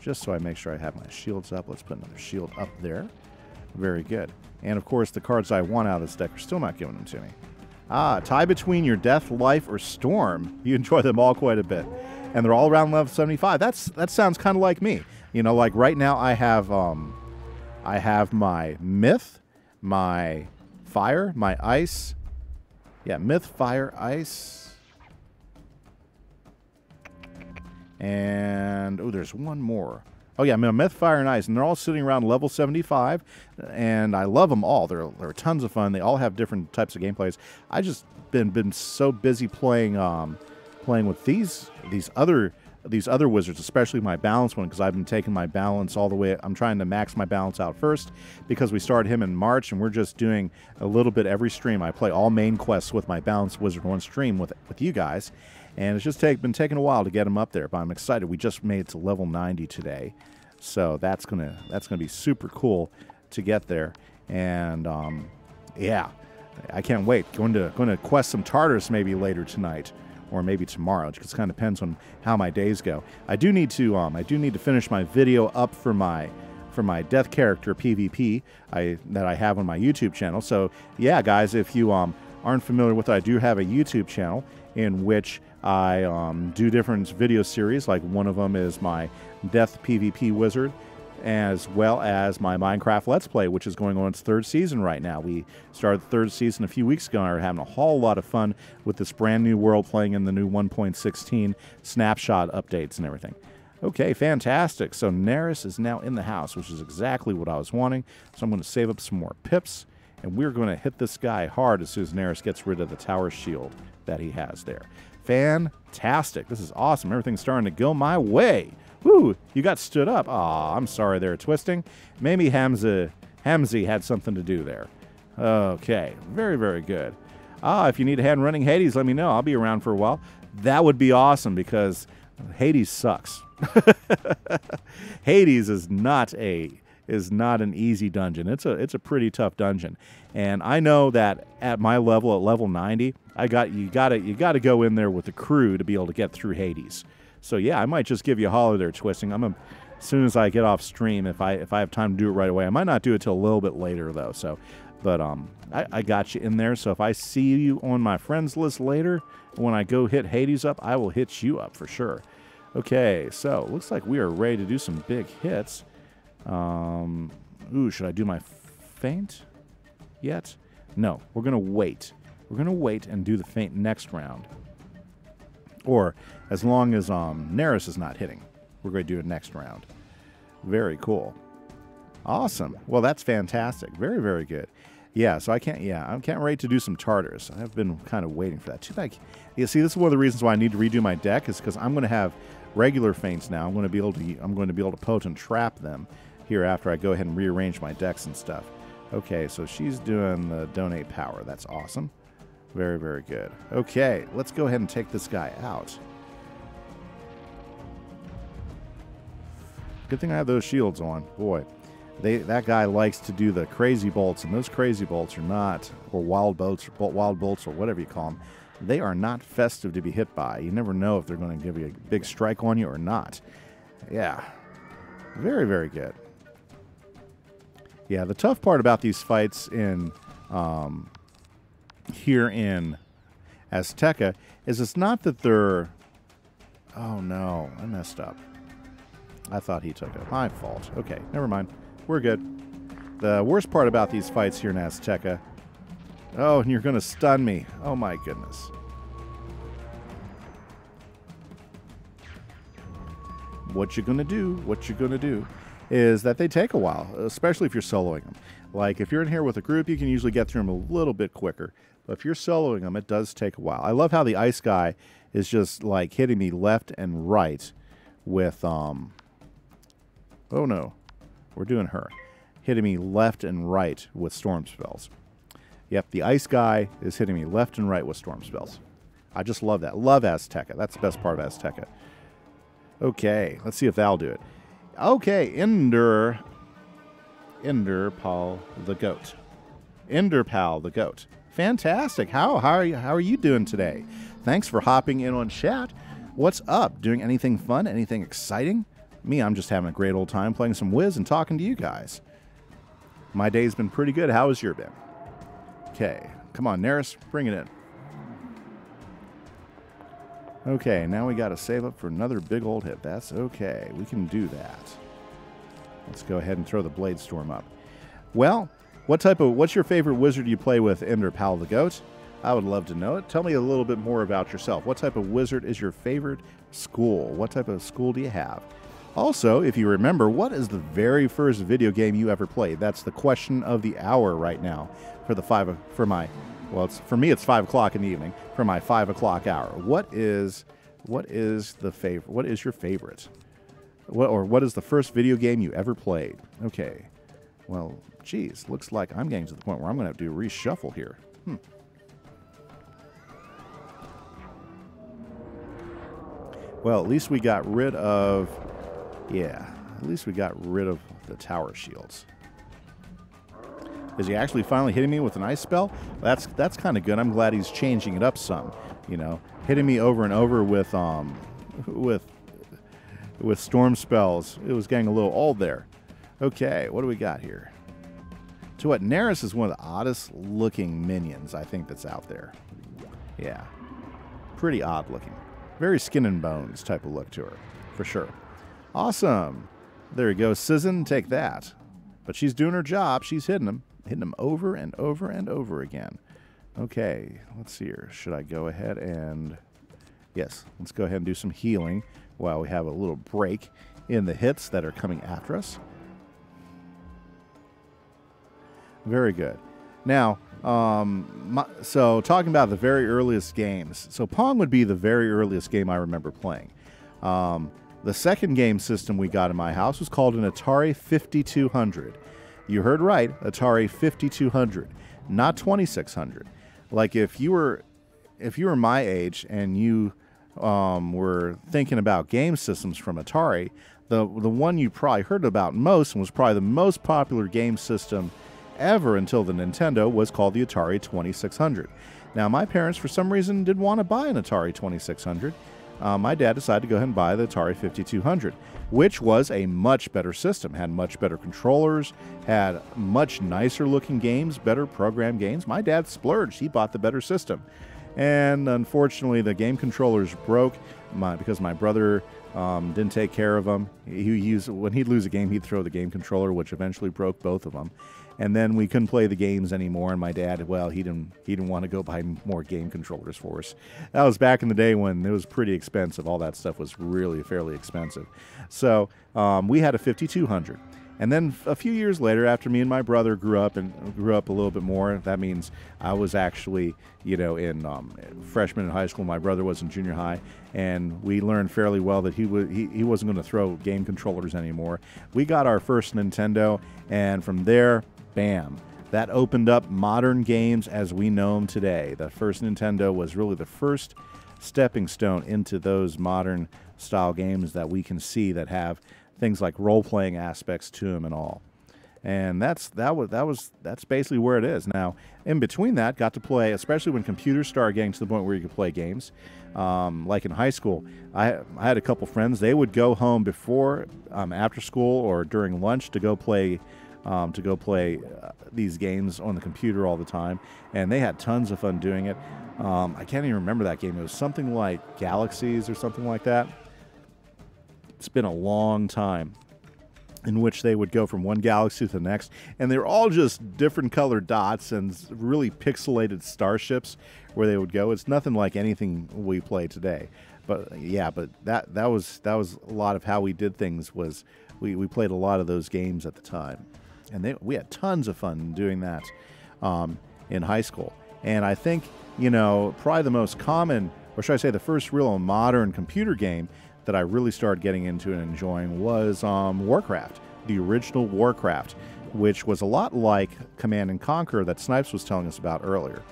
just so I make sure I have my shields up. Let's put another shield up there. Very good. And of course, the cards I want out of this deck are still not giving them to me. Ah, tie between your death, life, or storm. You enjoy them all quite a bit, and they're all around level 75. That's that sounds kind of like me. You know, like right now I have um, I have my myth, my fire, my ice. Yeah, myth, fire, ice. And oh, there's one more. Oh yeah, myth, fire, and ice, and they're all sitting around level 75, and I love them all. They're they're tons of fun. They all have different types of gameplays. I just been been so busy playing um, playing with these these other these other wizards, especially my balance one, because I've been taking my balance all the way. I'm trying to max my balance out first because we started him in March, and we're just doing a little bit every stream. I play all main quests with my balance wizard one stream with with you guys, and it's just take, been taking a while to get him up there. But I'm excited. We just made it to level 90 today, So that's gonna that's gonna be super cool to get there. And um, yeah, I can't wait. Going to going to quest some Tartars maybe later tonight or maybe tomorrow. It just kind of depends on how my days go. I do need to um, I do need to finish my video up for my for my death character PvP I that I have on my YouTube channel. So yeah, guys, if you um aren't familiar with it, I do have a YouTube channel in which I um, do different video series. Like one of them is my Death PvP Wizard, as well as my Minecraft Let's Play, which is going on its third season right now. We started the third season a few weeks ago and are having a whole lot of fun with this brand new world playing in the new 1.16 snapshot updates and everything. Okay, fantastic. So Neris is now in the house, which is exactly what I was wanting. So I'm going to save up some more pips, and we're going to hit this guy hard as soon as Neris gets rid of the tower shield that he has there. Fantastic. This is awesome. Everything's starting to go my way. Woo, you got stood up. Aw, I'm sorry they're twisting. Maybe Hamza, Hamzi had something to do there. Okay, very, very good. Ah, if you need a hand running Hades, let me know. I'll be around for a while. That would be awesome because Hades sucks. Hades is not a is not an easy dungeon. It's a it's a pretty tough dungeon. And I know that at my level at level 90, I got you got to you got to go in there with the crew to be able to get through Hades. So yeah, I might just give you a holler there, twisting. I'm a, as soon as I get off stream, if I if I have time to do it right away, I might not do it till a little bit later though. So, but um, I, I got you in there. So if I see you on my friends list later, when I go hit Hades up, I will hit you up for sure. Okay, so looks like we are ready to do some big hits. Um, ooh, should I do my feint yet? No, we're gonna wait. We're gonna wait and do the feint next round or as long as um, Neris is not hitting. We're going to do it next round. Very cool. Awesome. Well, that's fantastic. Very, very good. Yeah, so I can't. Yeah, I can't wait to do some Tartars. I've been kind of waiting for that. Too bad. You see, this is one of the reasons why I need to redo my deck is because I'm going to have regular feints now. I'm going to be able to. I'm going to be able to potent trap them here after I go ahead and rearrange my decks and stuff. Okay, so she's doing the donate power. That's awesome. Very, very good. Okay, let's go ahead and take this guy out. Good thing I have those shields on. Boy, they that guy likes to do the crazy bolts, and those crazy bolts are not, or wild bolts, or wild bolts, or whatever you call them. They are not festive to be hit by. You never know if they're going to give you a big strike on you or not. Yeah, very, very good. Yeah, the tough part about these fights in um, here in Azteca is it's not that they're. Oh no, I messed up. I thought he took it. My fault. Okay, never mind. We're good. The worst part about these fights here in Azteca. Oh, and you're going to stun me. Oh my goodness. What you're going to do, what you're going to do, is that they take a while, especially if you're soloing them. Like if you're in here with a group, you can usually get through them a little bit quicker. But if you're soloing them, it does take a while. I love how the ice guy is just like hitting me left and right with um Oh no. We're doing her. Hitting me left and right with storm spells. Yep, the ice guy is hitting me left and right with storm spells. I just love that. Love Azteca. That's the best part of Azteca. Okay, let's see if that'll do it. Okay, Ender Ender Paul the goat. Ender Pal the goat. Fantastic. How how are you how are you doing today? Thanks for hopping in on chat. What's up? Doing anything fun? Anything exciting? Me, I'm just having a great old time playing some Wiz and talking to you guys. My day's been pretty good. How has your been? Okay, come on, Neris, bring it in. Okay, now we got to save up for another big old hit. That's okay. We can do that. Let's go ahead and throw the Blade Storm up. Well, what type of what's your favorite wizard you play with, Ender Pal the Goat? I would love to know it. Tell me a little bit more about yourself. What type of wizard is your favorite school? What type of school do you have? Also, if you remember, what is the very first video game you ever played? That's the question of the hour right now for the five for my well, it's for me it's five o'clock in the evening for my five o'clock hour. What is what is the favorite? What is your favorite? What or what is the first video game you ever played? Okay, well, geez, looks like I'm getting to the point where I'm going to have to do reshuffle here. Hmm. Well, at least we got rid of. Yeah, at least we got rid of the tower shields. Is he actually finally hitting me with an ice spell? That's that's kind of good. I'm glad he's changing it up some. You know, hitting me over and over with um with with storm spells. It was getting a little old there. Okay, what do we got here? To what Neris is one of the oddest looking minions I think that's out there. Yeah, pretty odd looking. Very skin and bones type of look to her, for sure. Awesome. There you go, Sizzin. Take that. But she's doing her job. She's hitting him, hitting him over and over and over again. Okay, let's see here. Should I go ahead and. Yes, let's go ahead and do some healing while we have a little break in the hits that are coming after us. Very good. Now, um, my, so talking about the very earliest games. So Pong would be the very earliest game I remember playing. Um, the second game system we got in my house was called an Atari 5200. You heard right, Atari 5200, not 2600. Like if you were if you were my age and you um, were thinking about game systems from Atari, the the one you probably heard about most and was probably the most popular game system ever until the Nintendo was called the Atari 2600. Now, my parents, for some reason, didn't want to buy an Atari 2600. Uh, my dad decided to go ahead and buy the Atari 5200, which was a much better system, had much better controllers, had much nicer looking games, better program games. My dad splurged, he bought the better system. And unfortunately, the game controllers broke my, because my brother um, didn't take care of them. He, he used, when he'd lose a game, he'd throw the game controller, which eventually broke both of them and then we couldn't play the games anymore. And my dad, well, he didn't he didn't want to go buy more game controllers for us. That was back in the day when it was pretty expensive. All that stuff was really fairly expensive. So um, we had a 5200. And then a few years later, after me and my brother grew up and grew up a little bit more, that means I was actually, you know, in um, freshman in high school. My brother was in junior high, and we learned fairly well that he was he, he wasn't going to throw game controllers anymore. We got our first Nintendo, and from there, bam, that opened up modern games as we know them today. The first Nintendo was really the first stepping stone into those modern style games that we can see that have things like role playing aspects to them and all. And that's that was that was that's basically where it is now. In between that, got to play, especially when computers started getting to the point where you could play games. Um, like in high school, I, I had a couple friends. They would go home before, um, after school, or during lunch to go play um, to go play uh, these games on the computer all the time, and they had tons of fun doing it. Um, I can't even remember that game. It was something like Galaxies or something like that. It's been a long time in which they would go from one galaxy to the next, and they're all just different colored dots and really pixelated starships where they would go. It's nothing like anything we play today. But yeah, but that that was that was a lot of how we did things. Was we, we played a lot of those games at the time and they, we had tons of fun doing that um, in high school. And I think you know probably the most common, or should I say, the first real modern computer game that I really started getting into and enjoying was um, Warcraft, the original Warcraft, which was a lot like Command and Conquer that Snipes was telling us about earlier.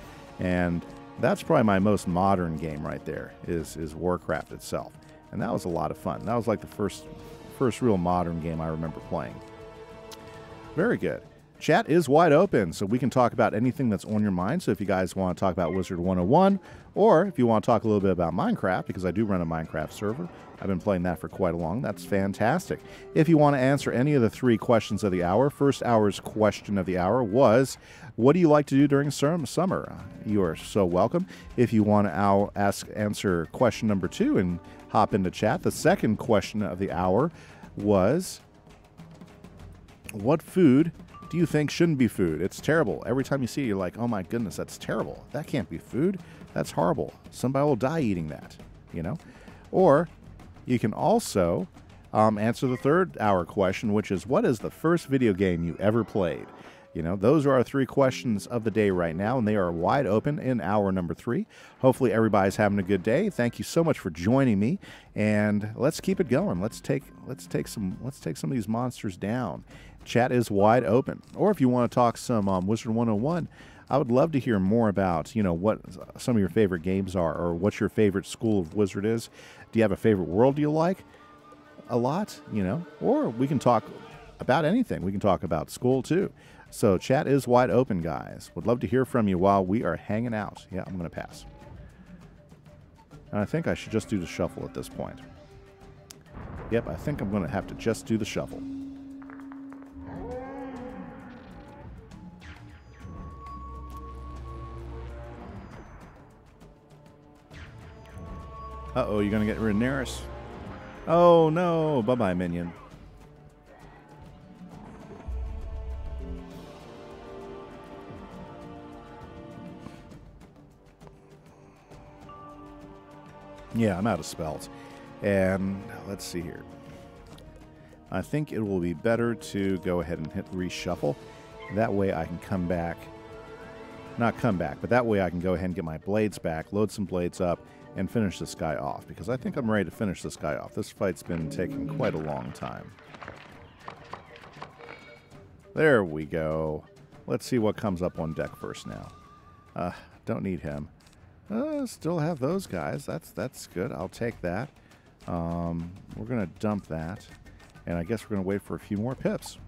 And that's probably my most modern game right there is is Warcraft itself. And that was a lot of fun. That was like the first first real modern game I remember playing. Very good. Chat is wide open, so we can talk about anything that's on your mind. So if you guys want to talk about Wizard 101, or if you want to talk a little bit about Minecraft, because I do run a Minecraft server, I've been playing that for quite a long. That's fantastic. If you want to answer any of the three questions of the hour, first hour's question of the hour was, "What do you like to do during summer?" You are so welcome. If you want to ask answer question number two and hop into chat, the second question of the hour was what food do you think shouldn't be food? It's terrible. Every time you see it, you're like, oh my goodness, that's terrible. That can't be food. That's horrible. Somebody will die eating that, you know? Or you can also um, answer the third hour question, which is what is the first video game you ever played? You know, those are our three questions of the day right now, and they are wide open in hour number three. Hopefully, everybody's having a good day. Thank you so much for joining me, and let's keep it going. Let's take let's take some let's take some of these monsters down. Chat is wide open. Or if you want to talk some um, Wizard 101, I would love to hear more about, you know, what some of your favorite games are or what your favorite school of Wizard is. Do you have a favorite world you like? a lot, you know, or we can talk about anything. We can talk about school too. So chat is wide open, guys. Would love to hear from you while we are hanging out. Yeah, I'm going to pass. And I think I should just do the shuffle at this point. Yep, I think I'm going to have to just do the shuffle. Uh-oh, you're going to get Rhaenyra. Oh, no. Bye-bye, minion. Yeah, I'm out of spells. And let's see here. I think it will be better to go ahead and hit reshuffle. That way I can come back. Not come back, but that way I can go ahead and get my blades back, load some blades up, and finish this guy off. Because I think I'm ready to finish this guy off. This fight's been taking quite a long time. There we go. Let's see what comes up on deck first now. Uh, don't need him. Uh, still have those guys. That's that's good. I'll take that. Um, we're gonna dump that, and I guess we're gonna wait for a few more pips.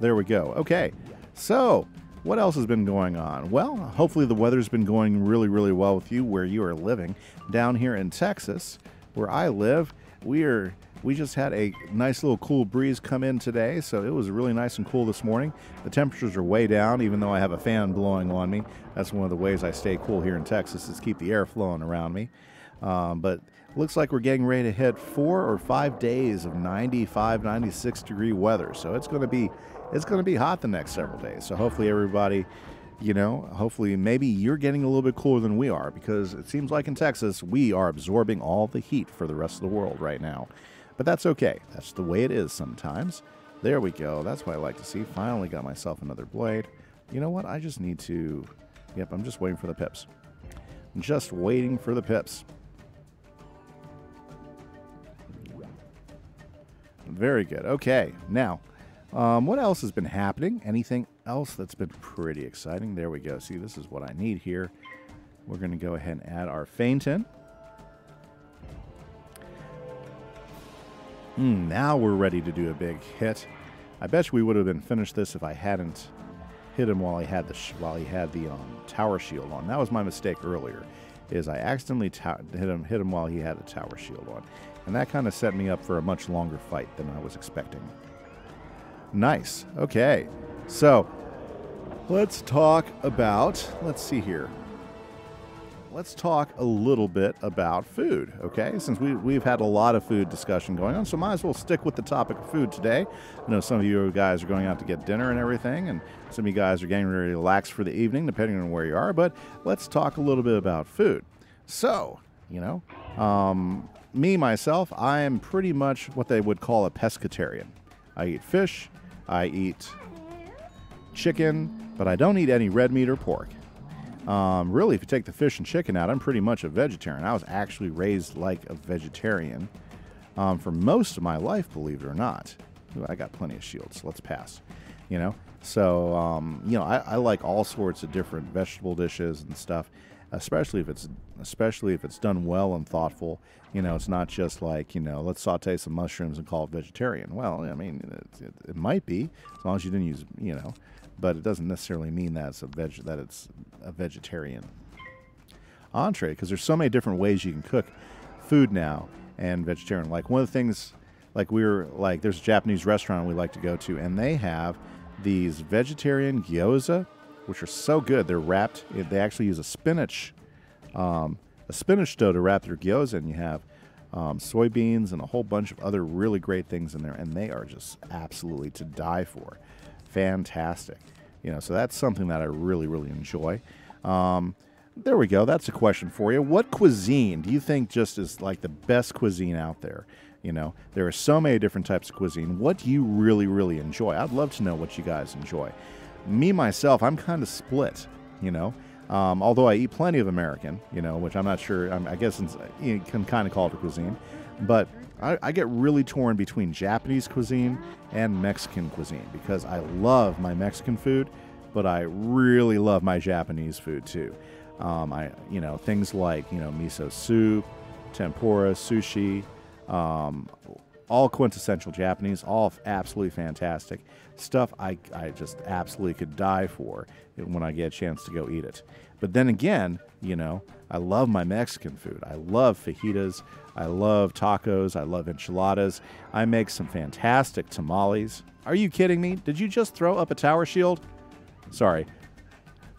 There we go. Okay, so what else has been going on? Well, hopefully the weather's been going really, really well with you where you are living. Down here in Texas, where I live, we are we just had a nice little cool breeze come in today, so it was really nice and cool this morning. The temperatures are way down, even though I have a fan blowing on me. That's one of the ways I stay cool here in Texas is keep the air flowing around me. Um, but looks like we're getting ready to hit four or five days of 95, 96 degree weather. So it's going to be it's going to be hot the next several days. So hopefully everybody you know, hopefully maybe you're getting a little bit cooler than we are because it seems like in Texas we are absorbing all the heat for the rest of the world right now. But that's okay. That's the way it is sometimes. There we go. That's what I like to see. Finally got myself another blade. You know what? I just need to... Yep, I'm just waiting for the pips. I'm just waiting for the pips. Very good. Okay, now, um, what else has been happening? Anything else that's been pretty exciting? There we go. See, this is what I need here. We're going to go ahead and add our feint in. Mm, now we're ready to do a big hit. I bet we would have been finished this if I hadn't hit him while he had the while he had the um, tower shield on. That was my mistake earlier. Is I accidentally hit him hit him while he had a tower shield on, and that kind of set me up for a much longer fight than I was expecting. Nice. Okay, so let's talk about. Let's see here let's talk a little bit about food, okay? Since we, we've had a lot of food discussion going on, so might as well stick with the topic of food today. I know some of you guys are going out to get dinner and everything, and some of you guys are getting ready to relax for the evening, depending on where you are, but let's talk a little bit about food. So, you know, um, me, myself, I am pretty much what they would call a pescatarian. I eat fish, I eat chicken, but I don't eat any red meat or pork. Um, really, if you take the fish and chicken out, I'm pretty much a vegetarian. I was actually raised like a vegetarian um, for most of my life, believe it or not. Ooh, I got plenty of shields. Let's pass. You know, so um, you know, I, I, like all sorts of different vegetable dishes and stuff, especially if it's especially if it's done well and thoughtful. You know, it's not just like you know, let's saute some mushrooms and call it vegetarian. Well, I mean, it, it, it might be as long as you didn't use you know but it doesn't necessarily mean that it's a veg that it's a vegetarian entree because there's so many different ways you can cook food now and vegetarian. Like one of the things, like we were like, there's a Japanese restaurant we like to go to, and they have these vegetarian gyoza, which are so good. They're wrapped. They actually use a spinach, um, a spinach dough to wrap your gyoza, and you have um, soybeans and a whole bunch of other really great things in there, and they are just absolutely to die for fantastic. You know, so that's something that I really, really enjoy. Um, there we go. That's a question for you. What cuisine do you think just is like the best cuisine out there? You know, there are so many different types of cuisine. What do you really, really enjoy? I'd love to know what you guys enjoy. Me, myself, I'm kind of split, you know. Um, although I eat plenty of American, you know, which I'm not sure, I'm, i guess you can kind of call it a cuisine. But I, I, get really torn between Japanese cuisine and Mexican cuisine because I love my Mexican food, but I really love my Japanese food too. Um, I, you know, things like you know miso soup, tempura, sushi, um, all quintessential Japanese, all absolutely fantastic stuff. I, I just absolutely could die for when I get a chance to go eat it. But then again, you know, I love my Mexican food. I love fajitas. I love tacos. I love enchiladas. I make some fantastic tamales. Are you kidding me? Did you just throw up a tower shield? Sorry.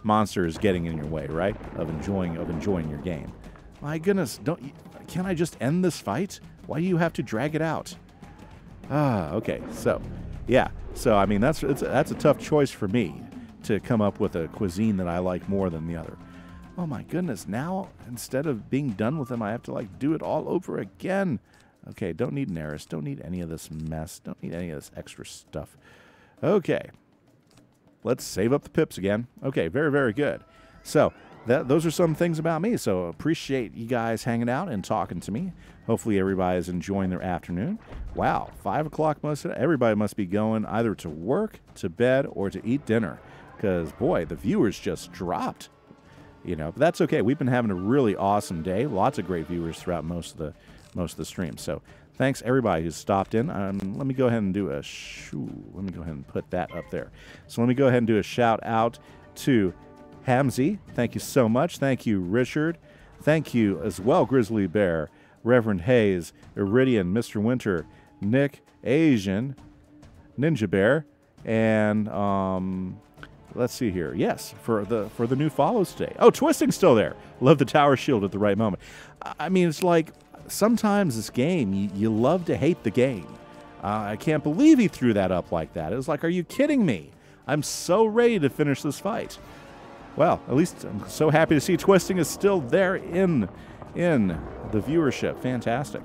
Monster is getting in your way, right? Of enjoying of enjoying your game. My goodness, don't can I just end this fight? Why do you have to drag it out? Ah, okay. So, yeah. So I mean, that's that's a tough choice for me to come up with a cuisine that I like more than the other. Oh my goodness! Now instead of being done with them, I have to like do it all over again. Okay, don't need Neris. Don't need any of this mess. Don't need any of this extra stuff. Okay, let's save up the pips again. Okay, very very good. So that those are some things about me. So appreciate you guys hanging out and talking to me. Hopefully everybody's enjoying their afternoon. Wow, five o'clock must everybody must be going either to work, to bed, or to eat dinner. Because boy, the viewers just dropped. You know, but that's okay. We've been having a really awesome day. Lots of great viewers throughout most of the most of the stream. So thanks everybody who's stopped in. Um, let me go ahead and do a shoo. Let me go ahead and put that up there. So let me go ahead and do a shout out to Hamzy. Thank you so much. Thank you, Richard. Thank you as well, Grizzly Bear, Reverend Hayes, Iridian, Mr. Winter, Nick, Asian, Ninja Bear, and um, let's see here. Yes, for the for the new follows today. Oh, Twisting's still there. Love the tower shield at the right moment. I mean, it's like sometimes this game you, you love to hate the game. Uh, I can't believe he threw that up like that. It was like, are you kidding me? I'm so ready to finish this fight. Well, at least I'm so happy to see twisting is still there in in the viewership. Fantastic.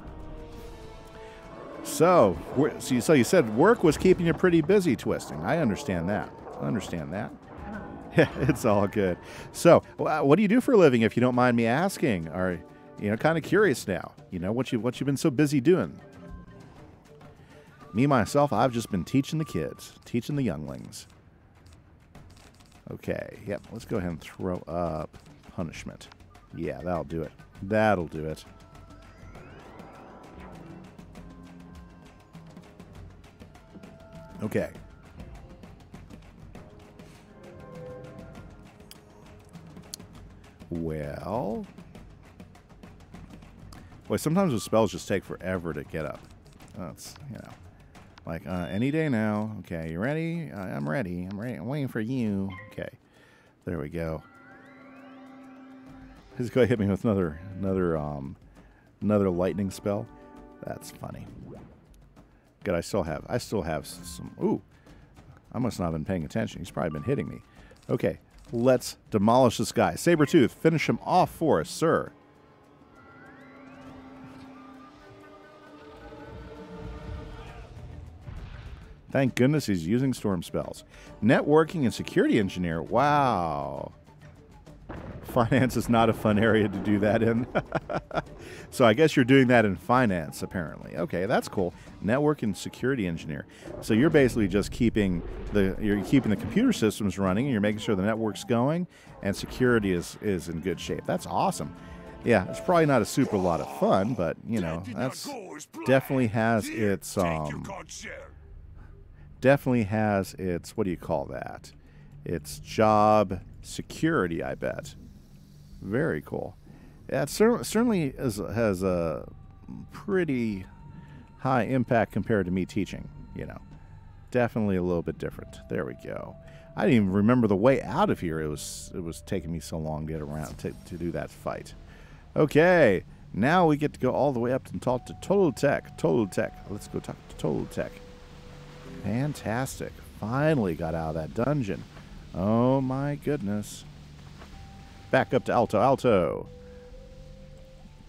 So, so you said work was keeping you pretty busy twisting. I understand that. I understand that. Yeah, it's all good. So, what do you do for a living, if you don't mind me asking? Are you know kind of curious now? You know what you what you've been so busy doing? Me myself, I've just been teaching the kids, teaching the younglings. Okay, yep, let's go ahead and throw up punishment. Yeah, that'll do it. That'll do it. Okay. Well. Boy, sometimes the spells just take forever to get up. That's, you know. Like, uh, any day now. Okay, you ready? I'm ready. I'm ready. I'm waiting for you. Okay. There we go. He's going to hit me with another, another, um, another lightning spell. That's funny. Good. I still have, I still have some. Ooh, I must not have been paying attention. He's probably been hitting me. Okay, let's demolish this guy. Sabretooth, finish him off for us, sir. Thank goodness he's using storm spells. Networking and security engineer. Wow. Finance is not a fun area to do that in. so I guess you're doing that in finance, apparently. Okay, that's cool. Network and security engineer. So you're basically just keeping the you're keeping the computer systems running, and you're making sure the network's going, and security is is in good shape. That's awesome. Yeah, it's probably not a super lot of fun, but you know that's definitely has its um definitely has its what do you call that? Its job security, I bet. Very cool. Yeah, it cer- certainly is, has a pretty high impact compared to me teaching. You know, definitely a little bit different. There we go. I didn't even remember the way out of here. It was it was taking me so long to get around to, to do that fight. Okay, now we get to go all the way up and talk to Total Tech. Total Tech. Let's go talk to Total Tech. Fantastic. Finally got out of that dungeon. Oh my goodness. Back up to Alto Alto.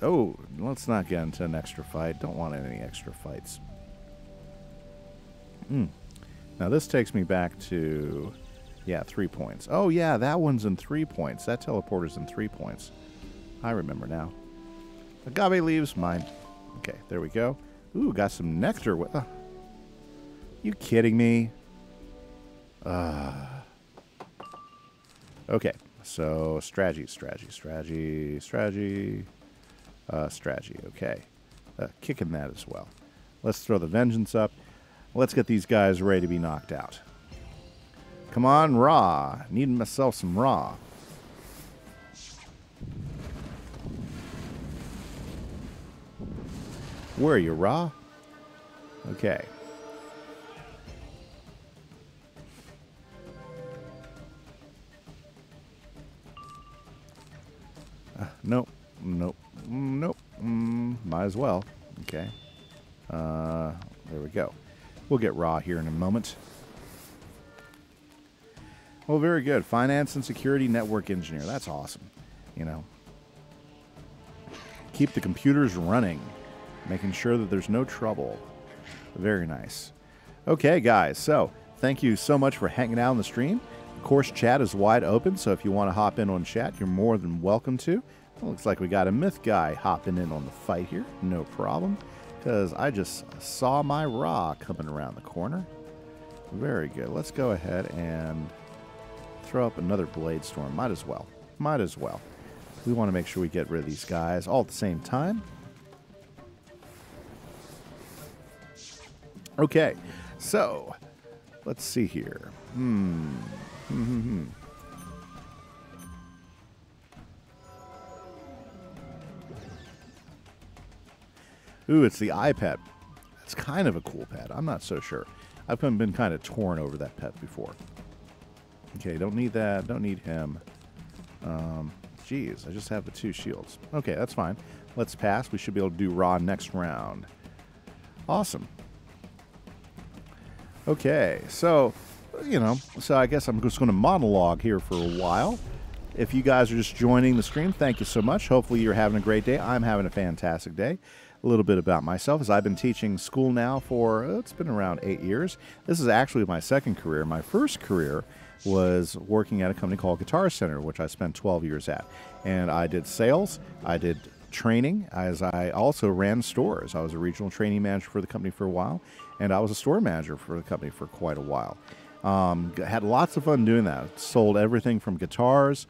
Oh, let's not get into an extra fight. Don't want any extra fights. Hmm. Now this takes me back to, yeah, three points. Oh yeah, that one's in three points. That teleporter's in three points. I remember now. Agave leaves, mine. Okay, there we go. Ooh, got some nectar with. Uh, you kidding me? Uh. Okay, so strategy, strategy, strategy, strategy. uh, strategy. Okay. Uh, kicking that as well. Let's throw the vengeance up. Let's get these guys ready to be knocked out. Come on, Ra. Need myself some Ra. Where are you, Ra? Okay. Uh, nope. Nope. Nope. Mm, might as well. Okay. Uh, there we go. We'll get Ra here in a moment. Well, very good. Finance and security network engineer. That's awesome. You know, keep the computers running, making sure that there's no trouble. Very nice. Okay, guys. So thank you so much for hanging out on the stream. Course, chat is wide open, so if you want to hop in on chat, you're more than welcome to. Well, looks like we got a myth guy hopping in on the fight here. No problem, because I just saw my Ra coming around the corner. Very good. Let's go ahead and throw up another Blade Storm. Might as well. Might as well. We want to make sure we get rid of these guys all at the same time. Okay, so let's see here. Hmm. Hmm, hmm, hmm. Ooh, it's the iPad. It's kind of a cool pet. I'm not so sure. I've been kind of torn over that pet before. Okay, don't need that. Don't need him. Um, geez, I just have the two shields. Okay, that's fine. Let's pass. We should be able to do Ra next round. Awesome. Okay, so, you know, so I guess I'm just going to monologue here for a while. If you guys are just joining the stream, thank you so much. Hopefully, you're having a great day. I'm having a fantastic day. A little bit about myself is I've been teaching school now for uh, it's been around eight years. This is actually my second career. My first career was working at a company called Guitar Center, which I spent 12 years at, and I did sales. I did training as I also ran stores. I was a regional training manager for the company for a while, and I was a store manager for the company for quite a while. Um, had lots of fun doing that. Sold everything from guitars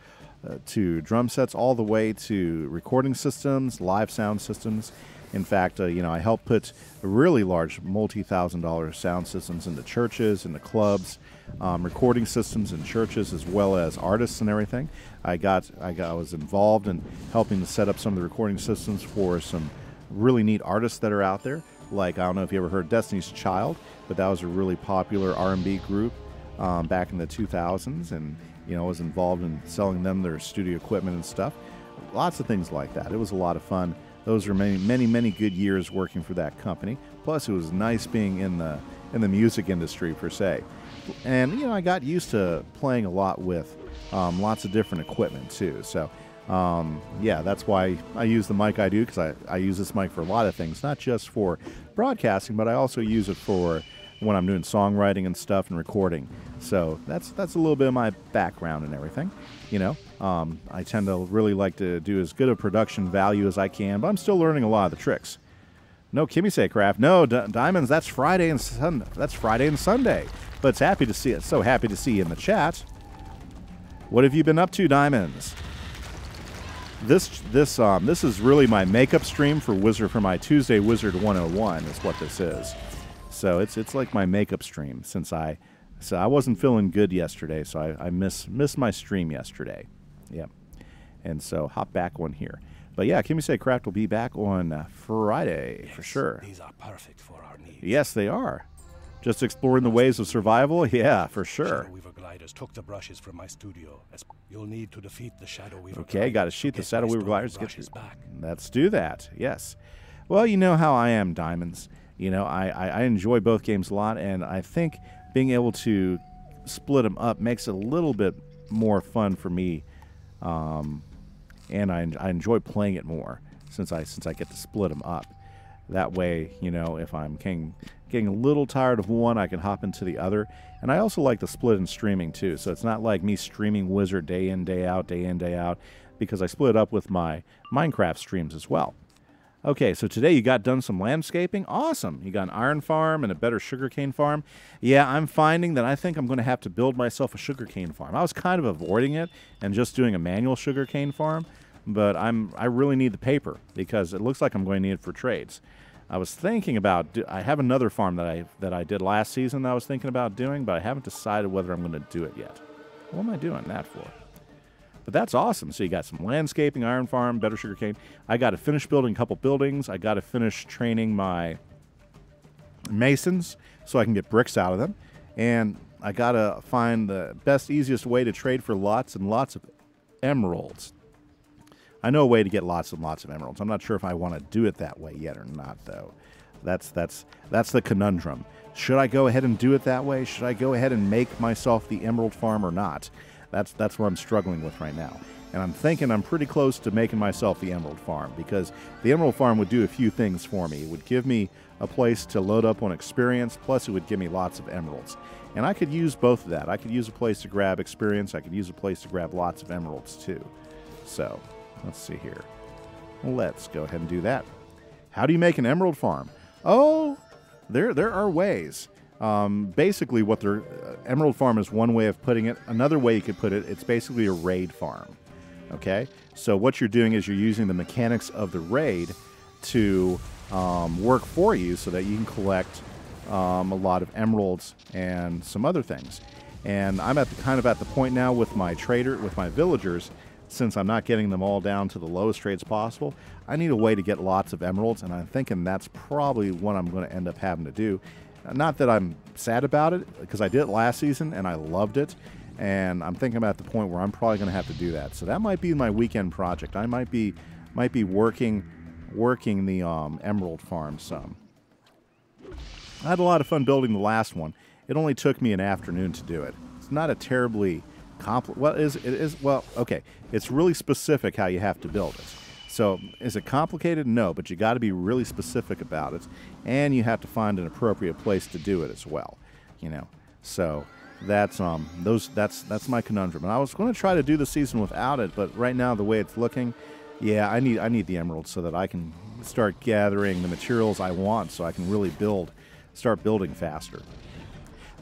uh, to drum sets, all the way to recording systems, live sound systems. In fact, uh, you know, I helped put really large, multi-thousand-dollar sound systems into churches, into clubs, um, recording systems in churches, as well as artists and everything. I got, I got, I was involved in helping to set up some of the recording systems for some really neat artists that are out there. Like I don't know if you ever heard Destiny's Child, but that was a really popular R&B group um, back in the 2000s, and you know, was involved in selling them their studio equipment and stuff. Lots of things like that. It was a lot of fun. Those were many, many, many good years working for that company. Plus, it was nice being in the in the music industry per se. And you know, I got used to playing a lot with um, lots of different equipment too. So. Um, yeah, that's why I use the mic I do because I, I use this mic for a lot of things, not just for broadcasting, but I also use it for when I'm doing songwriting and stuff and recording. So that's that's a little bit of my background and everything. You know, um, I tend to really like to do as good a production value as I can, but I'm still learning a lot of the tricks. No Kimise craft. No D- diamonds. That's Friday and Sunday. That's Friday and Sunday. But it's happy to see it. So happy to see you in the chat. What have you been up to, diamonds? This this um this is really my makeup stream for Wizard for my Tuesday Wizard 101 is what this is. So it's it's like my makeup stream since I so I wasn't feeling good yesterday, so I, I miss missed my stream yesterday. Yep. And so hop back on here. But yeah, Kimise Craft will be back on uh, Friday for sure. These are perfect for our needs. Yes, they are. Just exploring the ways of survival. Yeah, for sure. Shadow Weaver gliders took the brushes from my studio. As you'll need to defeat the Shadow Weaver. Okay, got to shoot the Shadow Weaver gliders to get brushes you. back. Let's do that. Yes. Well, you know how I am, Diamonds. You know, I, I, I enjoy both games a lot, and I think being able to split them up makes it a little bit more fun for me, um, and I, I enjoy playing it more since I since I get to split them up. That way, you know, if I'm getting, getting a little tired of one, I can hop into the other. And I also like the split in streaming too. So it's not like me streaming Wizard day in, day out, day in, day out, because I split up with my Minecraft streams as well. Okay, so today you got done some landscaping. Awesome. You got an iron farm and a better sugarcane farm. Yeah, I'm finding that I think I'm going to have to build myself a sugarcane farm. I was kind of avoiding it and just doing a manual sugarcane farm, but I'm I really need the paper because it looks like I'm going to need it for trades. I was thinking about I have another farm that I that I did last season that I was thinking about doing, but I haven't decided whether I'm going to do it yet. What am I doing that for? But that's awesome. So you got some landscaping, iron farm, better sugarcane. I got to finish building a couple buildings. I got to finish training my masons so I can get bricks out of them. And I got to find the best, easiest way to trade for lots and lots of emeralds. I know a way to get lots and lots of emeralds. I'm not sure if I want to do it that way yet or not, though. That's that's that's the conundrum. Should I go ahead and do it that way? Should I go ahead and make myself the emerald farm or not? That's that's what I'm struggling with right now. And I'm thinking I'm pretty close to making myself the emerald farm because the emerald farm would do a few things for me. It would give me a place to load up on experience, plus it would give me lots of emeralds. And I could use both of that. I could use a place to grab experience. I could use a place to grab lots of emeralds too. So, let's see here. Let's go ahead and do that. How do you make an emerald farm? Oh, there there are ways. Um, basically, what their uh, emerald farm is one way of putting it. Another way you could put it, it's basically a raid farm. Okay, so what you're doing is you're using the mechanics of the raid to um, work for you, so that you can collect um, a lot of emeralds and some other things. And I'm at the kind of at the point now with my trader, with my villagers, since I'm not getting them all down to the lowest trades possible. I need a way to get lots of emeralds, and I'm thinking that's probably what I'm going to end up having to do. Not that I'm sad about it, because I did it last season and I loved it, and I'm thinking about the point where I'm probably going to have to do that. So that might be my weekend project. I might be might be working working the um, emerald farm some. I had a lot of fun building the last one. It only took me an afternoon to do it. It's not a terribly compl- well, is it is well, okay. It's really specific how you have to build it. So, is it complicated? No, but you got to be really specific about it, and you have to find an appropriate place to do it as well. You know, so that's um those that's that's my conundrum. And I was going to try to do the season without it, but right now the way it's looking, yeah, I need I need the emeralds so that I can start gathering the materials I want, so I can really build, start building faster.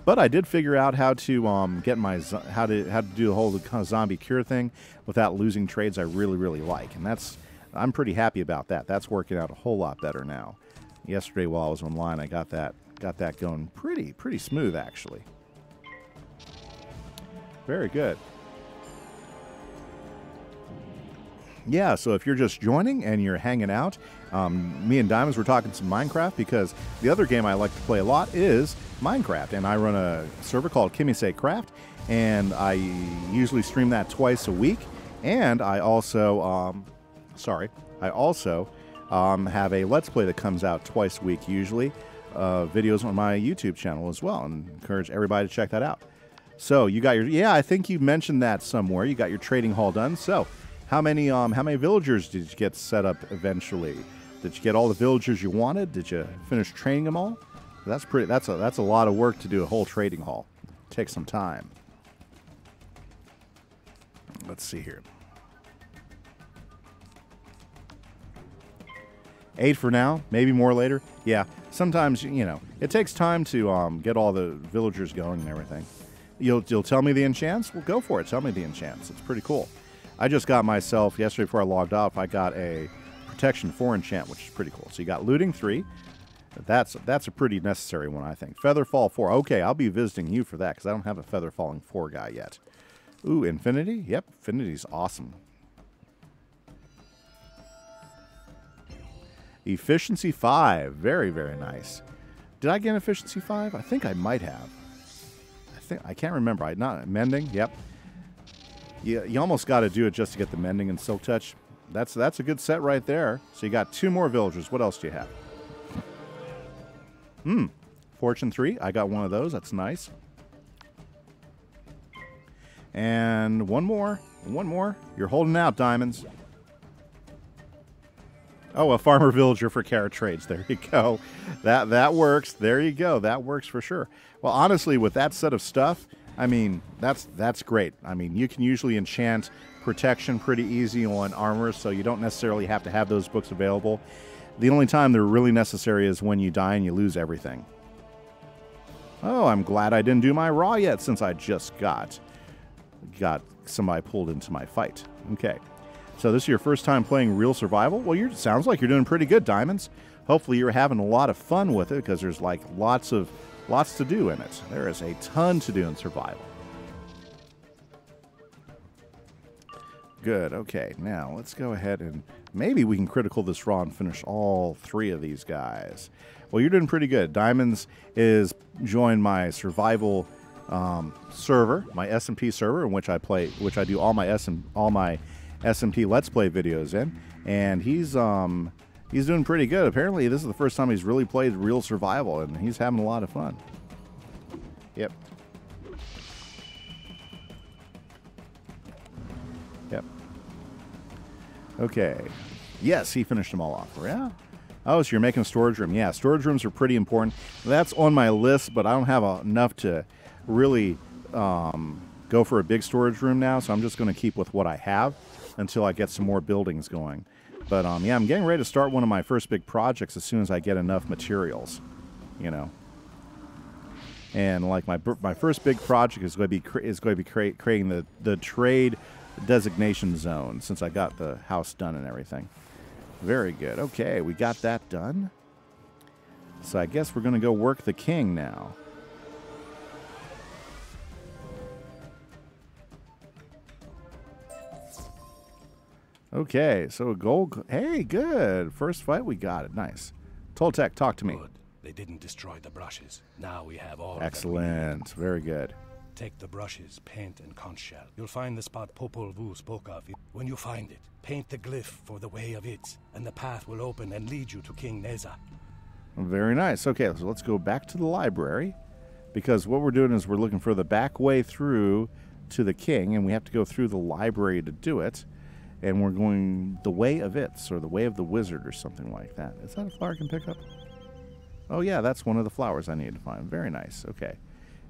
But I did figure out how to um, get my how to how to do the whole zombie cure thing without losing trades I really really like, and that's I'm pretty happy about that. That's working out a whole lot better now. Yesterday while I was online, I got that got that going pretty pretty smooth actually. Very good. Yeah, so if you're just joining and you're hanging out, um, me and Diamonds were talking some Minecraft because the other game I like to play a lot is Minecraft, and I run a server called Kimise Craft, and I usually stream that twice a week. And I also, um, sorry, I also um, have a Let's Play that comes out twice a week, usually uh, videos on my YouTube channel as well, and encourage everybody to check that out. So you got your yeah, I think you mentioned that somewhere. You got your trading hall done. So how many um how many villagers did you get set up eventually? Did you get all the villagers you wanted? Did you finish training them all? That's pretty. That's a that's a lot of work to do a whole trading hall. Takes some time. Let's see here. Eight for now, maybe more later. Yeah, sometimes you know it takes time to um, get all the villagers going and everything. You'll you'll tell me the enchants. Well, go for it. Tell me the enchants. It's pretty cool. I just got myself yesterday before I logged off. I got a protection four enchant, which is pretty cool. So you got looting three. That's that's a pretty necessary one, I think. Featherfall four. Okay, I'll be visiting you for that because I don't have a feather falling four guy yet. Ooh, infinity. Yep, infinity's awesome. Efficiency five. Very very nice. Did I get an efficiency five? I think I might have. I think I can't remember. I not mending. Yep. You, you almost got to do it just to get the mending and silk touch. That's that's a good set right there. So you got two more villagers. What else do you have? Hmm. Fortune three. I got one of those. That's nice. And one more. One more. You're holding out, diamonds. Oh, a farmer villager for carrot trades. There you go. That that works. There you go. That works for sure. Well, honestly, with that set of stuff, I mean, that's that's great. I mean, you can usually enchant protection pretty easy on armor, so you don't necessarily have to have those books available. The only time they're really necessary is when you die and you lose everything. Oh, I'm glad I didn't do my Ra yet since I just got got somebody pulled into my fight. Okay. So this is your first time playing real survival? Well, you sounds like you're doing pretty good, Diamonds. Hopefully you're having a lot of fun with it because there's like lots of lots to do in it. There is a ton to do in survival. Good. Okay. Now let's go ahead and maybe we can critical this Ra and finish all three of these guys. Well, you're doing pretty good. Diamonds is joined my survival um, server, my SMP server, in which I play, which I do all my SM, all my SMT Let's Play videos in, and he's um, he's doing pretty good. Apparently, this is the first time he's really played real survival, and he's having a lot of fun. Yep. Yep. Okay. Yes, he finished them all off. Yeah. Oh, so you're making a storage room. Yeah, storage rooms are pretty important. That's on my list, but I don't have enough to really um, go for a big storage room now, so I'm just going to keep with what I have until I get some more buildings going. But um, yeah, I'm getting ready to start one of my first big projects as soon as I get enough materials, you know. And like my my first big project is going to be is going to be cre- creating the the trade designation zone since I got the house done and everything. Very good. Okay, we got that done. So I guess we're going to go work the king now. Okay, so a gold. Hey, good. First fight, we got it. Nice. Toltec, talk to me. Good. They didn't destroy the brushes. Now we have all. Excellent. Very good. Take the brushes, paint, and conch shell. You'll find the spot Popol Vuh spoke of. When you find it, paint the glyph for the way of it, and the path will open and lead you to King Neza. Very nice. Okay, so let's go back to the library because what we're doing is we're looking for the back way through to the king, and we have to go through the library to do it. And we're going the way of its or the way of the wizard or something like that. Is that a flower I can pick up? Oh, yeah, that's one of the flowers I need to find. Very nice. Okay.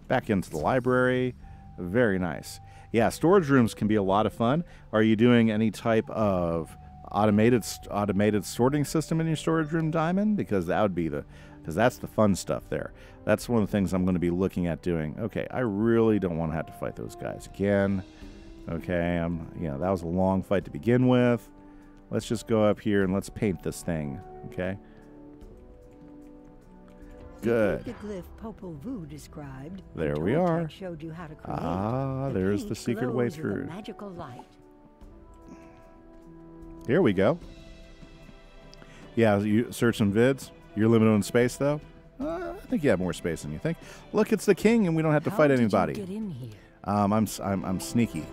Back into the library. Very nice. Yeah, storage rooms can be a lot of fun. Are you doing any type of automated automated sorting system in your storage room, Diamond? Because that would be the because that's the fun stuff there. That's one of the things I'm going to be looking at doing. Okay, I really don't want to have to fight those guys again. Okay, I'm you know that was a long fight to begin with. Let's just go up here and let's paint this thing. Okay. Good. The glyph Popol Vuh described. There we are. Showed you how to create. Ah, the there's the secret way through. magical light. Here we go. Yeah, you search some vids. You're limited on space, though. Uh, I think you have more space than you think. Look, it's the king, and we don't have to How fight anybody. You get in here? Um, I'm, I'm I'm sneaky.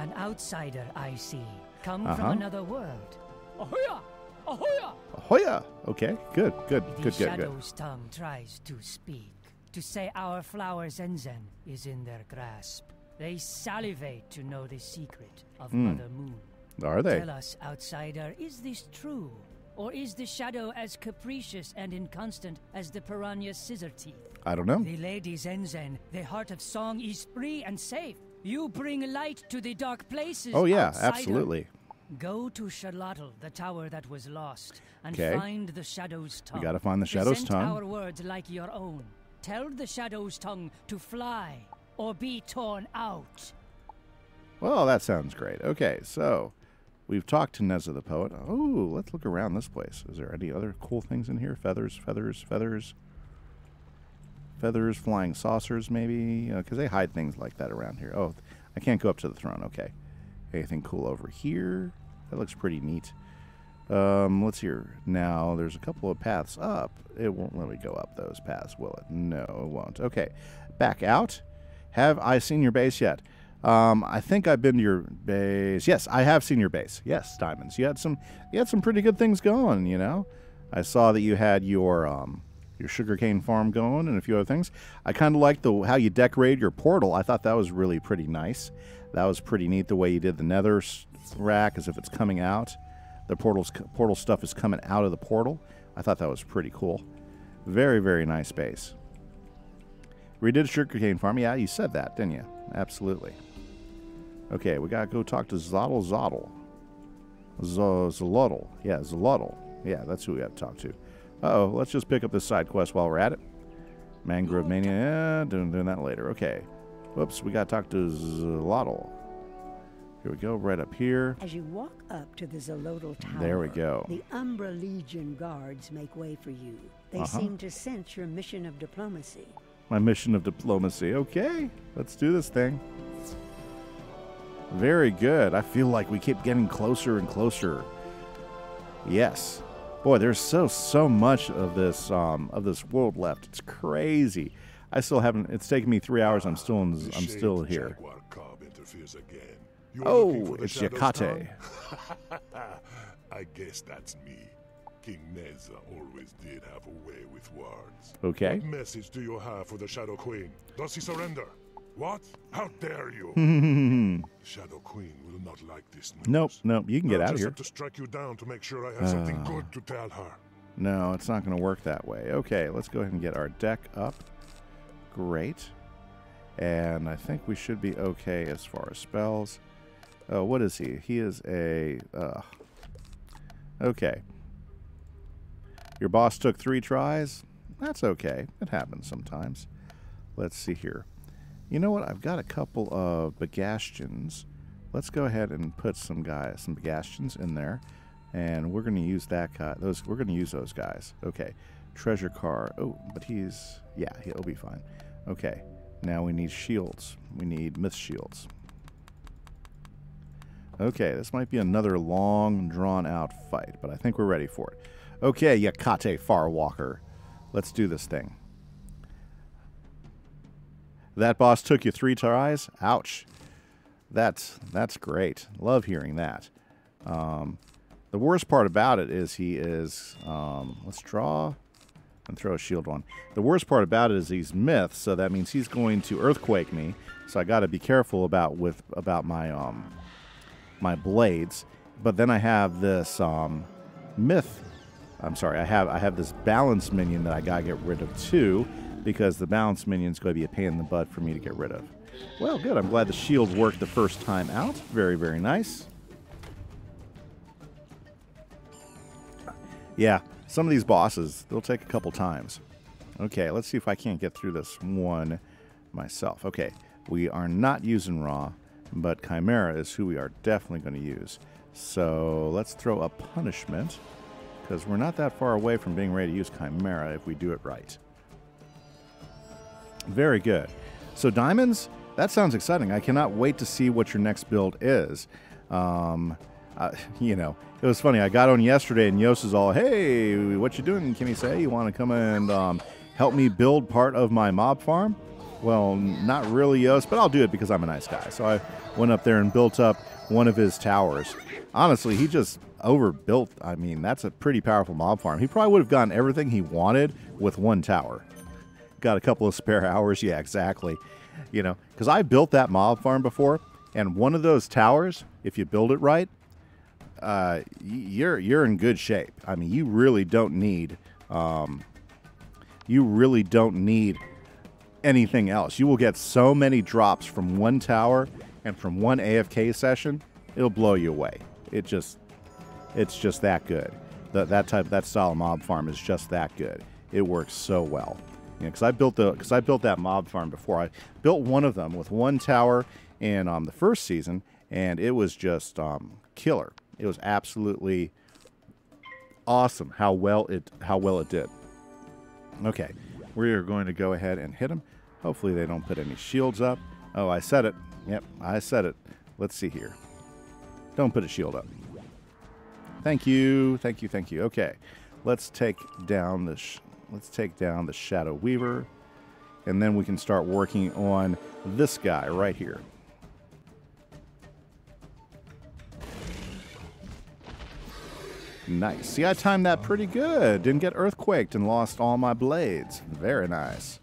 An outsider, I see. Come Uh-huh. from another world. Ahoya! Ahoya! Ahoya! Okay, good, good, The good, good, good. shadow's tongue tries to speak, to say our flower Zenzen is in their grasp. They salivate to know the secret of Hmm. Mother Moon. Are they? Tell us, outsider, is this true? Or is the shadow as capricious and inconstant as the piranha's scissor teeth? I don't know. The Lady Zenzen, the heart of song, is free and safe. You bring light to the dark places. Oh yeah, outsider. absolutely. Go to Shalatl, the tower that was lost, and 'Kay. find the Shadow's tongue. We gotta find the Shadow's Present tongue. our words like your own. Tell the Shadow's tongue to fly or be torn out. Well, that sounds great. Okay, so we've talked to Neza the poet. Oh, let's look around this place. Is there any other cool things in here? Feathers, feathers, feathers. Feathers, flying saucers, maybe? Because they hide things like that around here. Oh, I can't go up to the throne. Okay. Anything cool over here? That looks pretty neat. Um, let's hear. Now, there's a couple of paths up. It won't let me go up those paths, will it? No, it won't. Okay. Back out. Have I seen your base yet? Um, I think I've been to your base. Yes, I have seen your base. Yes, diamonds. You had some. You had some pretty good things going. You know, I saw that you had your um, your sugarcane farm going and a few other things. I kind of liked the how you decorated your portal. I thought that was really pretty nice. That was pretty neat the way you did the nether rack as if it's coming out. The portal's portal stuff is coming out of the portal. I thought that was pretty cool. Very very nice base. Redid a sugarcane farm. Yeah, you said that, didn't you? Absolutely. Okay, we gotta go talk to Zottle Zottle. Z-. Yeah, Zalotl. Yeah, that's who we have to talk to. Uh oh, let's just pick up this side quest while we're at it. Mangrove Mania. Yeah, doing, doing that later. Okay. Whoops, we gotta talk to Zalotl. Here we go, right up here. As you walk up to the Zolodal Tower, There we go. the Umbra Legion guards make way for you. They Uh-huh. seem to sense your mission of diplomacy. My mission of diplomacy. Okay, let's do this thing. Very good. I feel like we keep getting closer and closer. Yes. Boy, there's so so much of this um, of this world left. It's crazy. I still haven't. It's taken me three hours. I'm still in. I'm still here. Oh, looking for the it's Yakate. I guess that's me. King Neza always did have a way with words. Okay. What message do you have for the Shadow Queen? Does he surrender? What? How dare you? nope, Shadow Queen will not like this news. nope. You can get I'll out of just here. have to strike you down to make sure I have something Ah. good to tell her. No, it's not going to work that way. Okay, let's go ahead and get our deck up. Great. And I think we should be okay as far as spells. Oh, what is he? He is a. Uh, okay. Your boss took three tries. That's okay. It happens sometimes. Let's see here. You know what? I've got a couple of Bagastions. Let's go ahead and put some guys, some Bagastions in there and we're going to use that guy. Those we're going to use those guys. Okay, treasure car. Oh, but he's yeah, he'll be fine. Okay, now we need shields. We need myth shields. Okay, this might be another long, drawn out fight, but I think we're ready for it. Okay, Yakate Farwalker, let's do this thing. That boss took you three tries. Ouch. That's that's great. Love hearing that. Um, the worst part about it is he is. Um, let's draw and throw a shield on. The worst part about it is he's myth, so that means he's going to earthquake me. So I got to be careful about with about my um my blades. But then I have this um, myth. I'm sorry. I have I have this balance minion that I gotta get rid of too, because the balance minion's going to be a pain in the butt for me to get rid of. Well, good. I'm glad the shield worked the first time out. Very very nice. Yeah, some of these bosses, they'll take a couple times. Okay, let's see if I can't get through this one myself. Okay, we are not using Ra, but Chimera is who we are definitely going to use. So let's throw a punishment, because we're not that far away from being ready to use Chimera if we do it right. Very good. So diamonds, that sounds exciting. I cannot wait to see what your next build is. Um, uh, you know, it was funny. I got on yesterday, and Yos is all, "Hey, what you doing, Kimmy? Say you want to come and um, help me build part of my mob farm?" Well, not really, Yos, but I'll do it because I'm a nice guy. So I went up there and built up one of his towers. Honestly, he just overbuilt. I mean, that's a pretty powerful mob farm. He probably would have gotten everything he wanted with one tower. Got a couple of spare hours. Yeah, exactly. You know, because I built that mob farm before, and one of those towers, if you build it right, uh, you're you're in good shape. I mean, you really don't need, um, you really don't need anything else. You will get so many drops from one tower and from one AFK session, it'll blow you away. It just, it's just that good. That that type that style mob farm is just that good. It works so well. Know, because I built the because I built that mob farm before. I built one of them with one tower in um, the first season, and it was just um, killer. It was absolutely awesome how well it how well it did. Okay, we are going to go ahead and hit them. Hopefully they don't put any shields up. Oh, I said it. Yep, I said it. Let's see here. Don't put a shield up. Thank you, thank you, thank you. Okay, let's take down the sh- let's take down the Shadow Weaver, and then we can start working on this guy right here. Nice. See, I timed that pretty good. Didn't get earthquaked and lost all my blades. Very nice.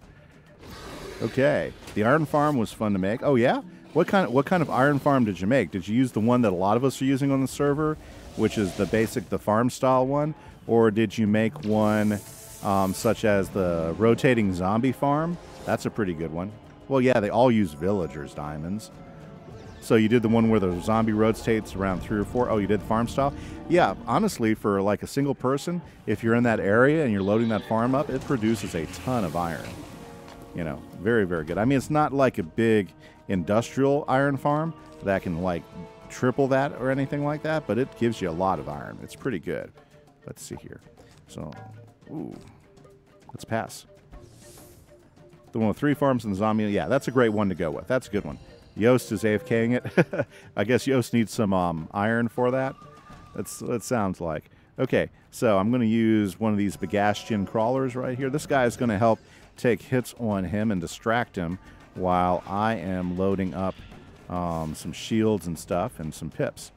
Okay. The iron farm was fun to make. Oh yeah? What kind of what kind of iron farm did you make? Did you use the one that a lot of us are using on the server, which is the basic the farm style one, or did you make one um, such as the rotating zombie farm? That's a pretty good one. Well, yeah, they all use villagers diamonds. So you did the one where the zombie rotates around three or four. Oh, you did farm style. Yeah, honestly, for like a single person, if you're in that area and you're loading that farm up, it produces a ton of iron. You know, very very good. I mean, it's not like a big industrial iron farm that can like triple that or anything like that, but it gives you a lot of iron. It's pretty good. Let's see here. So, ooh, let's pass. The one with three farms and the zombie. Yeah, that's a great one to go with. That's a good one. Yost is AFKing it. I guess Yost needs some um, iron for that. That's what it sounds like. Okay, so I'm going to use one of these Bagastian crawlers right here. This guy is going to help take hits on him and distract him while I am loading up um, some shields and stuff and some pips.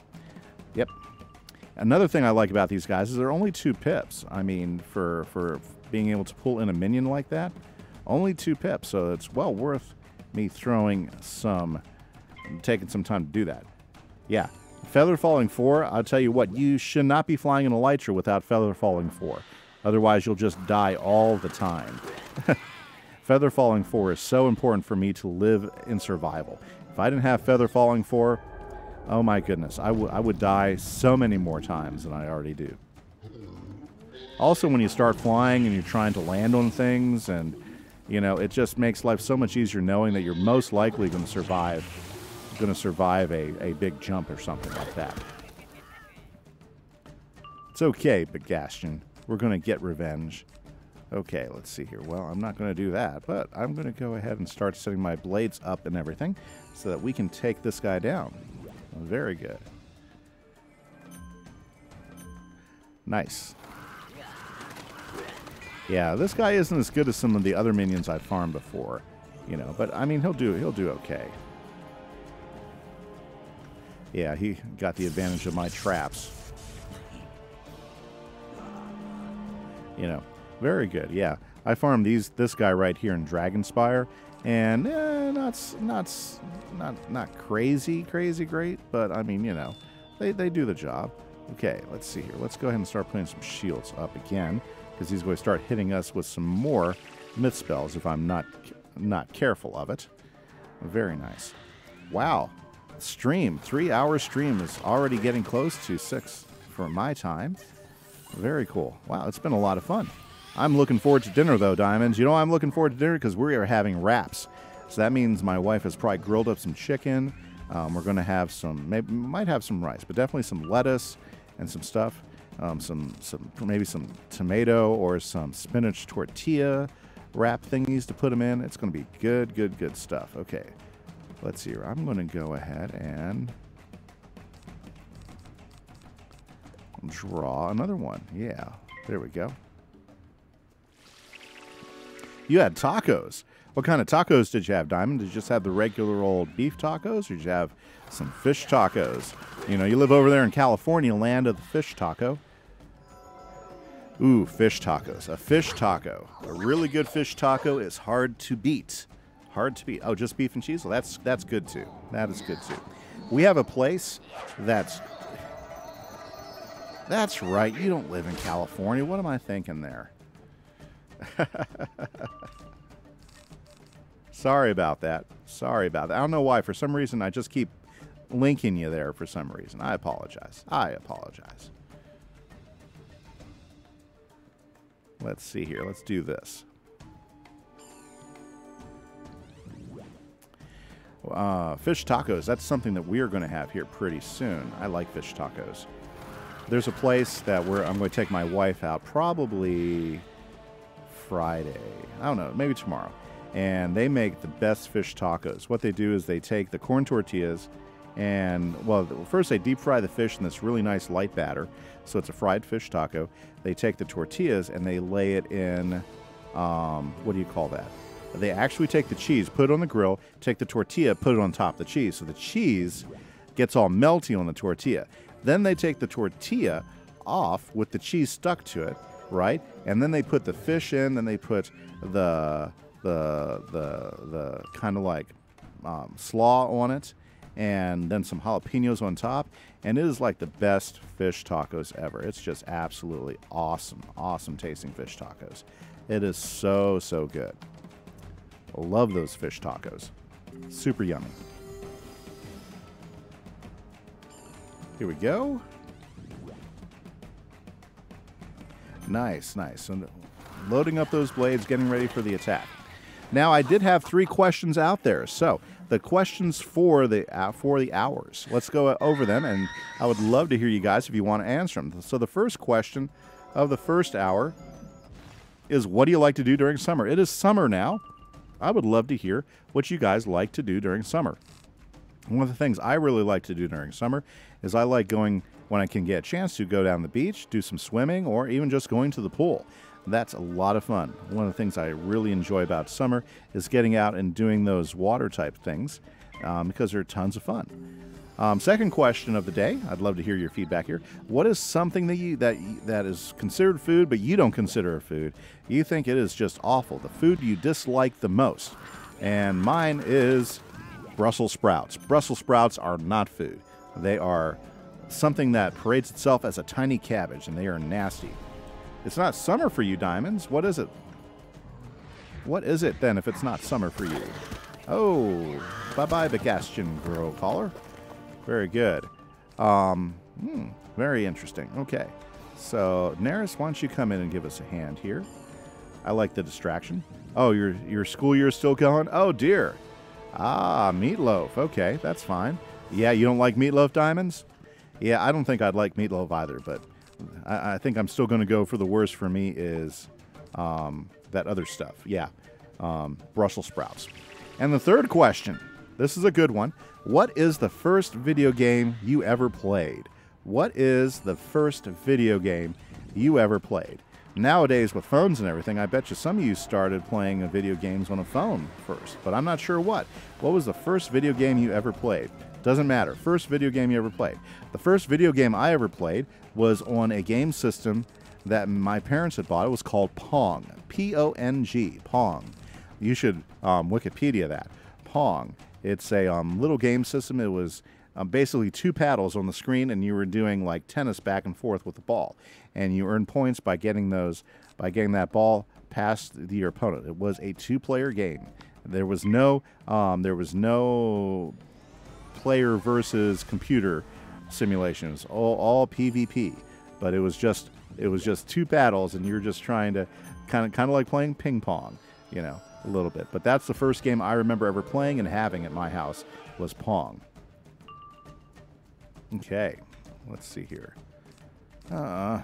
Another thing I like about these guys is they're only two pips. I mean, for for being able to pull in a minion like that, only two pips. So it's well worth me throwing some, taking some time to do that. Yeah, Feather Falling 4, I'll tell you what, you should not be flying an Elytra without Feather Falling 4. Otherwise, you'll just die all the time. Feather Falling 4 is so important for me to live in survival. If I didn't have Feather Falling 4, oh my goodness, I, I would die so many more times than I already do. Also, when you start flying and you're trying to land on things, and you know, it just makes life so much easier knowing that you're most likely going to survive, going to survive a, a big jump or something like that. It's okay, Bagastian. We're going to get revenge. Okay, let's see here. Well, I'm not going to do that, but I'm going to go ahead and start setting my blades up and everything so that we can take this guy down. Very good. Nice. Yeah, this guy isn't as good as some of the other minions I've farmed before, you know, but I mean, he'll do he'll do okay. Yeah, he got the advantage of my traps. You know, very good. Yeah, I farmed these this guy right here in Dragonspire, and eh, not not not not crazy crazy great, but I mean, you know, they they do the job. Okay, let's see here. Let's go ahead and start putting some shields up again because he's going to start hitting us with some more myth spells if I'm not not careful of it. Very nice. Wow, stream three hour stream is already getting close to six for my time. Very cool. Wow, it's been a lot of fun. I'm looking forward to dinner though, Diamonds. You know I'm looking forward to dinner because we are having wraps. So that means my wife has probably grilled up some chicken. Um, we're going to have some, maybe might have some rice, but definitely some lettuce and some stuff. Um, some, some maybe some tomato or some spinach tortilla wrap thingies to put them in. It's going to be good, good, good stuff. Okay, let's see here. I'm going to go ahead and draw another one. Yeah, there we go. You had tacos. What kind of tacos did you have, Diamond? Did you just have the regular old beef tacos, or did you have some fish tacos? You know, you live over there in California, land of the fish taco. Ooh, fish tacos. A fish taco. A really good fish taco is hard to beat. Hard to beat. Oh, just beef and cheese? Well, that's that's good too. That is good too. We have a place that's That's right. You don't live in California. What am I thinking there? Sorry about that. Sorry about that. I don't know why. For some reason, I just keep linking you there for some reason. I apologize. I apologize. Let's see here. Let's do this. Uh, fish tacos. That's something that we are going to have here pretty soon. I like fish tacos. There's a place that where I'm going to take my wife out probably Friday. I don't know, maybe tomorrow. And they make the best fish tacos. What they do is they take the corn tortillas and, well, first they deep fry the fish in this really nice light batter. So it's a fried fish taco. They take the tortillas and they lay it in, um, what do you call that? They actually take the cheese, put it on the grill, take the tortilla, put it on top of the cheese. So the cheese gets all melty on the tortilla. Then they take the tortilla off with the cheese stuck to it, right? And then they put the fish in, then they put the the the the kind of like um, slaw on it, and then some jalapenos on top. And it is like the best fish tacos ever. It's just absolutely awesome, awesome tasting fish tacos. It is so so good. Love those fish tacos. Super yummy. Here we go. Nice, nice. And loading up those blades, getting ready for the attack. Now, I did have three questions out there. So, the questions for the uh, for the hours. Let's go over them, and I would love to hear you guys if you want to answer them. So the first question of the first hour is, "What do you like to do during summer?" It is summer now. I would love to hear what you guys like to do during summer. One of the things I really like to do during summer is I like going when I can get a chance to go down the beach, do some swimming, or even just going to the pool. That's a lot of fun. One of the things I really enjoy about summer is getting out and doing those water type things um, because they're tons of fun. Um, second question of the day. I'd love to hear your feedback here. What is something that you that that is considered food, but you don't consider food? You think it is just awful. The food you dislike the most. And mine is Brussels sprouts. Brussels sprouts are not food. They are something that parades itself as a tiny cabbage, and they are nasty. It's not summer for you, Diamonds. What is it? What is it then if it's not summer for you? Oh, bye bye, Bagastion Girl Caller. Very good. Um, hmm, very interesting. Okay. So, Neris, why don't you come in and give us a hand here? I like the distraction. Oh, your your school year is still going? Oh dear. Ah, meatloaf. Okay, that's fine. Yeah, you don't like meatloaf diamonds? Yeah, I don't think I'd like meatloaf either, but I, I think I'm still going to go for the worst for me is um, that other stuff. Yeah, um, Brussels sprouts. And the third question this is a good one. What is the first video game you ever played? What is the first video game you ever played? Nowadays, with phones and everything, I bet you some of you started playing video games on a phone first, but I'm not sure what. What was the first video game you ever played? Doesn't matter. First video game you ever played. The first video game I ever played was on a game system that my parents had bought. It was called Pong. P O N G. Pong. You should um, Wikipedia that. Pong. It's a um, little game system. It was um, basically two paddles on the screen, and you were doing like tennis back and forth with the ball, and you earn points by getting those by getting that ball past your opponent. It was a two-player game. There was no um, there was no player versus computer simulations, all, all PvP. But it was just it was just two battles, and you're just trying to kind of kind of like playing ping pong, you know, a little bit. But that's the first game I remember ever playing and having at my house was Pong. Okay, let's see here. Uh,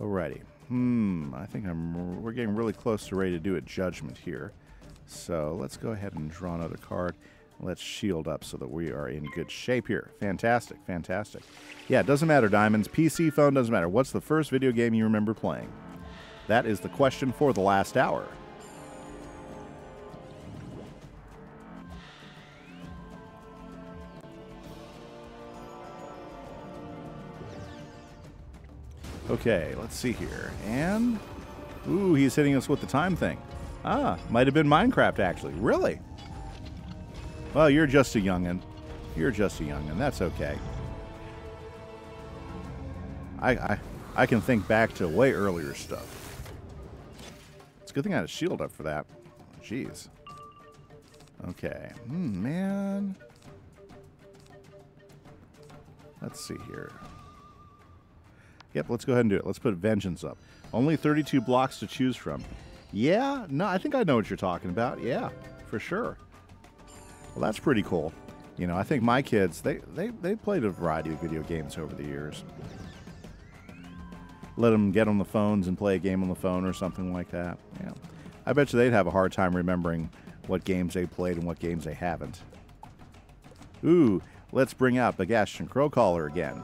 alrighty. Hmm, I think I'm. We're getting really close to ready to do a judgment here. So let's go ahead and draw another card. Let's shield up so that we are in good shape here. Fantastic, fantastic. Yeah, it doesn't matter, Diamonds. PC, phone, doesn't matter. What's the first video game you remember playing? That is the question for the last hour. Okay, let's see here. And, ooh, he's hitting us with the time thing. Ah, might have been Minecraft, actually. Really? Well, you're just a youngin'. You're just a youngin'. That's okay. I, I, I can think back to way earlier stuff. It's a good thing I had a shield up for that. Jeez. Okay. Hmm, man. Let's see here. Yep, let's go ahead and do it. Let's put Vengeance up. Only 32 blocks to choose from. Yeah, no, I think I know what you're talking about. Yeah, for sure. Well, that's pretty cool. You know, I think my kids, they, they, they played a variety of video games over the years. Let them get on the phones and play a game on the phone or something like that. Yeah. I bet you they'd have a hard time remembering what games they played and what games they haven't. Ooh, let's bring out Bagastion Crowcaller again.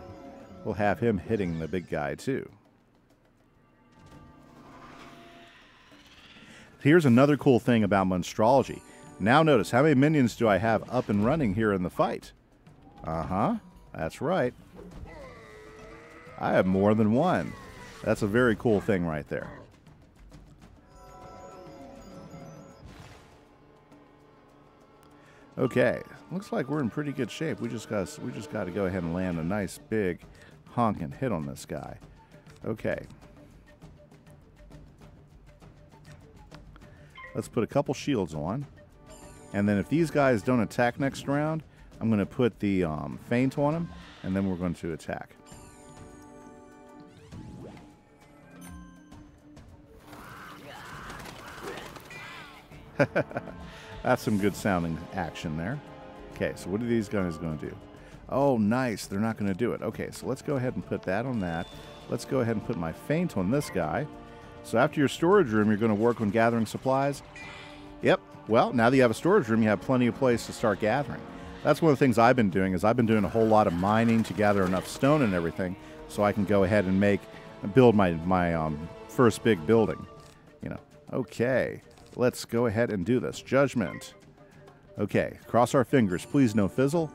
We'll have him hitting the big guy, too. Here's another cool thing about Monstrology. Now notice, how many minions do I have up and running here in the fight? Uh-huh. That's right. I have more than one. That's a very cool thing right there. Okay, looks like we're in pretty good shape. We just got we just got to go ahead and land a nice big honking hit on this guy. Okay. Let's put a couple shields on. And then if these guys don't attack next round, I'm going to put the um, feint on them, and then we're going to attack. That's some good sounding action there. Okay, so what are these guys going to do? Oh, nice. They're not going to do it. Okay, so let's go ahead and put that on that. Let's go ahead and put my feint on this guy. So after your storage room, you're going to work on gathering supplies. Yep. Well, now that you have a storage room, you have plenty of place to start gathering. That's one of the things I've been doing is I've been doing a whole lot of mining to gather enough stone and everything so I can go ahead and make build my my um, first big building. You know. Okay. Let's go ahead and do this. Judgment. Okay. Cross our fingers. Please no fizzle.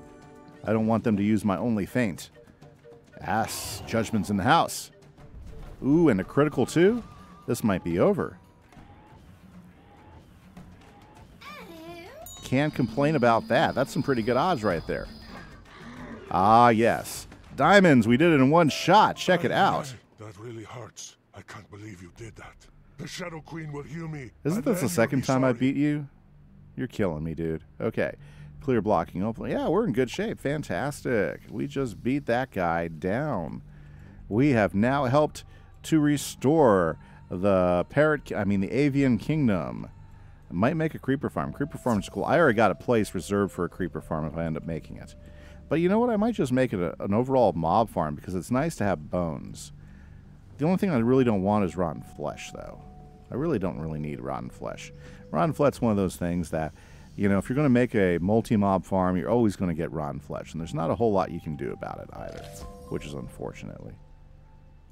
I don't want them to use my only feint. Ass. Judgment's in the house. Ooh, and a critical too? This might be over. Can't complain about that. That's some pretty good odds right there. Ah, yes. Diamonds, we did it in one shot. Check it out. That really hurts. I can't believe you did that. The Shadow Queen will hear me. Isn't this the second time I beat you? You're killing me, dude. Okay. Clear blocking. Hopefully. Yeah, we're in good shape. Fantastic. We just beat that guy down. We have now helped to restore the parrot, I mean, the avian kingdom. I might make a creeper farm. Creeper farm is cool. I already got a place reserved for a creeper farm if I end up making it. But you know what? I might just make it a, an overall mob farm because it's nice to have bones. The only thing I really don't want is rotten flesh, though. I really don't really need rotten flesh. Rotten flesh's one of those things that, you know, if you're going to make a multi-mob farm, you're always going to get rotten flesh, and there's not a whole lot you can do about it either, which is unfortunately.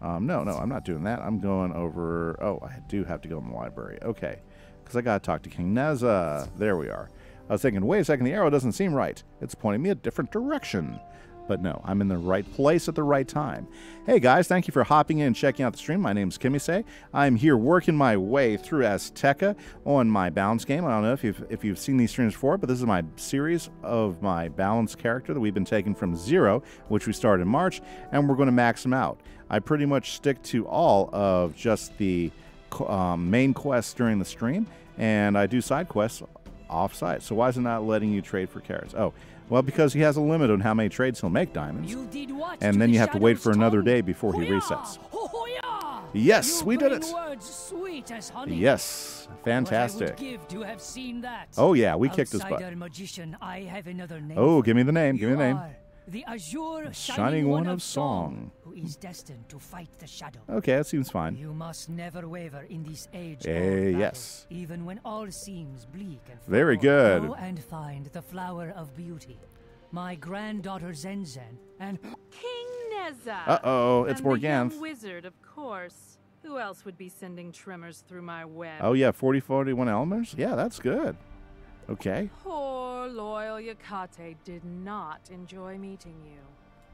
Um, no, no, I'm not doing that. I'm going over. Oh, I do have to go in the library. Okay, because I got to talk to King Neza. There we are. I was thinking, wait a second, the arrow doesn't seem right. It's pointing me a different direction. But no, I'm in the right place at the right time. Hey guys, thank you for hopping in and checking out the stream. My name's Kimise. I'm here working my way through Azteca on my balance game. I don't know if you've if you've seen these streams before, but this is my series of my balance character that we've been taking from zero, which we started in March, and we're going to max them out. I pretty much stick to all of just the um, main quests during the stream, and I do side quests off site. So why is it not letting you trade for carrots? Oh, well, because he has a limit on how many trades he'll make diamonds. You did what and then the you have to wait for another day before he resets. Yes, You we did it. Words sweet as honey. Yes, fantastic. would give to have seen that. Oh, yeah, we kicked his butt. Magician, I have another name. Oh, give me the name, give me the name. Are The azure shining, Shining one, one of of song. who is destined to fight the shadow. Okay, that seems fine. You must never waver in this age. Eh, yes. Even when all seems bleak and Very forlorn. good. Go and find the flower of beauty. My granddaughter Zenzen and King Neza. Uh-oh, it's and the young Morganth. wizard, of course. Who else would be sending tremors through my web? Oh, yeah, 40, 41 elements? Yeah, that's good. Okay. Poor loyal Yakate did not enjoy meeting you.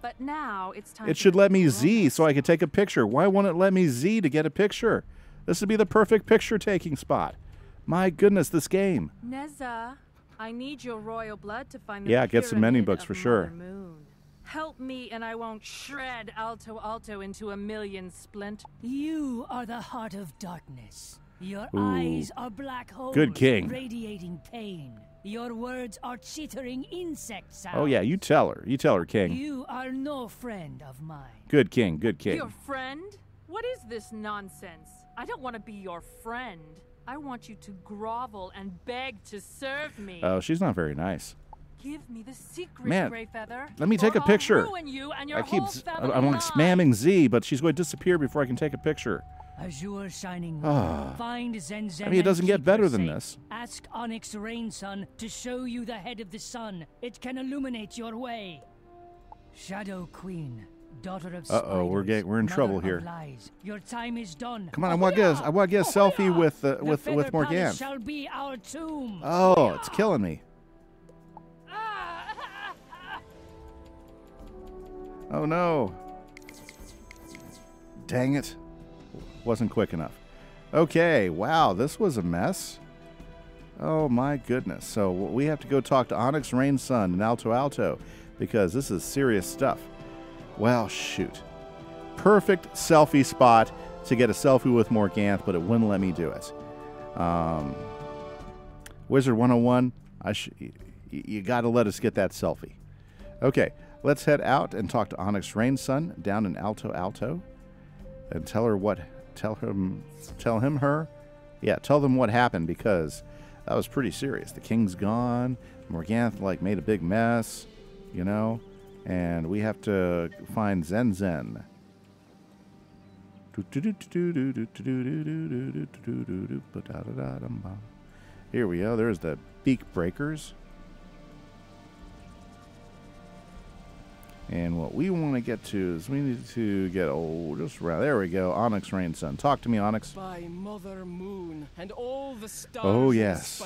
But now it's time It should the let me Z so I could take a picture. Why won't it let me Z to get a picture? This would be the perfect picture taking spot. My goodness, this game. Neza, I need your royal blood to find the Yeah, get some mending books for sure. Moon. Help me and I won't shred Alto Alto into a million splint. You are the heart of darkness. Your Ooh. eyes are black holes. Good king. Radiating pain. Your words are chittering insect sounds. Oh, yeah, you tell her. You tell her, King. You are no friend of mine. Good King, good King. Your friend? What is this nonsense? I don't want to be your friend. I want you to grovel and beg to serve me. Oh, she's not very nice. Give me the secret, Man, Greyfeather. Let me take a picture. I'll ruin you and your I keep, whole I'm like line. spamming Z, but she's going to disappear before I can take a picture. Azure Shining Ah. Find Zenzen I mean, it doesn't get better than safe. this. Ask Onyx Rain Sun to show you the head of the sun. It can illuminate your way. Shadow Queen, daughter of Uh-oh, we're spiders, get- we're in trouble here. Lies. Your time is done. Come on, I want to get a, I want to get a selfie with uh, The with with Morgan. Shall be our tomb. Oh, it's killing me. Oh no. Dang it. Wasn't quick enough. Okay, wow, this was a mess. Oh my goodness. So we have to go talk to Onyx Rain Sun and Alto Alto because this is serious stuff. Well, shoot. Perfect selfie spot to get a selfie with Morganth, but it wouldn't let me do it. Um, Wizard 101, I sh- you got to let us get that selfie. Okay, let's head out and talk to Onyx Rain Sun down in Alto Alto and tell her what tell him tell him her yeah, tell them what happened because that was pretty serious. The king's gone. Morganth like made a big mess, you know, and we have to find Zen Zen. Here we go. There's the beak breakers. And what we want to get to is we need to get oh just right there we go Onyx Rain Sun. Talk to me, Onyx. By Mother Moon and all the stars Oh yes,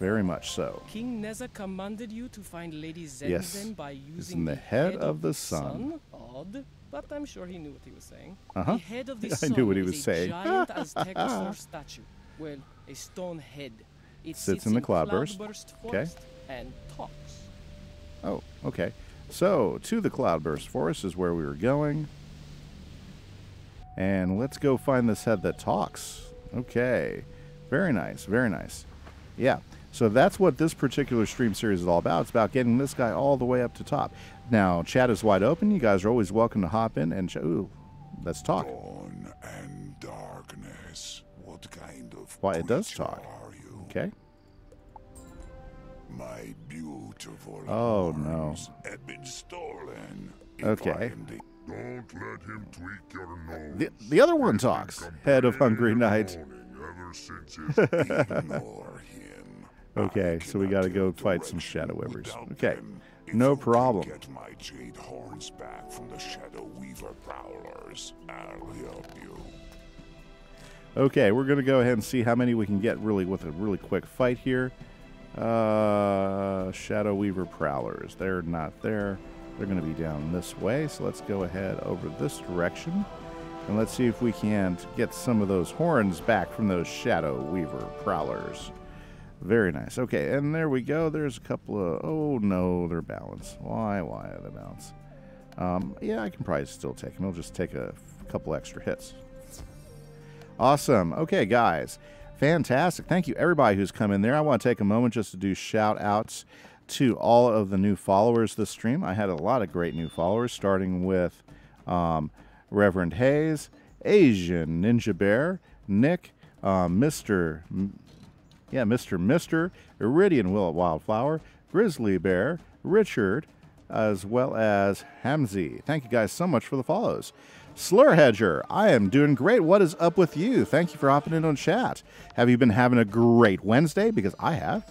very much so. King Neza commanded you to find Lady Zenzen Yes, by it's using in the head of the sun. Odd, but I'm sure he knew what he was saying. Uh-huh. The head of the I sun knew what he was a saying. giant Aztecosaur statue. Well, a stone head. It Sits in the cloudburst. Cloudburst Okay. And talks. Oh, okay. So to the Cloudburst Forest is where we were going. And let's go find this head that talks. Okay. Very nice. Very nice. Yeah. So that's what this particular stream series is all about. It's about getting this guy all the way up to top. Now, chat is wide open. You guys are always welcome to hop in and ooh, let's talk. Dawn and darkness. What kind of Why it does talk. are you? Okay. My Oh, no. have been stolen. Okay. The- Don't let him tweak your nose. The, the other one talks. Head of Hungry Knight. Ever since his Ignore him. Okay, so we got to go fight some Shadow Weavers. Okay, no problem. Get my jade horns back from the Shadow Weaver prowlers. I'll help you. Okay, we're going to go ahead and see how many we can get really with a really quick fight here. Uh, Shadow Weaver Prowlers. They're not there. They're going to be down this way. So let's go ahead over this direction. And let's see if we can't get some of those horns back from those Shadow Weaver Prowlers. Very nice. Okay, and there we go. There's a couple of. Oh no, they're balanced. Why? Why are they balanced? Um, yeah, I can probably still take them. I'll just take a couple extra hits. Awesome. Okay, guys. Fantastic. Thank you, everybody who's come in there. I want to take a moment just to do shout outs to all of the new followers this stream. I had a lot of great new followers, starting with um, Reverend Hayes, Asian Ninja Bear, Nick, um, Mr. M- yeah, Mr. Mister, Iridian Will Wildflower, Grizzly Bear, Richard, as well as Hamzy. Thank you guys so much for the follows. Slur Hedger, I am doing great. What is up with you? Thank you for hopping in on chat. Have you been having a great Wednesday? Because I have.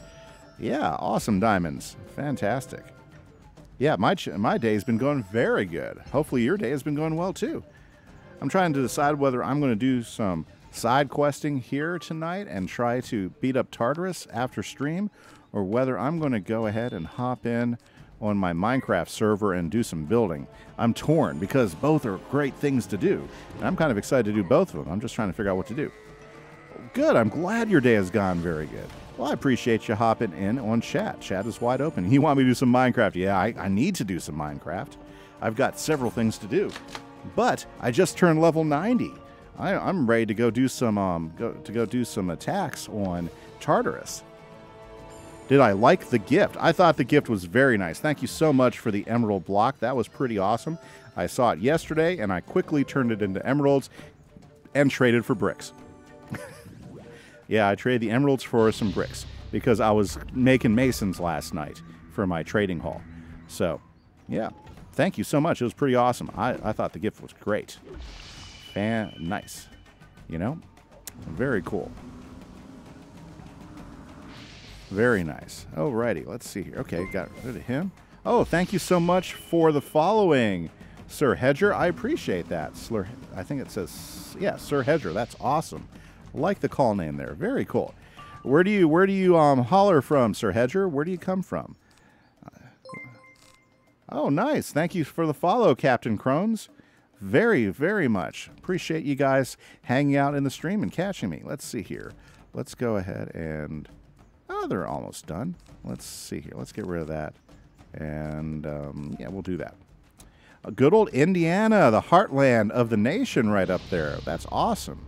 Yeah, awesome diamonds. Fantastic. Yeah, my my day's been going very good. Hopefully your day has been going well too. I'm trying to decide whether I'm going to do some side questing here tonight and try to beat up Tartarus after stream, or whether I'm going to go ahead and hop in on my Minecraft server and do some building. I'm torn because both are great things to do, and I'm kind of excited to do both of them. I'm just trying to figure out what to do. Good. I'm glad your day has gone very good. Well, I appreciate you hopping in on chat. Chat is wide open. You want me to do some Minecraft? Yeah, I, I need to do some Minecraft. I've got several things to do, but I just turned level 90. I, I'm ready to go do some um go, to go do some attacks on Tartarus. Did I like the gift? I thought the gift was very nice. Thank you so much for the emerald block. That was pretty awesome. I saw it yesterday and I quickly turned it into emeralds and traded for bricks. yeah, I traded the emeralds for some bricks because I was making masons last night for my trading hall. So, yeah, thank you so much. It was pretty awesome. I, I thought the gift was great. And nice. You know? Very cool. Very nice. Alrighty, let's see here. Okay, got rid of him. Oh, thank you so much for the following, Sir Hedger. I appreciate that. Slur, I think it says, yeah, Sir Hedger. That's awesome. Like the call name there. Very cool. Where do you where do you um holler from, Sir Hedger? Where do you come from? Oh, nice. Thank you for the follow, Captain Crones. Very, very much. Appreciate you guys hanging out in the stream and catching me. Let's see here. Let's go ahead and. Oh, they're almost done. Let's see here. Let's get rid of that. And um, yeah, we'll do that. A good old Indiana, the heartland of the nation, right up there. That's awesome.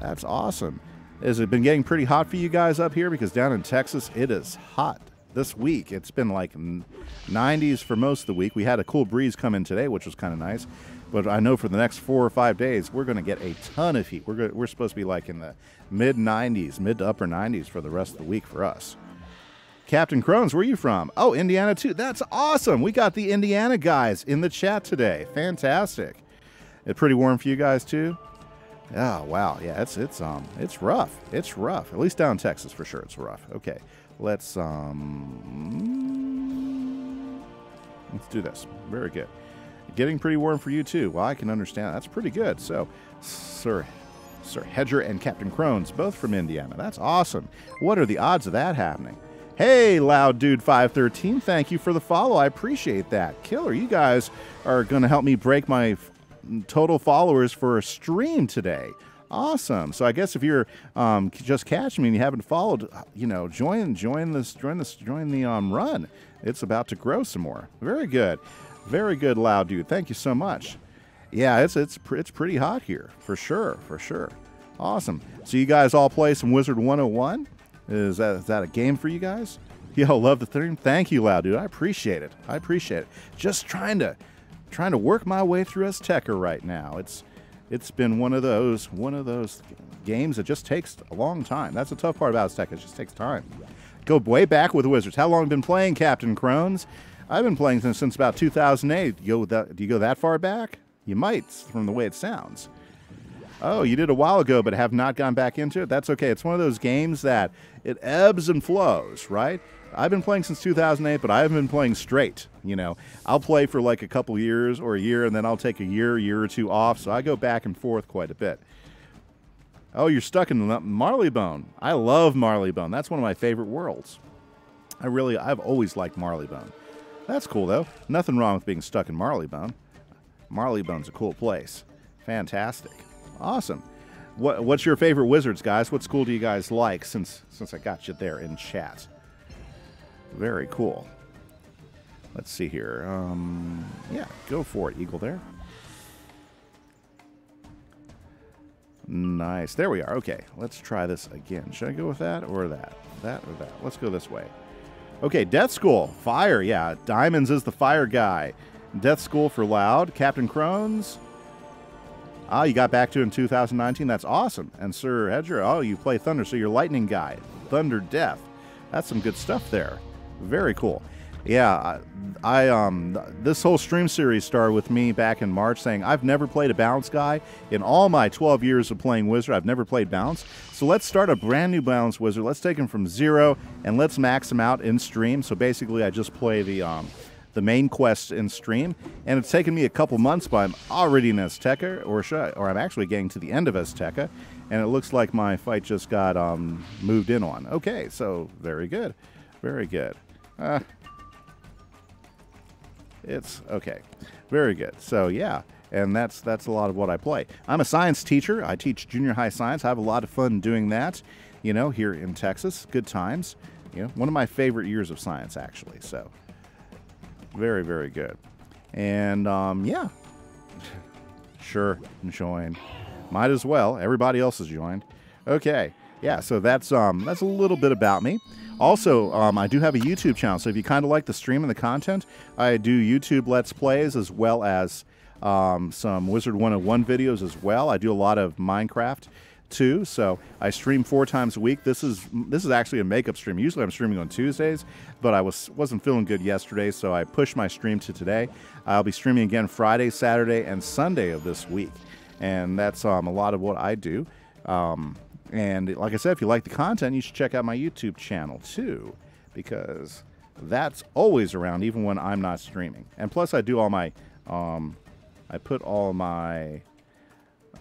That's awesome. Has it been getting pretty hot for you guys up here? Because down in Texas, it is hot this week. It's been like 90s for most of the week. We had a cool breeze come in today, which was kind of nice. But I know for the next four or five days, we're going to get a ton of heat. We're we're supposed to be like in the mid 90s, mid to upper 90s for the rest of the week for us. Captain Crones, where are you from? Oh, Indiana too. That's awesome. We got the Indiana guys in the chat today. Fantastic. It pretty warm for you guys too. Oh wow, yeah, it's it's um it's rough. It's rough. At least down in Texas for sure. It's rough. Okay, let's um let's do this. Very good. Getting pretty warm for you too. Well, I can understand. That's pretty good. So, Sir Sir Hedger and Captain Crones, both from Indiana. That's awesome. What are the odds of that happening? Hey, Loud Dude 513, thank you for the follow. I appreciate that. Killer, you guys are going to help me break my total followers for a stream today. Awesome. So I guess if you're um, just catching me and you haven't followed, you know, join join this join this join the um, run. It's about to grow some more. Very good. Very good, Loud Dude. Thank you so much. Yeah, it's it's it's pretty hot here for sure, for sure. Awesome. So you guys all play some Wizard 101? Is that is that a game for you guys? Yo, love the theme. Thank you, loud dude. I appreciate it. I appreciate it. Just trying to trying to work my way through as Azteca right now. It's it's been one of those one of those games that just takes a long time. That's the tough part about Azteca. It just takes time. Go way back with Wizards. How long been playing, Captain Crones? I've been playing since, since about 2008. You go that, do you go that far back? You might, from the way it sounds. Oh, you did a while ago, but have not gone back into it. That's okay. It's one of those games that it ebbs and flows, right? I've been playing since 2008, but I haven't been playing straight. You know, I'll play for like a couple years or a year, and then I'll take a year, year or two off. So I go back and forth quite a bit. Oh, you're stuck in Marleybone. I love Marleybone. That's one of my favorite worlds. I really, I've always liked Marleybone. That's cool though. Nothing wrong with being stuck in Marleybone. Marleybone's a cool place. Fantastic. Awesome. What, what's your favorite wizards, guys? What school do you guys like? Since since I got you there in chat. Very cool. Let's see here. Um, yeah, go for it, Eagle. There. Nice. There we are. Okay, let's try this again. Should I go with that or that? That or that? Let's go this way. Okay, Death School. Fire, yeah. Diamonds is the fire guy. Death School for Loud. Captain Crones. Ah, you got back to in 2019. That's awesome. And Sir Hedger, oh, you play Thunder, so you're Lightning guy. Thunder Death. That's some good stuff there. Very cool. Yeah, I, I um this whole stream series started with me back in March saying I've never played a balance guy in all my 12 years of playing Wizard. I've never played balance, so let's start a brand new balance Wizard. Let's take him from zero and let's max him out in stream. So basically, I just play the um the main quest in stream, and it's taken me a couple months, but I'm already in Azteca, or I, or I'm actually getting to the end of Azteca, and it looks like my fight just got um, moved in on. Okay, so very good, very good. Uh, it's okay, very good. So yeah, and that's that's a lot of what I play. I'm a science teacher. I teach junior high science. I have a lot of fun doing that. You know, here in Texas, good times. You know, one of my favorite years of science actually. So very, very good. And um, yeah, sure, join. Might as well. Everybody else has joined. Okay, yeah. So that's um, that's a little bit about me. Also, um, I do have a YouTube channel. So if you kind of like the stream and the content, I do YouTube Let's Plays as well as um, some Wizard 101 videos as well. I do a lot of Minecraft too. So I stream four times a week. This is this is actually a makeup stream. Usually I'm streaming on Tuesdays, but I was wasn't feeling good yesterday, so I pushed my stream to today. I'll be streaming again Friday, Saturday, and Sunday of this week, and that's um, a lot of what I do. Um, and like I said, if you like the content, you should check out my YouTube channel too, because that's always around, even when I'm not streaming. And plus, I do all my, um, I put all my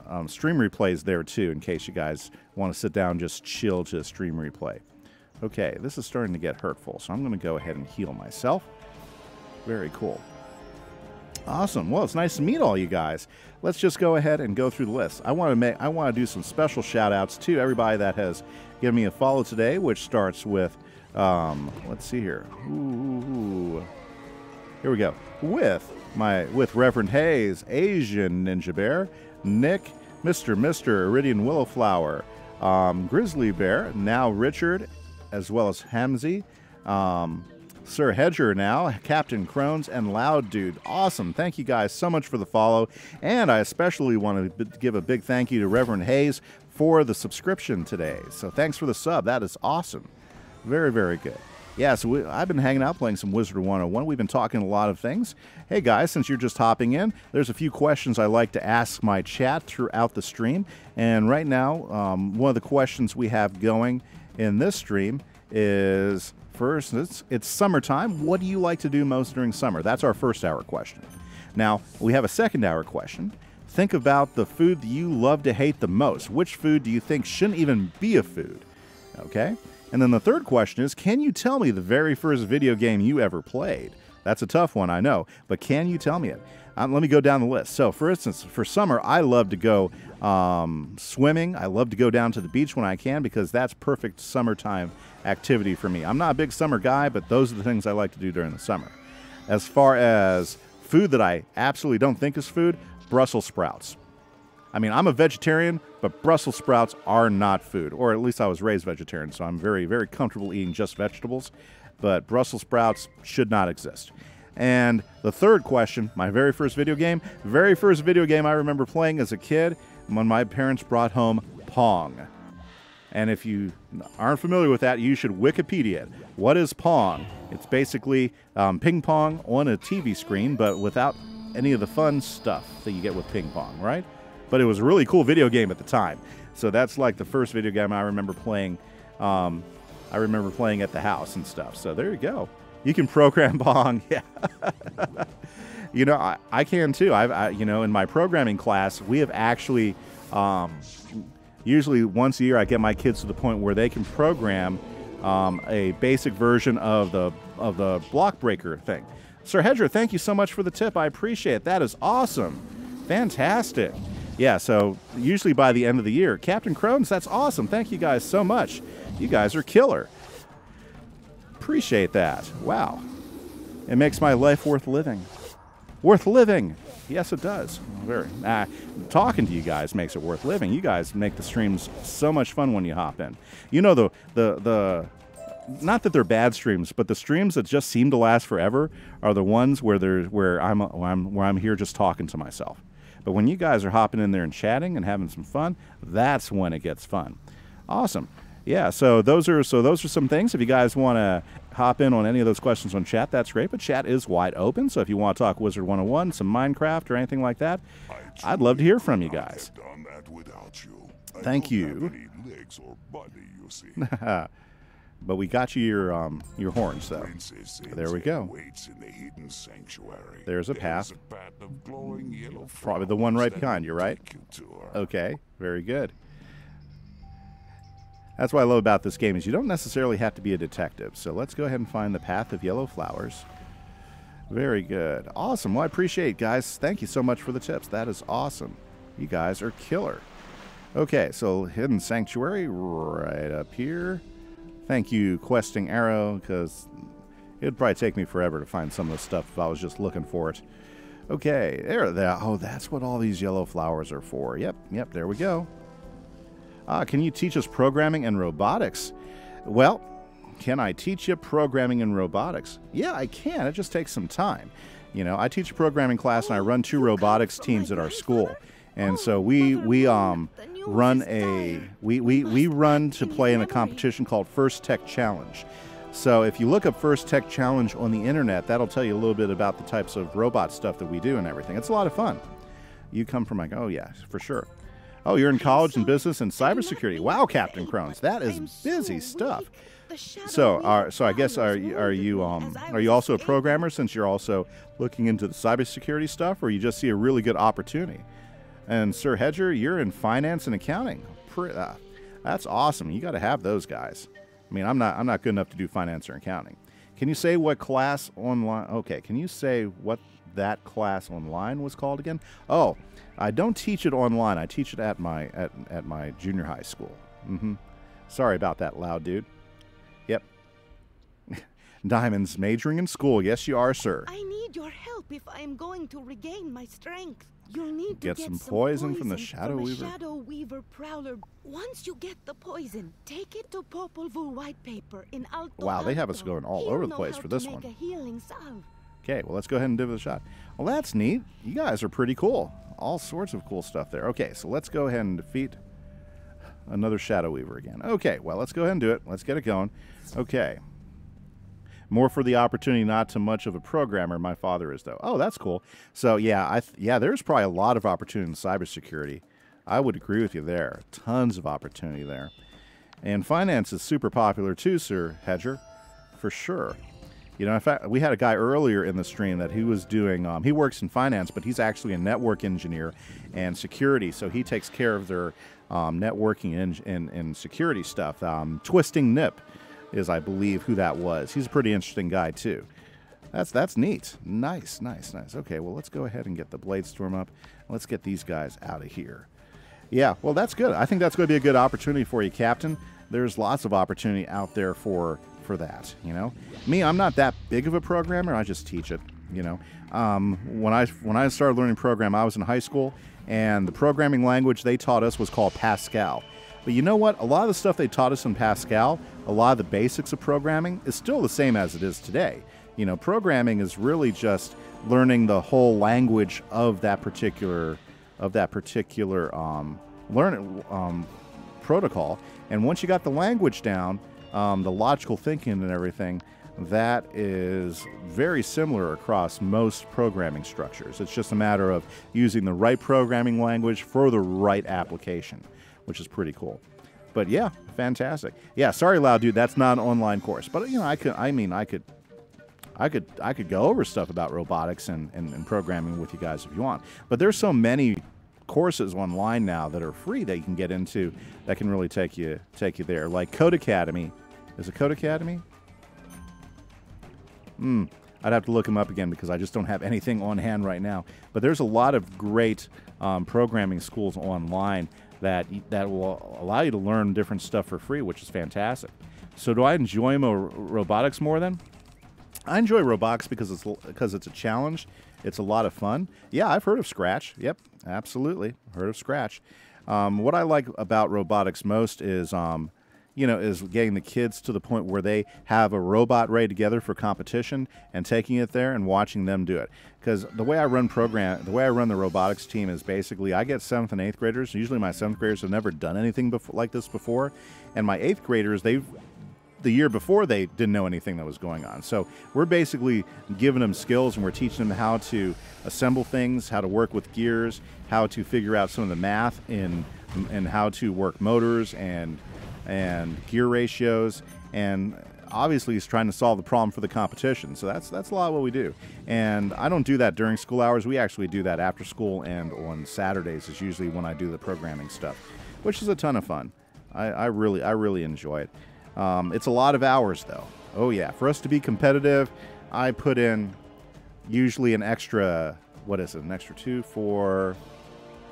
um, stream replays there too, in case you guys want to sit down just chill to stream replay. Okay, this is starting to get hurtful, so I'm going to go ahead and heal myself. Very cool. Awesome. Well, it's nice to meet all you guys. Let's just go ahead and go through the list. I want to make I want to do some special shout outs to everybody that has given me a follow today, which starts with um, let's see here. Ooh, here we go. With my with Reverend Hayes, Asian Ninja Bear, Nick, Mr. Mr. Iridian Willowflower, um, Grizzly Bear, now Richard, as well as Hamzy, um, Sir Hedger now, Captain Crones, and Loud Dude. Awesome. Thank you guys so much for the follow. And I especially want to give a big thank you to Reverend Hayes for the subscription today. So thanks for the sub. That is awesome. Very, very good. Yeah, so we, I've been hanging out playing some Wizard 101. We've been talking a lot of things. Hey guys, since you're just hopping in, there's a few questions I like to ask my chat throughout the stream. And right now, um, one of the questions we have going in this stream is first, it's, it's summertime. What do you like to do most during summer? That's our first hour question. Now, we have a second hour question. Think about the food that you love to hate the most. Which food do you think shouldn't even be a food? Okay? And then the third question is Can you tell me the very first video game you ever played? That's a tough one, I know, but can you tell me it? Um, let me go down the list. So, for instance, for summer, I love to go um, swimming. I love to go down to the beach when I can because that's perfect summertime activity for me. I'm not a big summer guy, but those are the things I like to do during the summer. As far as food that I absolutely don't think is food, Brussels sprouts. I mean, I'm a vegetarian, but Brussels sprouts are not food, or at least I was raised vegetarian, so I'm very, very comfortable eating just vegetables. But Brussels sprouts should not exist. And the third question, my very first video game, very first video game I remember playing as a kid when my parents brought home Pong. And if you aren't familiar with that, you should Wikipedia it. What is Pong? It's basically um, ping pong on a TV screen, but without any of the fun stuff that you get with ping pong, right? But it was a really cool video game at the time. So that's like the first video game I remember playing. Um, I remember playing at the house and stuff. So there you go. You can program Pong. Yeah. you know, I, I can too. I've, I, you know, in my programming class, we have actually, um, usually once a year, I get my kids to the point where they can program um, a basic version of the of the block breaker thing. Sir Hedger, thank you so much for the tip. I appreciate it. That is awesome. Fantastic. Yeah, so usually by the end of the year, Captain Crones, that's awesome. Thank you guys so much. You guys are killer. Appreciate that. Wow. It makes my life worth living. Worth living. Yes, it does. Very. Uh, talking to you guys makes it worth living. You guys make the streams so much fun when you hop in. You know the the the not that they're bad streams, but the streams that just seem to last forever are the ones where there's where I'm where I'm where I'm here just talking to myself. But when you guys are hopping in there and chatting and having some fun, that's when it gets fun. Awesome. Yeah, so those are so those are some things. If you guys want to hop in on any of those questions on chat, that's great. But chat is wide open. So if you want to talk Wizard 101, some Minecraft or anything like that, I'd love to hear from you guys. Done that without you. I Thank you. Legs or body, you. but we got you your um your horns though. There we go. Waits in the hidden sanctuary. There's a path. There's a path of glowing yellow Probably the one right behind you, right? Okay, very good. That's what I love about this game is you don't necessarily have to be a detective. So let's go ahead and find the path of yellow flowers. Very good. Awesome. Well, I appreciate it, guys. Thank you so much for the tips. That is awesome. You guys are killer. Okay, so Hidden Sanctuary right up here. Thank you, Questing Arrow, because it'd probably take me forever to find some of the stuff if I was just looking for it. Okay, there. That. Oh, that's what all these yellow flowers are for. Yep, yep. There we go. Ah, can you teach us programming and robotics? Well, can I teach you programming and robotics? Yeah, I can. It just takes some time. You know, I teach a programming class and I run two robotics teams at our school. And so we we um run a we, we, we run to play in a competition called First Tech Challenge. So if you look up First Tech Challenge on the internet, that'll tell you a little bit about the types of robot stuff that we do and everything. It's a lot of fun. You come from like, oh yeah, for sure. Oh, you're in college and business and cybersecurity. Wow, Captain Crones, that is busy stuff. So, are, so I guess are are you um are you also a programmer since you're also looking into the cybersecurity stuff, or you just see a really good opportunity? And Sir Hedger, you're in finance and accounting. Uh, that's awesome. You got to have those guys. I mean, I'm not I'm not good enough to do finance or accounting. Can you say what class online? Okay, can you say what that class online was called again? Oh, I don't teach it online. I teach it at my at, at my junior high school. hmm Sorry about that, loud dude. Yep. Diamonds majoring in school. Yes, you are, sir. I need your help if I am going to regain my strength. You'll need Get to get some poison from the Shadow from Weaver. Shadow Weaver Prowler. Once you get the poison, take it to Popol Vuh White Paper in Alto Wow, they have us going all He'll over the place for this one. a healing salve. Okay, well, let's go ahead and give it a shot. Well, that's neat. You guys are pretty cool. All sorts of cool stuff there. Okay, so let's go ahead and defeat another Shadow Weaver again. Okay, well, let's go ahead and do it. Let's get it going. Okay. More for the opportunity, not too much of a programmer. My father is, though. Oh, that's cool. So, yeah, I th- yeah, there's probably a lot of opportunity in cybersecurity. I would agree with you there. Tons of opportunity there. And finance is super popular too, Sir Hedger, for sure. You know, in fact, we had a guy earlier in the stream that he was doing. Um, he works in finance, but he's actually a network engineer and security. So he takes care of their um, networking and, and, and security stuff. Um, Twisting Nip is, I believe, who that was. He's a pretty interesting guy too. That's that's neat. Nice, nice, nice. Okay, well, let's go ahead and get the blade storm up. Let's get these guys out of here. Yeah, well, that's good. I think that's going to be a good opportunity for you, Captain. There's lots of opportunity out there for for that. You know, me, I'm not that big of a programmer. I just teach it. You know, um, when I when I started learning program, I was in high school, and the programming language they taught us was called Pascal. But you know what? A lot of the stuff they taught us in Pascal, a lot of the basics of programming, is still the same as it is today. You know, programming is really just learning the whole language of that particular of that particular um, learn um, protocol. And once you got the language down, um, the logical thinking and everything, that is very similar across most programming structures. It's just a matter of using the right programming language for the right application, which is pretty cool. But yeah, fantastic. Yeah, sorry, loud dude, that's not an online course. But you know, I could. I mean, I could. I could I could go over stuff about robotics and, and, and programming with you guys if you want. But there's so many courses online now that are free that you can get into that can really take you take you there. Like Codecademy. Is it Codecademy? Hmm. I'd have to look them up again because I just don't have anything on hand right now. But there's a lot of great um, programming schools online that that will allow you to learn different stuff for free, which is fantastic. So do I enjoy robotics more then? I enjoy robotics because it's because it's a challenge. It's a lot of fun. Yeah, I've heard of Scratch. Yep, absolutely heard of Scratch. Um, what I like about robotics most is, um, you know, is getting the kids to the point where they have a robot ready together for competition and taking it there and watching them do it. Because the way I run program, the way I run the robotics team is basically I get seventh and eighth graders. Usually my seventh graders have never done anything before, like this before, and my eighth graders they've the year before they didn't know anything that was going on. So we're basically giving them skills and we're teaching them how to assemble things, how to work with gears, how to figure out some of the math in and how to work motors and and gear ratios and obviously he's trying to solve the problem for the competition. So that's that's a lot of what we do. And I don't do that during school hours. We actually do that after school and on Saturdays is usually when I do the programming stuff, which is a ton of fun. I, I really I really enjoy it. Um, it's a lot of hours, though. Oh, yeah. For us to be competitive, I put in usually an extra, what is it, an extra two, four,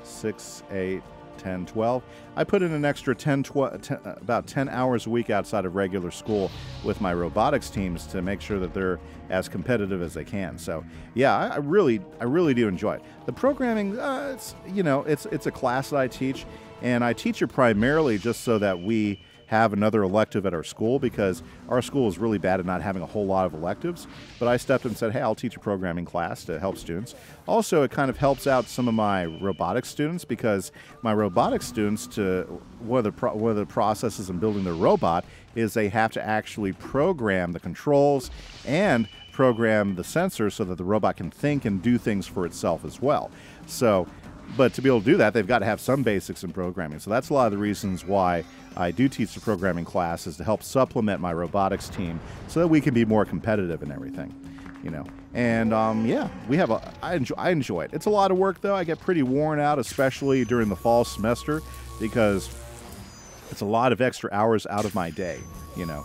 six, eight, 10, 12. I put in an extra 10, 12, 10, about 10 hours a week outside of regular school with my robotics teams to make sure that they're as competitive as they can. So, yeah, I, I really, I really do enjoy it. The programming, uh, it's, you know, it's, it's a class that I teach, and I teach it primarily just so that we have another elective at our school because our school is really bad at not having a whole lot of electives. But I stepped in and said, hey, I'll teach a programming class to help students. Also, it kind of helps out some of my robotics students because my robotics students, to one of the pro- one of the processes in building their robot is they have to actually program the controls and program the sensors so that the robot can think and do things for itself as well. So but to be able to do that, they've got to have some basics in programming. So that's a lot of the reasons why I do teach the programming class is to help supplement my robotics team so that we can be more competitive and everything, you know. And um, yeah, we have a I enjoy I enjoy it. It's a lot of work though. I get pretty worn out, especially during the fall semester, because it's a lot of extra hours out of my day, you know.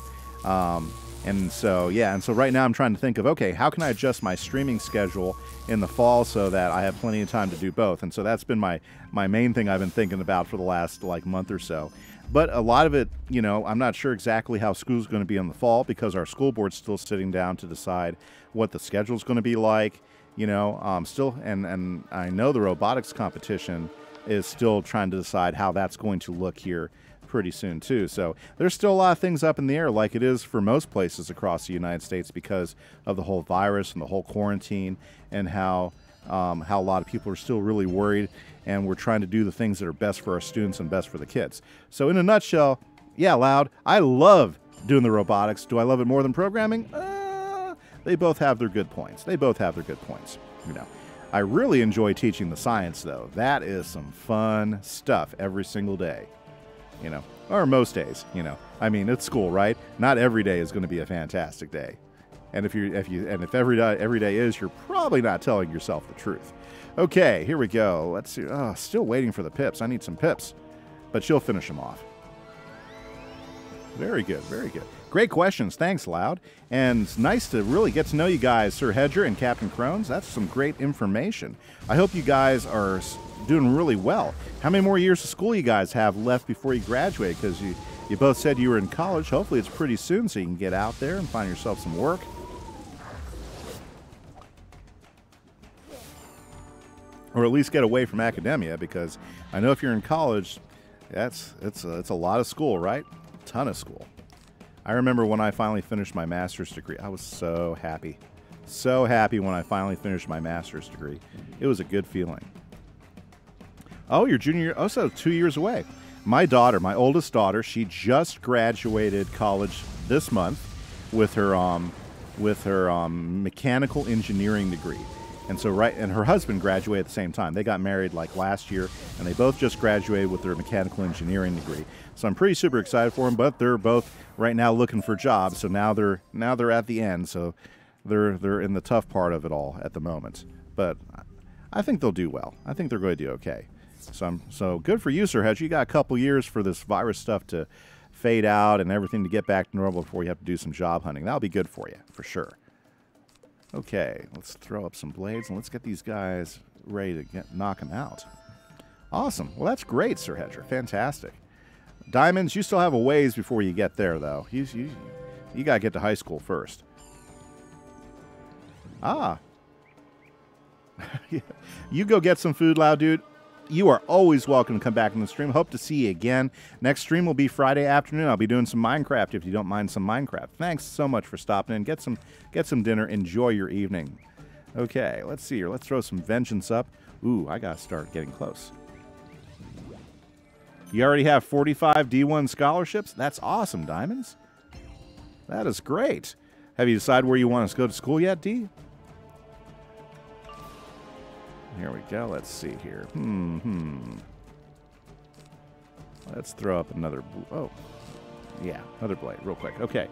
Um, and so, yeah, and so right now I'm trying to think of okay, how can I adjust my streaming schedule in the fall so that I have plenty of time to do both? And so that's been my my main thing I've been thinking about for the last like month or so. But a lot of it, you know, I'm not sure exactly how school's going to be in the fall because our school board's still sitting down to decide what the schedule's going to be like You know, um, still, and and I know the robotics competition is still trying to decide how that's going to look here pretty soon too. So there's still a lot of things up in the air, like it is for most places across the United States, because of the whole virus and the whole quarantine, and how um, how a lot of people are still really worried, and we're trying to do the things that are best for our students and best for the kids. So in a nutshell, yeah, loud. I love doing the robotics. Do I love it more than programming? Uh, they both have their good points. They both have their good points. You know. I really enjoy teaching the science, though. That is some fun stuff every single day you know, or most days, you know. I mean, it's school, right? Not every day is going to be a fantastic day. And if you if you and if every day every day is, you're probably not telling yourself the truth. Okay, here we go. Let's see. Oh, still waiting for the pips. I need some pips, but she'll finish them off. Very good, very good. Great questions. Thanks, Loud. And it's nice to really get to know you guys, Sir Hedger and Captain Crones. That's some great information. I hope you guys are doing really well. How many more years of school you guys have left before you graduate? Because you, you both said you were in college. Hopefully, it's pretty soon so you can get out there and find yourself some work. Or at least get away from academia because I know if you're in college, that's it's a, it's a lot of school, right? A ton of school. I remember when I finally finished my master's degree, I was so happy. So happy when I finally finished my master's degree. It was a good feeling. Oh, your junior year. Oh, so two years away. My daughter, my oldest daughter, she just graduated college this month with her um, with her um, mechanical engineering degree. And so, right, and her husband graduated at the same time. They got married like last year, and they both just graduated with their mechanical engineering degree. So I'm pretty super excited for them. But they're both right now looking for jobs. So now they're now they're at the end. So they're they're in the tough part of it all at the moment. But I think they'll do well. I think they're going to do okay. So, I'm, so good for you, Sir Hedge. You got a couple years for this virus stuff to fade out and everything to get back to normal before you have to do some job hunting. That'll be good for you, for sure. Okay, let's throw up some blades and let's get these guys ready to get, knock them out. Awesome. Well, that's great, Sir Hedger. Fantastic. Diamonds, you still have a ways before you get there, though. You, you, you got to get to high school first. Ah. you go get some food, loud dude you are always welcome to come back in the stream. Hope to see you again. Next stream will be Friday afternoon. I'll be doing some Minecraft if you don't mind some Minecraft. Thanks so much for stopping in. Get some get some dinner. Enjoy your evening. Okay, let's see here. Let's throw some vengeance up. Ooh, I gotta start getting close. You already have 45 D1 scholarships? That's awesome, Diamonds. That is great. Have you decided where you want to go to school yet, D? Here we go. Let's see here. Hmm, hmm. Let's throw up another. Oh, yeah, another blade, real quick. Okay.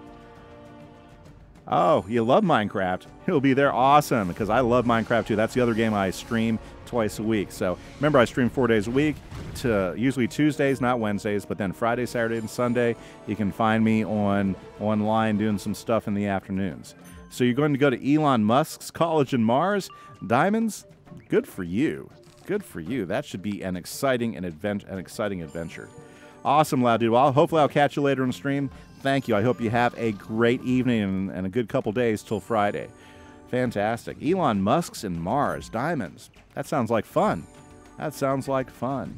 Oh, you love Minecraft? It'll be there. Awesome, because I love Minecraft too. That's the other game I stream twice a week. So remember, I stream four days a week. To usually Tuesdays, not Wednesdays, but then Friday, Saturday, and Sunday. You can find me on online doing some stuff in the afternoons. So you're going to go to Elon Musk's College in Mars. Diamonds, Good for you. Good for you. That should be an exciting an advent an exciting adventure. Awesome, loud dude. Well, hopefully I'll catch you later in the stream. Thank you. I hope you have a great evening and, and a good couple days till Friday. Fantastic. Elon Musk's in Mars. Diamonds. That sounds like fun. That sounds like fun.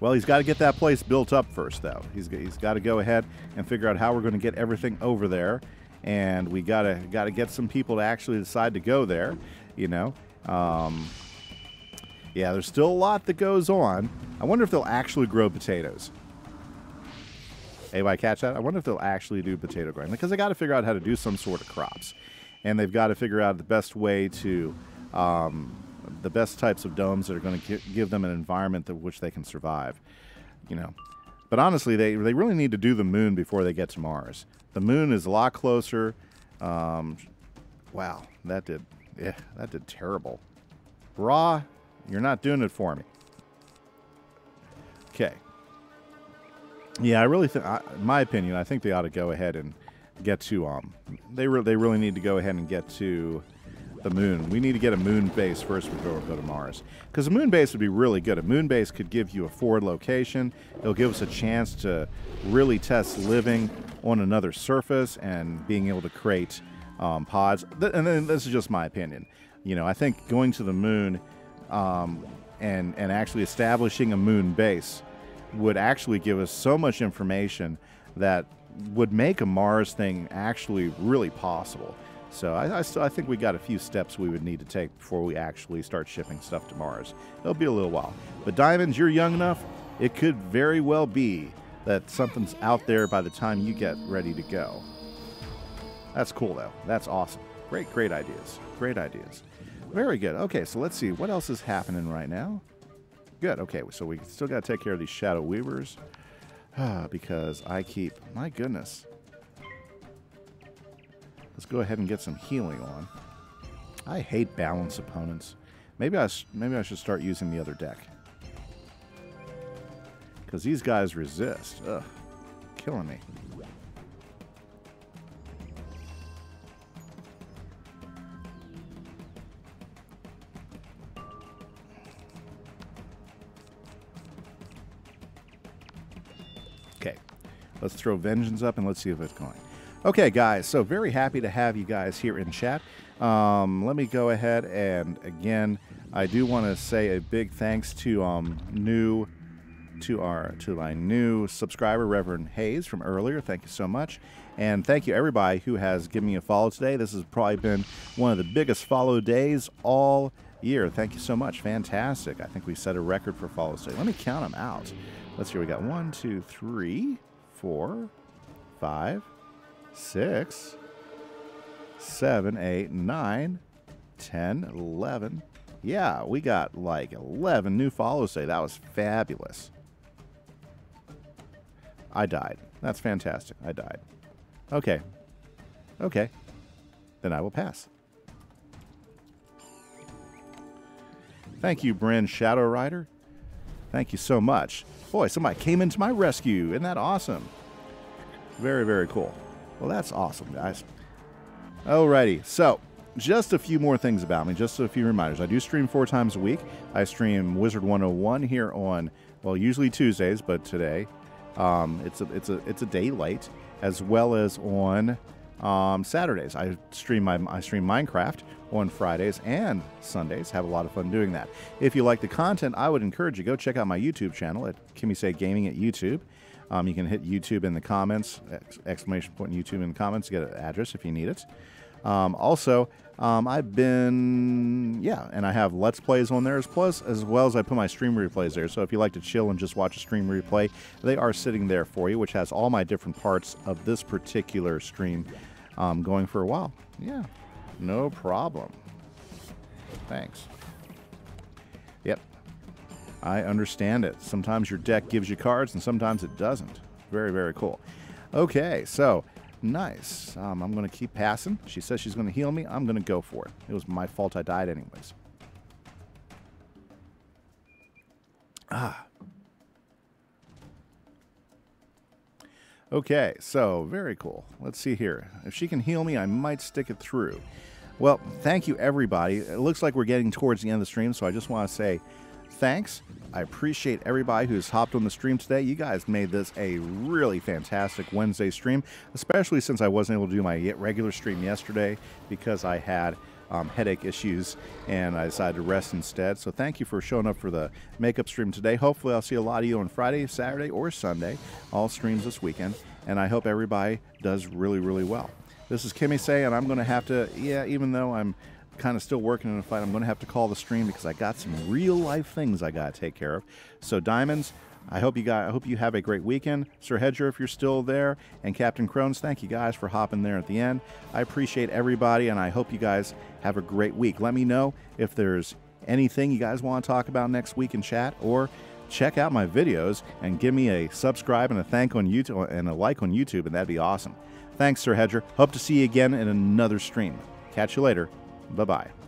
Well, he's got to get that place built up first, though. He's, he's got to go ahead and figure out how we're going to get everything over there, and we got to got to get some people to actually decide to go there. You know, um, yeah, there's still a lot that goes on. I wonder if they'll actually grow potatoes. Anybody catch that? I wonder if they'll actually do potato growing because they got to figure out how to do some sort of crops, and they've got to figure out the best way to, um, the best types of domes that are going to give them an environment that which they can survive. You know, but honestly, they they really need to do the moon before they get to Mars. The moon is a lot closer. Um, wow, that did yeah, that did terrible. Ra, you're not doing it for me. Okay. Yeah, I really think, in my opinion, I think they ought to go ahead and get to um. They re- they really need to go ahead and get to the moon. We need to get a moon base first before we go to Mars. Because a moon base would be really good. A moon base could give you a forward location. It'll give us a chance to really test living on another surface and being able to create um, pods. Th- and then this is just my opinion. You know, I think going to the moon um, and and actually establishing a moon base would actually give us so much information that would make a Mars thing actually really possible. So I, I, I think we got a few steps we would need to take before we actually start shipping stuff to Mars. It'll be a little while. But Diamonds, you're young enough. It could very well be that something's out there by the time you get ready to go. That's cool, though. That's awesome. Great, great ideas. Great ideas. Very good. Okay, so let's see. What else is happening right now? Good. Okay, so we still got to take care of these Shadow Weavers. Because I keep... My goodness. Let's go ahead and get some healing on. I hate balance opponents. Maybe I, maybe I should start using the other deck. Because these guys resist. Ugh. Killing me. Let's throw Vengeance up and let's see if it's going. Okay, guys, so very happy to have you guys here in chat. Um, let me go ahead and again, I do want to say a big thanks to um, new to our to my new subscriber, Reverend Hayes from earlier. Thank you so much, and thank you everybody who has given me a follow today. This has probably been one of the biggest follow days all year. Thank you so much. Fantastic. I think we set a record for follows today. Let me count them out. Let's see. We got one, two, three, four, five six, seven, eight, nine, ten, eleven. Yeah, we got like 11 new follows today. That was fabulous. I died. That's fantastic. I died. Okay. Okay. Then I will pass. Thank you, Bryn Shadow Rider. Thank you so much. Boy, somebody came into my rescue. Isn't that awesome? Very, very cool. Well, that's awesome, guys. Alrighty, so just a few more things about me, just a few reminders. I do stream four times a week. I stream Wizard 101 here on, well, usually Tuesdays, but today um, it's a it's a it's a day late, as well as on um, Saturdays. I stream my I stream Minecraft on Fridays and Sundays. Have a lot of fun doing that. If you like the content, I would encourage you go check out my YouTube channel at Kimise Gaming at YouTube. Um, you can hit YouTube in the comments, exclamation point YouTube in the comments to get an address if you need it. Um, also, um, I've been, yeah, and I have Let's Plays on there as plus, as well as I put my stream replays there. So if you like to chill and just watch a stream replay, they are sitting there for you, which has all my different parts of this particular stream um, going for a while. Yeah, no problem. Thanks. Yep, I understand it. Sometimes your deck gives you cards and sometimes it doesn't. Very, very cool. Okay, so nice. Um, I'm going to keep passing. She says she's going to heal me. I'm going to go for it. It was my fault I died, anyways. Ah. Okay, so very cool. Let's see here. If she can heal me, I might stick it through. Well, thank you, everybody. It looks like we're getting towards the end of the stream, so I just want to say thanks. I appreciate everybody who's hopped on the stream today. You guys made this a really fantastic Wednesday stream, especially since I wasn't able to do my regular stream yesterday because I had um, headache issues and I decided to rest instead. So thank you for showing up for the makeup stream today. Hopefully, I'll see a lot of you on Friday, Saturday, or Sunday. All streams this weekend. And I hope everybody does really, really well. This is Kimise, and I'm going to have to, yeah, even though I'm kind of still working in a fight. I'm going to have to call the stream because I got some real life things I got to take care of. So, Diamonds, I hope you got. I hope you have a great weekend, Sir Hedger, if you're still there, and Captain Crones. Thank you guys for hopping there at the end. I appreciate everybody, and I hope you guys have a great week. Let me know if there's anything you guys want to talk about next week in chat, or check out my videos and give me a subscribe and a thank on YouTube and a like on YouTube, and that'd be awesome. Thanks, Sir Hedger. Hope to see you again in another stream. Catch you later. Bye bye.